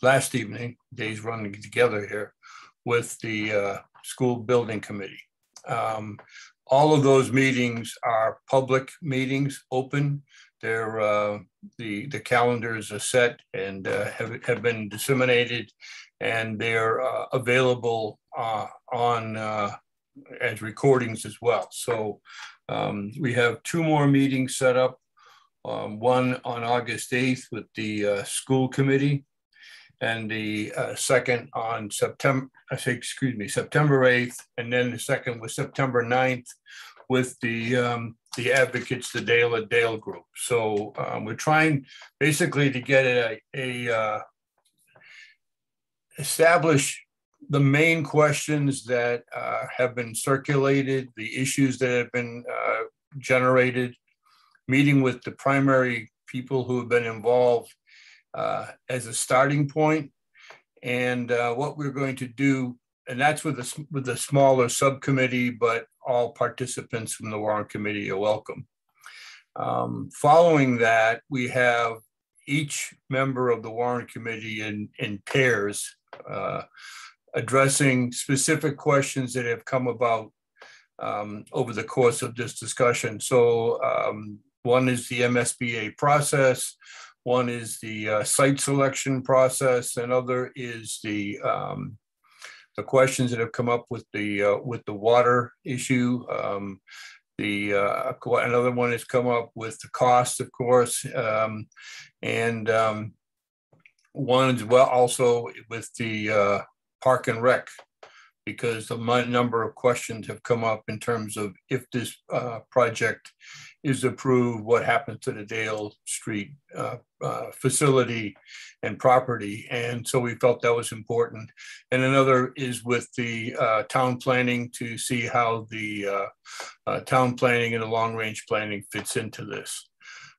[SPEAKER 2] last evening, days running together here, with the uh, school building committee. Um, all of those meetings are public meetings, open. They're, uh, the, the calendars are set and uh, have, have been disseminated and they're uh, available uh, on uh, as recordings as well. So um, we have two more meetings set up um, one on August 8th with the uh, school committee, and the uh, second on September, I say, excuse me, September 8th, and then the second was September 9th with the um, the advocates, the Dale Dale group. So um, we're trying basically to get a, a uh, establish the main questions that uh, have been circulated, the issues that have been uh, generated, meeting with the primary people who have been involved uh, as a starting. And uh, what we're going to do, and that's with a, with a smaller subcommittee, but all participants from the warrant committee are welcome. Um, following that, we have each member of the warrant committee in, in pairs uh, addressing specific questions that have come about um, over the course of this discussion. So um, one is the MSBA process, one is the uh, site selection process, another is the um, the questions that have come up with the uh, with the water issue. Um, the uh, another one has come up with the cost, of course, um, and um, one as well also with the uh, park and rec because the number of questions have come up in terms of if this uh, project is approved, what happens to the Dale Street uh, uh, facility and property. And so we felt that was important. And another is with the uh, town planning to see how the uh, uh, town planning and the long range planning fits into this.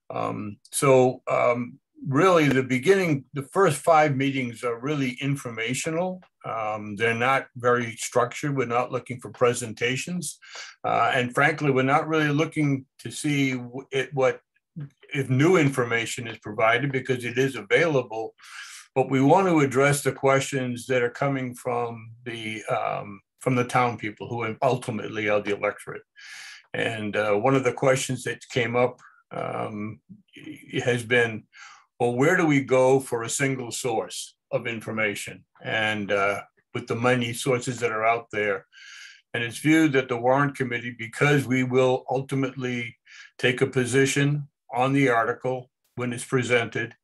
[SPEAKER 2] Um, so um, really the beginning, the first five meetings are really informational. Um, they're not very structured. We're not looking for presentations. Uh, and frankly, we're not really looking to see it, what if new information is provided because it is available. But we want to address the questions that are coming from the um, from the town people who ultimately are the electorate. And uh, one of the questions that came up um, has been, well, where do we go for a single source of information? And uh, with the many sources that are out there, and it's viewed that the warrant committee, because we will ultimately take a position on the article when it's presented,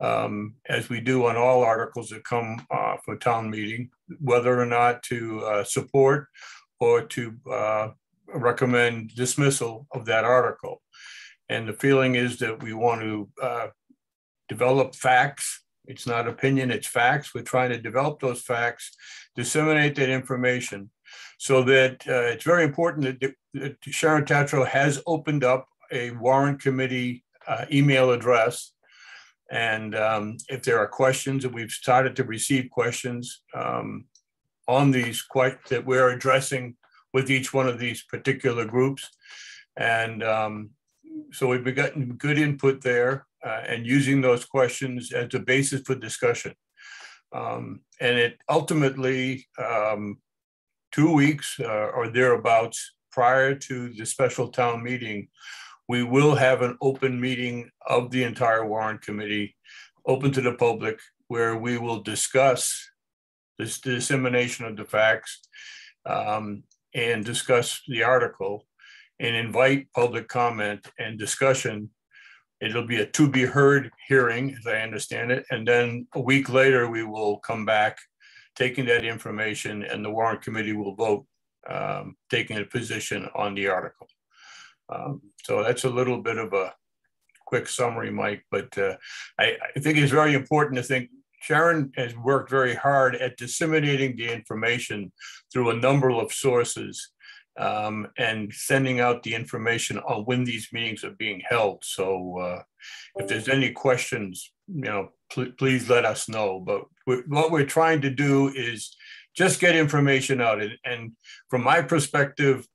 [SPEAKER 2] um, as we do on all articles that come uh, for town meeting, whether or not to uh, support or to uh, recommend dismissal of that article. And the feeling is that we want to uh, develop facts. It's not opinion, it's facts. We're trying to develop those facts, disseminate that information so that uh, it's very important that, that Sharon Tatro has opened up a warrant committee uh, email address and um, if there are questions, and we've started to receive questions um, on these quite that we're addressing with each one of these particular groups. And um, so we've gotten good input there uh, and using those questions as a basis for discussion. Um, and it ultimately, um, two weeks uh, or thereabouts prior to the special town meeting, we will have an open meeting of the entire warrant committee, open to the public, where we will discuss this dissemination of the facts um, and discuss the article and invite public comment and discussion. It'll be a to be heard hearing, as I understand it. And then a week later, we will come back taking that information and the warrant committee will vote um, taking a position on the article. Um, so that's a little bit of a quick summary, Mike, but uh, I, I think it's very important to think Sharon has worked very hard at disseminating the information through a number of sources um, and sending out the information on when these meetings are being held. So uh, if there's any questions, you know, pl please let us know. But we're, what we're trying to do is just get information out. And, and from my perspective,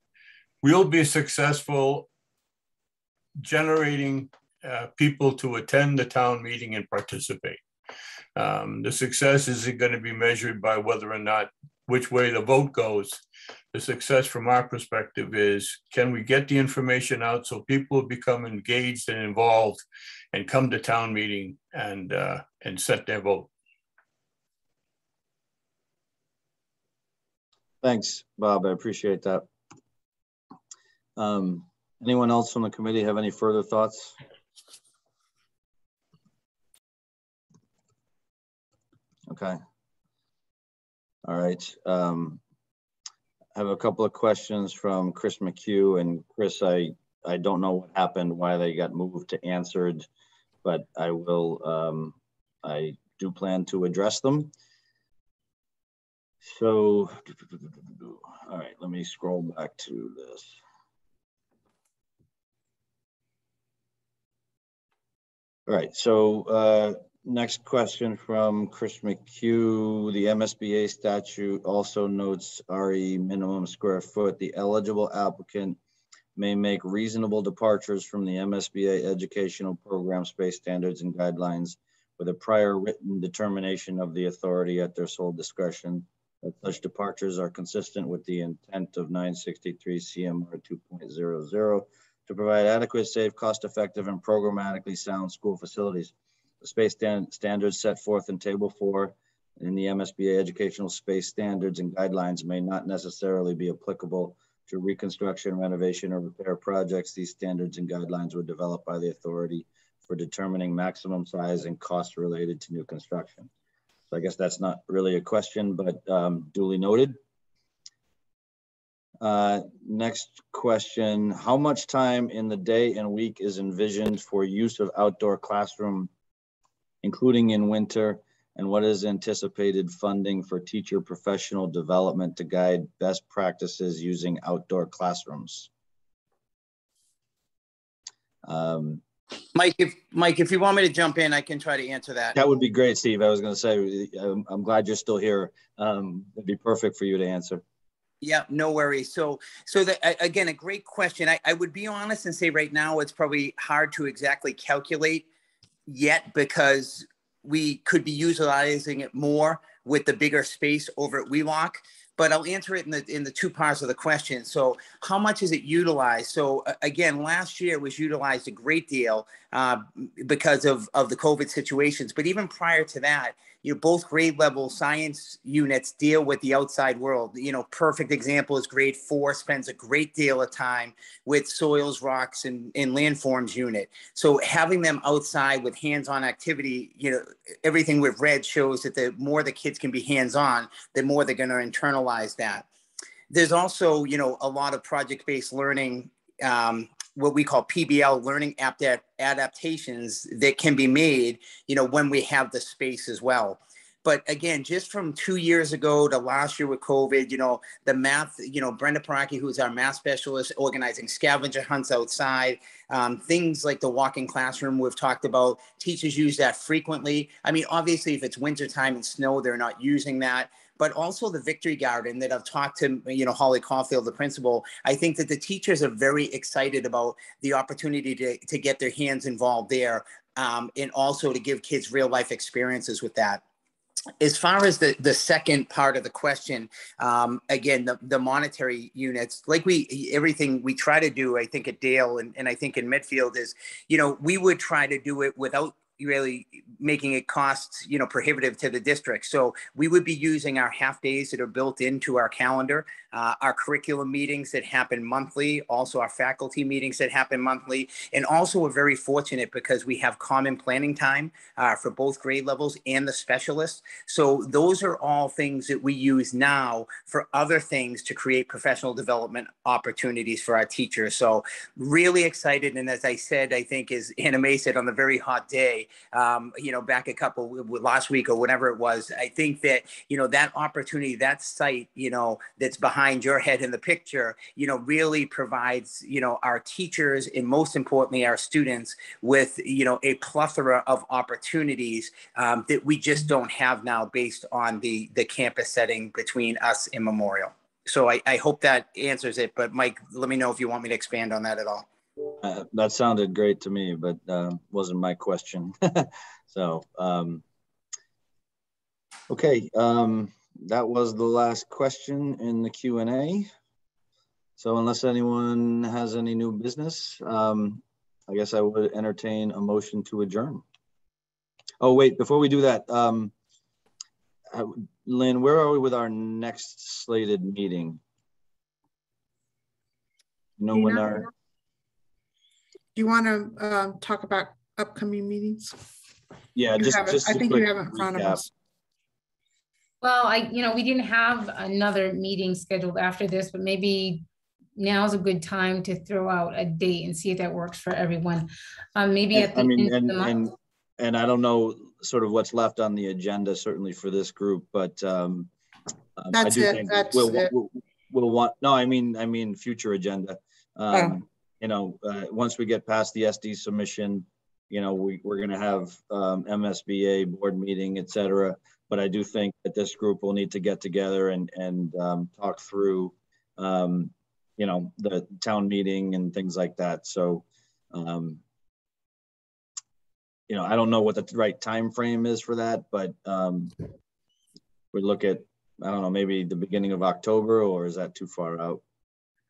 [SPEAKER 2] we'll be successful generating uh, people to attend the town meeting and participate. Um, the success isn't going to be measured by whether or not which way the vote goes. The success from our perspective is can we get the information out so people become engaged and involved and come to town meeting and uh, and set their vote.
[SPEAKER 1] Thanks, Bob. I appreciate that. Um, anyone else from the committee have any further thoughts? Okay. All right. Um, I have a couple of questions from Chris McHugh and Chris, I, I don't know what happened, why they got moved to answered, but I will, um, I do plan to address them. So, all right, let me scroll back to this. All right, so uh, next question from Chris McHugh. The MSBA statute also notes RE minimum square foot. The eligible applicant may make reasonable departures from the MSBA educational program space standards and guidelines with a prior written determination of the authority at their sole discretion. That such departures are consistent with the intent of 963 CMR 2.00 to provide adequate, safe, cost-effective, and programmatically sound school facilities. Space stand standards set forth in Table 4 in the MSBA educational space standards and guidelines may not necessarily be applicable to reconstruction, renovation, or repair projects. These standards and guidelines were developed by the authority for determining maximum size and cost related to new construction. So I guess that's not really a question, but um, duly noted. Uh, next question, how much time in the day and week is envisioned for use of outdoor classroom, including in winter? And what is anticipated funding for teacher professional development to guide best practices using outdoor classrooms?
[SPEAKER 17] Um, Mike, if Mike, if you want me to jump in, I can try to answer that.
[SPEAKER 1] That would be great, Steve. I was going to say, I'm, I'm, glad you're still here. Um, it'd be perfect for you to answer.
[SPEAKER 17] Yeah, no worries. So, so the, again, a great question. I, I would be honest and say right now it's probably hard to exactly calculate yet because we could be utilizing it more with the bigger space over at Wheelock. but I'll answer it in the in the two parts of the question. So, how much is it utilized? So, again, last year was utilized a great deal uh, because of of the COVID situations. But even prior to that, you know, both grade level science units deal with the outside world. You know, perfect example is grade four spends a great deal of time with soils, rocks, and, and landforms unit. So having them outside with hands-on activity, you know, everything we've read shows that the more the kids can be hands-on, the more they're going to internalize that. There's also, you know, a lot of project-based learning um, what we call PBL learning that adaptations that can be made, you know, when we have the space as well. But again, just from two years ago to last year with COVID, you know, the math, you know, Brenda Paraki, who's our math specialist, organizing scavenger hunts outside, um, things like the walking classroom we've talked about. Teachers use that frequently. I mean, obviously, if it's wintertime and snow, they're not using that but also the Victory Garden that I've talked to, you know, Holly Caulfield, the principal. I think that the teachers are very excited about the opportunity to, to get their hands involved there um, and also to give kids real life experiences with that as far as the, the second part of the question, um, again, the, the monetary units, like we, everything we try to do, I think at Dale and, and I think in Medfield is, you know, we would try to do it without really making it cost you know prohibitive to the district. So we would be using our half days that are built into our calendar uh, our curriculum meetings that happen monthly also our faculty meetings that happen monthly and also we're very fortunate because we have common planning time uh, for both grade levels and the specialists so those are all things that we use now for other things to create professional development opportunities for our teachers so really excited and as i said i think as anna mae said on the very hot day um, you know, back a couple last week or whatever it was. I think that, you know, that opportunity, that site, you know, that's behind your head in the picture, you know, really provides, you know, our teachers and most importantly, our students with, you know, a plethora of opportunities um, that we just don't have now based on the, the campus setting between us and Memorial. So I, I hope that answers it, but Mike, let me know if you want me to expand on that at all.
[SPEAKER 1] Uh, that sounded great to me, but uh, wasn't my question. so, um, okay, um, that was the last question in the Q and A. So, unless anyone has any new business, um, I guess I would entertain a motion to adjourn. Oh, wait, before we do that, um, Lynn, where are we with our next slated meeting? You know when our
[SPEAKER 3] do you want to um, talk about upcoming meetings?
[SPEAKER 1] Yeah,
[SPEAKER 3] You
[SPEAKER 1] just, just
[SPEAKER 3] I think you have it in front of us.
[SPEAKER 18] Well, I, you know, we didn't have another meeting scheduled after this, but maybe now's a good time to throw out a date and see if that works for everyone. Um, maybe
[SPEAKER 1] And-
[SPEAKER 18] at the
[SPEAKER 1] I mean,
[SPEAKER 18] end of
[SPEAKER 1] and,
[SPEAKER 18] the month.
[SPEAKER 1] and, and I don't know sort of what's left on the agenda, certainly for this group, but um, um, I
[SPEAKER 3] That's
[SPEAKER 1] do
[SPEAKER 3] it,
[SPEAKER 1] think
[SPEAKER 3] that's
[SPEAKER 1] we'll,
[SPEAKER 3] it.
[SPEAKER 1] we'll, we'll want, no, I mean, I mean, future agenda. Um, you know, uh, once we get past the SD submission, you know, we, we're gonna have um, MSBA board meeting, et cetera. But I do think that this group will need to get together and, and um, talk through, um, you know, the town meeting and things like that. So, um, you know, I don't know what the right time frame is for that, but um, we look at, I don't know, maybe the beginning of October, or is that too far out?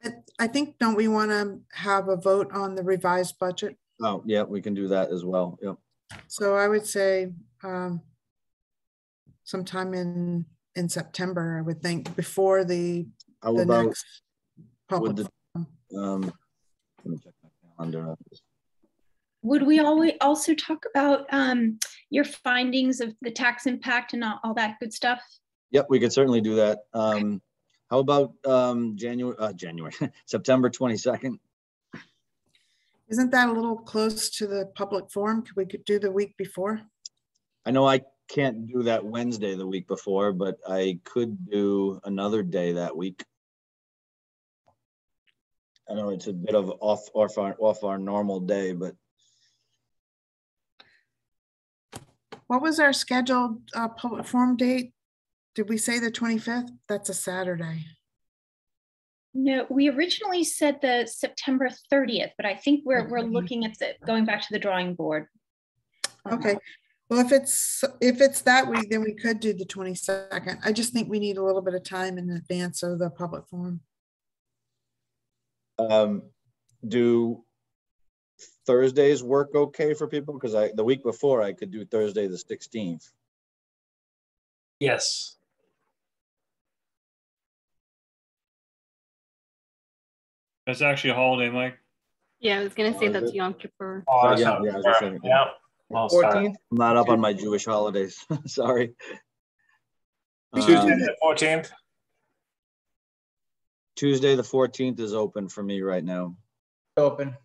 [SPEAKER 3] I- I think, don't we want to have a vote on the revised budget?
[SPEAKER 1] Oh, yeah, we can do that as well. Yep.
[SPEAKER 3] So I would say um, sometime in, in September, I would think, before the,
[SPEAKER 1] How
[SPEAKER 3] the
[SPEAKER 1] about
[SPEAKER 3] next public.
[SPEAKER 1] the, um, let me check my calendar.
[SPEAKER 16] Would we always also talk about um, your findings of the tax impact and all, all that good stuff?
[SPEAKER 1] Yep, we could certainly do that. Um, how about um, January, uh, January, September 22nd?
[SPEAKER 3] Isn't that a little close to the public forum? Could we could do the week before?
[SPEAKER 1] I know I can't do that Wednesday the week before, but I could do another day that week. I know it's a bit of off, off our, off our normal day, but
[SPEAKER 3] What was our scheduled uh, public forum date? Did we say the 25th? That's a Saturday.
[SPEAKER 16] No, we originally said the September 30th, but I think we're, we're looking at the, going back to the drawing board.
[SPEAKER 3] Okay, Well, if it's, if it's that week, then we could do the twenty-second. I just think we need a little bit of time in advance of the public forum.
[SPEAKER 1] Um, do Thursdays work okay for people? Because I, the week before, I could do Thursday, the sixteenth.
[SPEAKER 19] Yes.
[SPEAKER 7] That's actually a holiday, Mike.
[SPEAKER 10] Yeah, I was gonna say
[SPEAKER 1] is
[SPEAKER 10] that's
[SPEAKER 1] it?
[SPEAKER 10] Yom Kippur.
[SPEAKER 19] Oh,
[SPEAKER 1] yeah, yeah, I was just saying,
[SPEAKER 19] Yeah. Oh, sorry.
[SPEAKER 1] I'm not up on my Jewish holidays, sorry.
[SPEAKER 19] Tuesday
[SPEAKER 1] Um,
[SPEAKER 19] the fourteenth.
[SPEAKER 1] Tuesday, the fourteenth is open for me right now.
[SPEAKER 5] Open.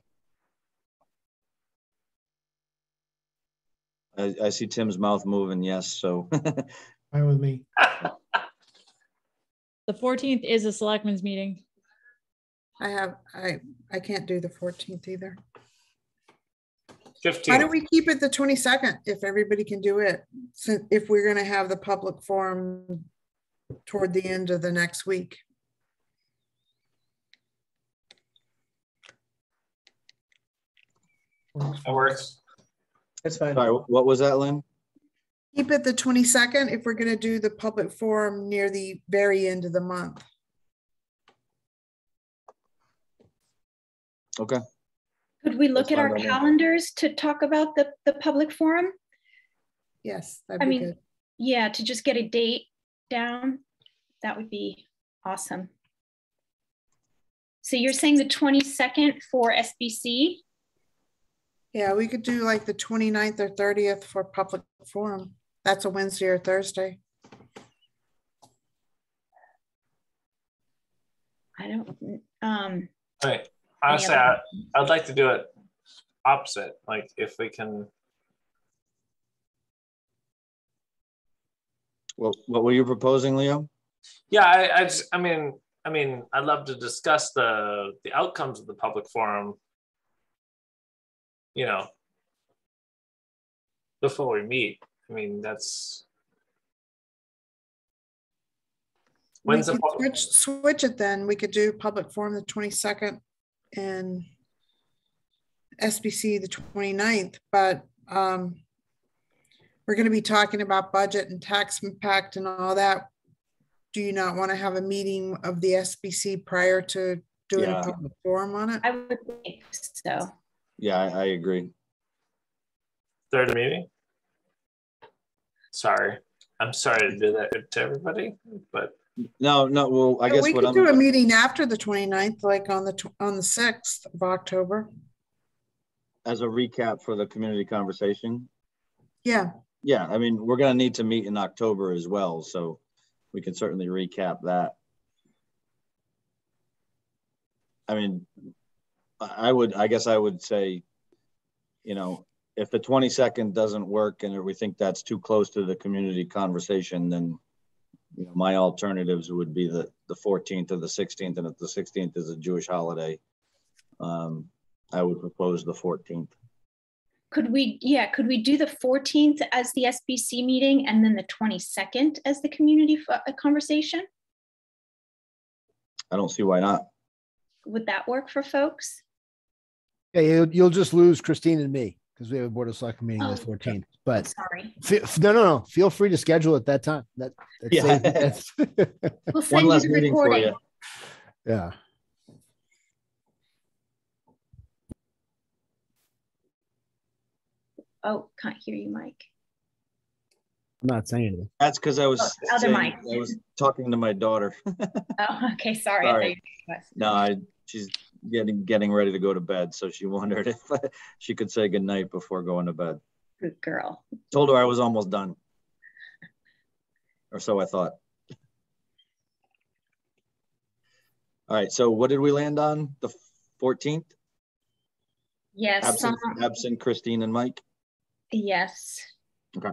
[SPEAKER 1] I, I see Tim's mouth moving, yes, so.
[SPEAKER 4] Fine with me.
[SPEAKER 8] The 14th is a selectmen's meeting.
[SPEAKER 3] I have, I, I can't do the fourteenth either. Why don't we keep it the twenty-second if everybody can do it? So if we're gonna have the public forum toward the end of the next week.
[SPEAKER 19] That works.
[SPEAKER 5] That's fine.
[SPEAKER 1] Sorry, what was that, Lynn?
[SPEAKER 3] Keep it the twenty-second if we're gonna do the public forum near the very end of the month.
[SPEAKER 1] Okay,
[SPEAKER 16] Could we look at our
[SPEAKER 1] fine
[SPEAKER 16] calendars to talk about the, the public forum?
[SPEAKER 3] Yes,
[SPEAKER 16] I
[SPEAKER 3] that'd be
[SPEAKER 16] mean,
[SPEAKER 3] good.
[SPEAKER 16] yeah, to just get a date down, that would be awesome. So you're saying the 22nd for SBC?
[SPEAKER 3] Yeah, we could do like the 29th or thirtieth for public forum. That's a Wednesday or Thursday.
[SPEAKER 16] I don't, um,
[SPEAKER 19] Right. Honestly, I, I'd like to do it opposite. Like if we can,
[SPEAKER 1] what, what were you proposing, Leo?
[SPEAKER 19] yeah, I, I just, I mean, I mean, I'd love to discuss the the outcomes of the public forum. You know, before we meet. I mean, that's
[SPEAKER 3] We
[SPEAKER 19] when's the
[SPEAKER 3] could
[SPEAKER 19] pub-
[SPEAKER 3] Switch, switch it then. We could do public forum the twenty-second and SBC the 29th. but um, we're gonna be talking about budget and tax impact and all that. Do you not want to have a meeting of the SBC prior to doing a public forum on it?
[SPEAKER 16] I would think so.
[SPEAKER 1] Yeah, I, I agree.
[SPEAKER 19] third meeting? Sorry, I'm sorry to do that to everybody, but
[SPEAKER 1] No, no, well, I guess
[SPEAKER 3] We
[SPEAKER 1] what
[SPEAKER 3] could do a
[SPEAKER 1] I'm,
[SPEAKER 3] meeting after the 29th, like on the, tw- on the sixth of October.
[SPEAKER 1] as a recap for the community conversation,
[SPEAKER 3] Yeah,
[SPEAKER 1] yeah, I mean, we're gonna need to meet in October as well, so we can certainly recap that. I mean, I would, I guess I would say, you know, if the twenty-second doesn't work and we think that's too close to the community conversation, then you know, my alternatives would be the, the fourteenth or the sixteenth, and if the sixteenth is a Jewish holiday, um, I would propose the fourteenth.
[SPEAKER 16] Could we, yeah, could we do the 14th as the SBC meeting and then the 22nd as the community f- uh, conversation?
[SPEAKER 1] I don't see why not.
[SPEAKER 16] Would that work for folks?
[SPEAKER 9] Yeah, you'll, you'll just lose Christine and me because we have a board of select meeting the
[SPEAKER 16] Oh, oh
[SPEAKER 9] fourteenth, but
[SPEAKER 16] Sorry.
[SPEAKER 9] fe- no, no, no, feel free to schedule at that time. That, that's
[SPEAKER 1] Yeah.
[SPEAKER 9] That's-
[SPEAKER 16] We'll
[SPEAKER 1] One
[SPEAKER 16] send you
[SPEAKER 1] less
[SPEAKER 16] the
[SPEAKER 1] meeting for
[SPEAKER 16] recording.
[SPEAKER 1] you.
[SPEAKER 9] Yeah.
[SPEAKER 16] Oh, can't hear you, Mike.
[SPEAKER 9] I'm not saying anything.
[SPEAKER 1] That's because I was
[SPEAKER 16] Oh, other
[SPEAKER 1] saying-
[SPEAKER 16] mic.
[SPEAKER 1] I was talking to my daughter.
[SPEAKER 16] Oh, okay, sorry.
[SPEAKER 1] Sorry.
[SPEAKER 16] you were asking.
[SPEAKER 1] No, I, she's getting, getting ready to go to bed, so she wondered if she could say goodnight before going to bed.
[SPEAKER 16] Good girl.
[SPEAKER 1] Told her I was almost done. Or so I thought. All right, so what did we land on? The fourteenth?
[SPEAKER 16] Yes,
[SPEAKER 1] Absent,
[SPEAKER 16] um,
[SPEAKER 1] absent Christine and Mike?
[SPEAKER 16] yes.
[SPEAKER 1] Okay.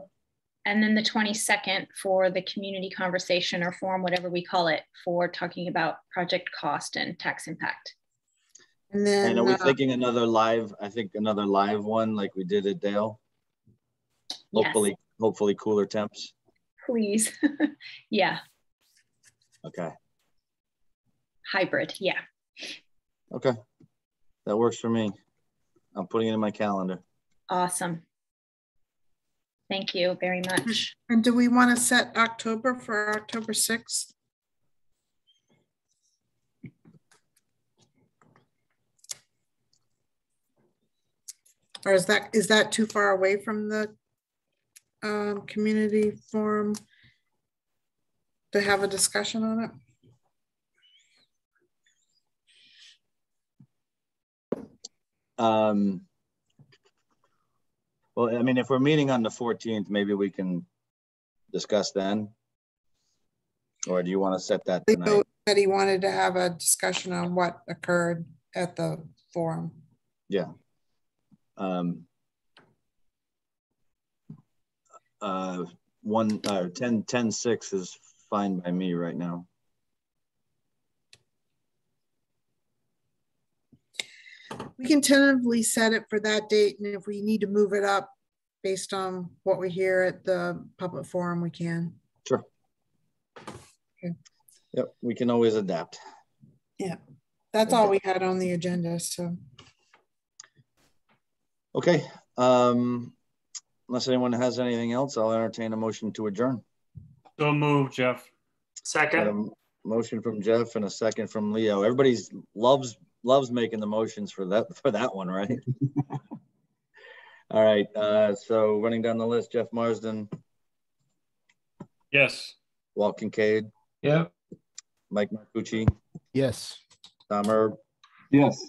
[SPEAKER 16] And then the 22nd for the community conversation or forum, whatever we call it, for talking about project cost and tax impact.
[SPEAKER 3] And then.
[SPEAKER 1] And are we
[SPEAKER 3] uh,
[SPEAKER 1] thinking another live, I think another live one like we did at Dale?
[SPEAKER 16] Yes.
[SPEAKER 1] Hopefully, hopefully cooler temps.
[SPEAKER 16] Please. yeah,
[SPEAKER 1] Okay,
[SPEAKER 16] hybrid. Yeah.
[SPEAKER 1] okay. That works for me. I'm putting it in my calendar.
[SPEAKER 16] Awesome. Thank you very much.
[SPEAKER 3] And do we want to set October for October 6th? Or is that, is that too far away from the um, community forum to have a discussion on it?
[SPEAKER 1] Um, well, I mean, if we're meeting on the 14th, maybe we can discuss then. Or do you want to set that tonight?
[SPEAKER 3] Leo said he wanted to have a discussion on what occurred at the forum.
[SPEAKER 1] Yeah. Um, uh, one, uh, 10, 10, 6 is fine by me right now.
[SPEAKER 3] We can tentatively set it for that date, and if we need to move it up based on what we hear at the public forum, we can.
[SPEAKER 1] Sure.
[SPEAKER 3] Okay.
[SPEAKER 1] Yep, we can always adapt.
[SPEAKER 3] Yeah, that's all we had on the agenda, so.
[SPEAKER 1] Okay, um, unless anyone has anything else, I'll entertain a motion to adjourn.
[SPEAKER 7] So move, Jeff.
[SPEAKER 1] Second. Motion from Jeff and a second from Leo. Everybody's loves, loves making the motions for that, for that one, right? All right, uh, so running down the list, Jeff Marsden,
[SPEAKER 7] Yes.
[SPEAKER 1] Walt Kincaid,
[SPEAKER 13] Yep.
[SPEAKER 1] Mike Marcucci,
[SPEAKER 9] Yes.
[SPEAKER 1] Tom Erb,
[SPEAKER 15] Yes.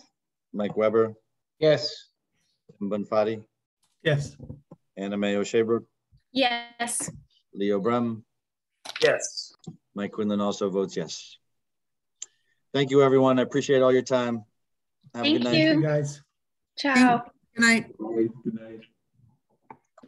[SPEAKER 1] Mike Weber,
[SPEAKER 5] Yes.
[SPEAKER 1] Tim Bonfatti,
[SPEAKER 4] Yes.
[SPEAKER 1] Anna Mae O'Shaberg,
[SPEAKER 16] Yes.
[SPEAKER 1] Leo Brum?
[SPEAKER 19] Yes.
[SPEAKER 1] Mike Quinlan also votes yes. Thank you, everyone. I appreciate all your time. Have a
[SPEAKER 16] Thank
[SPEAKER 1] good night.
[SPEAKER 16] you.
[SPEAKER 4] guys.
[SPEAKER 16] Ciao.
[SPEAKER 3] Good night.
[SPEAKER 15] Good night.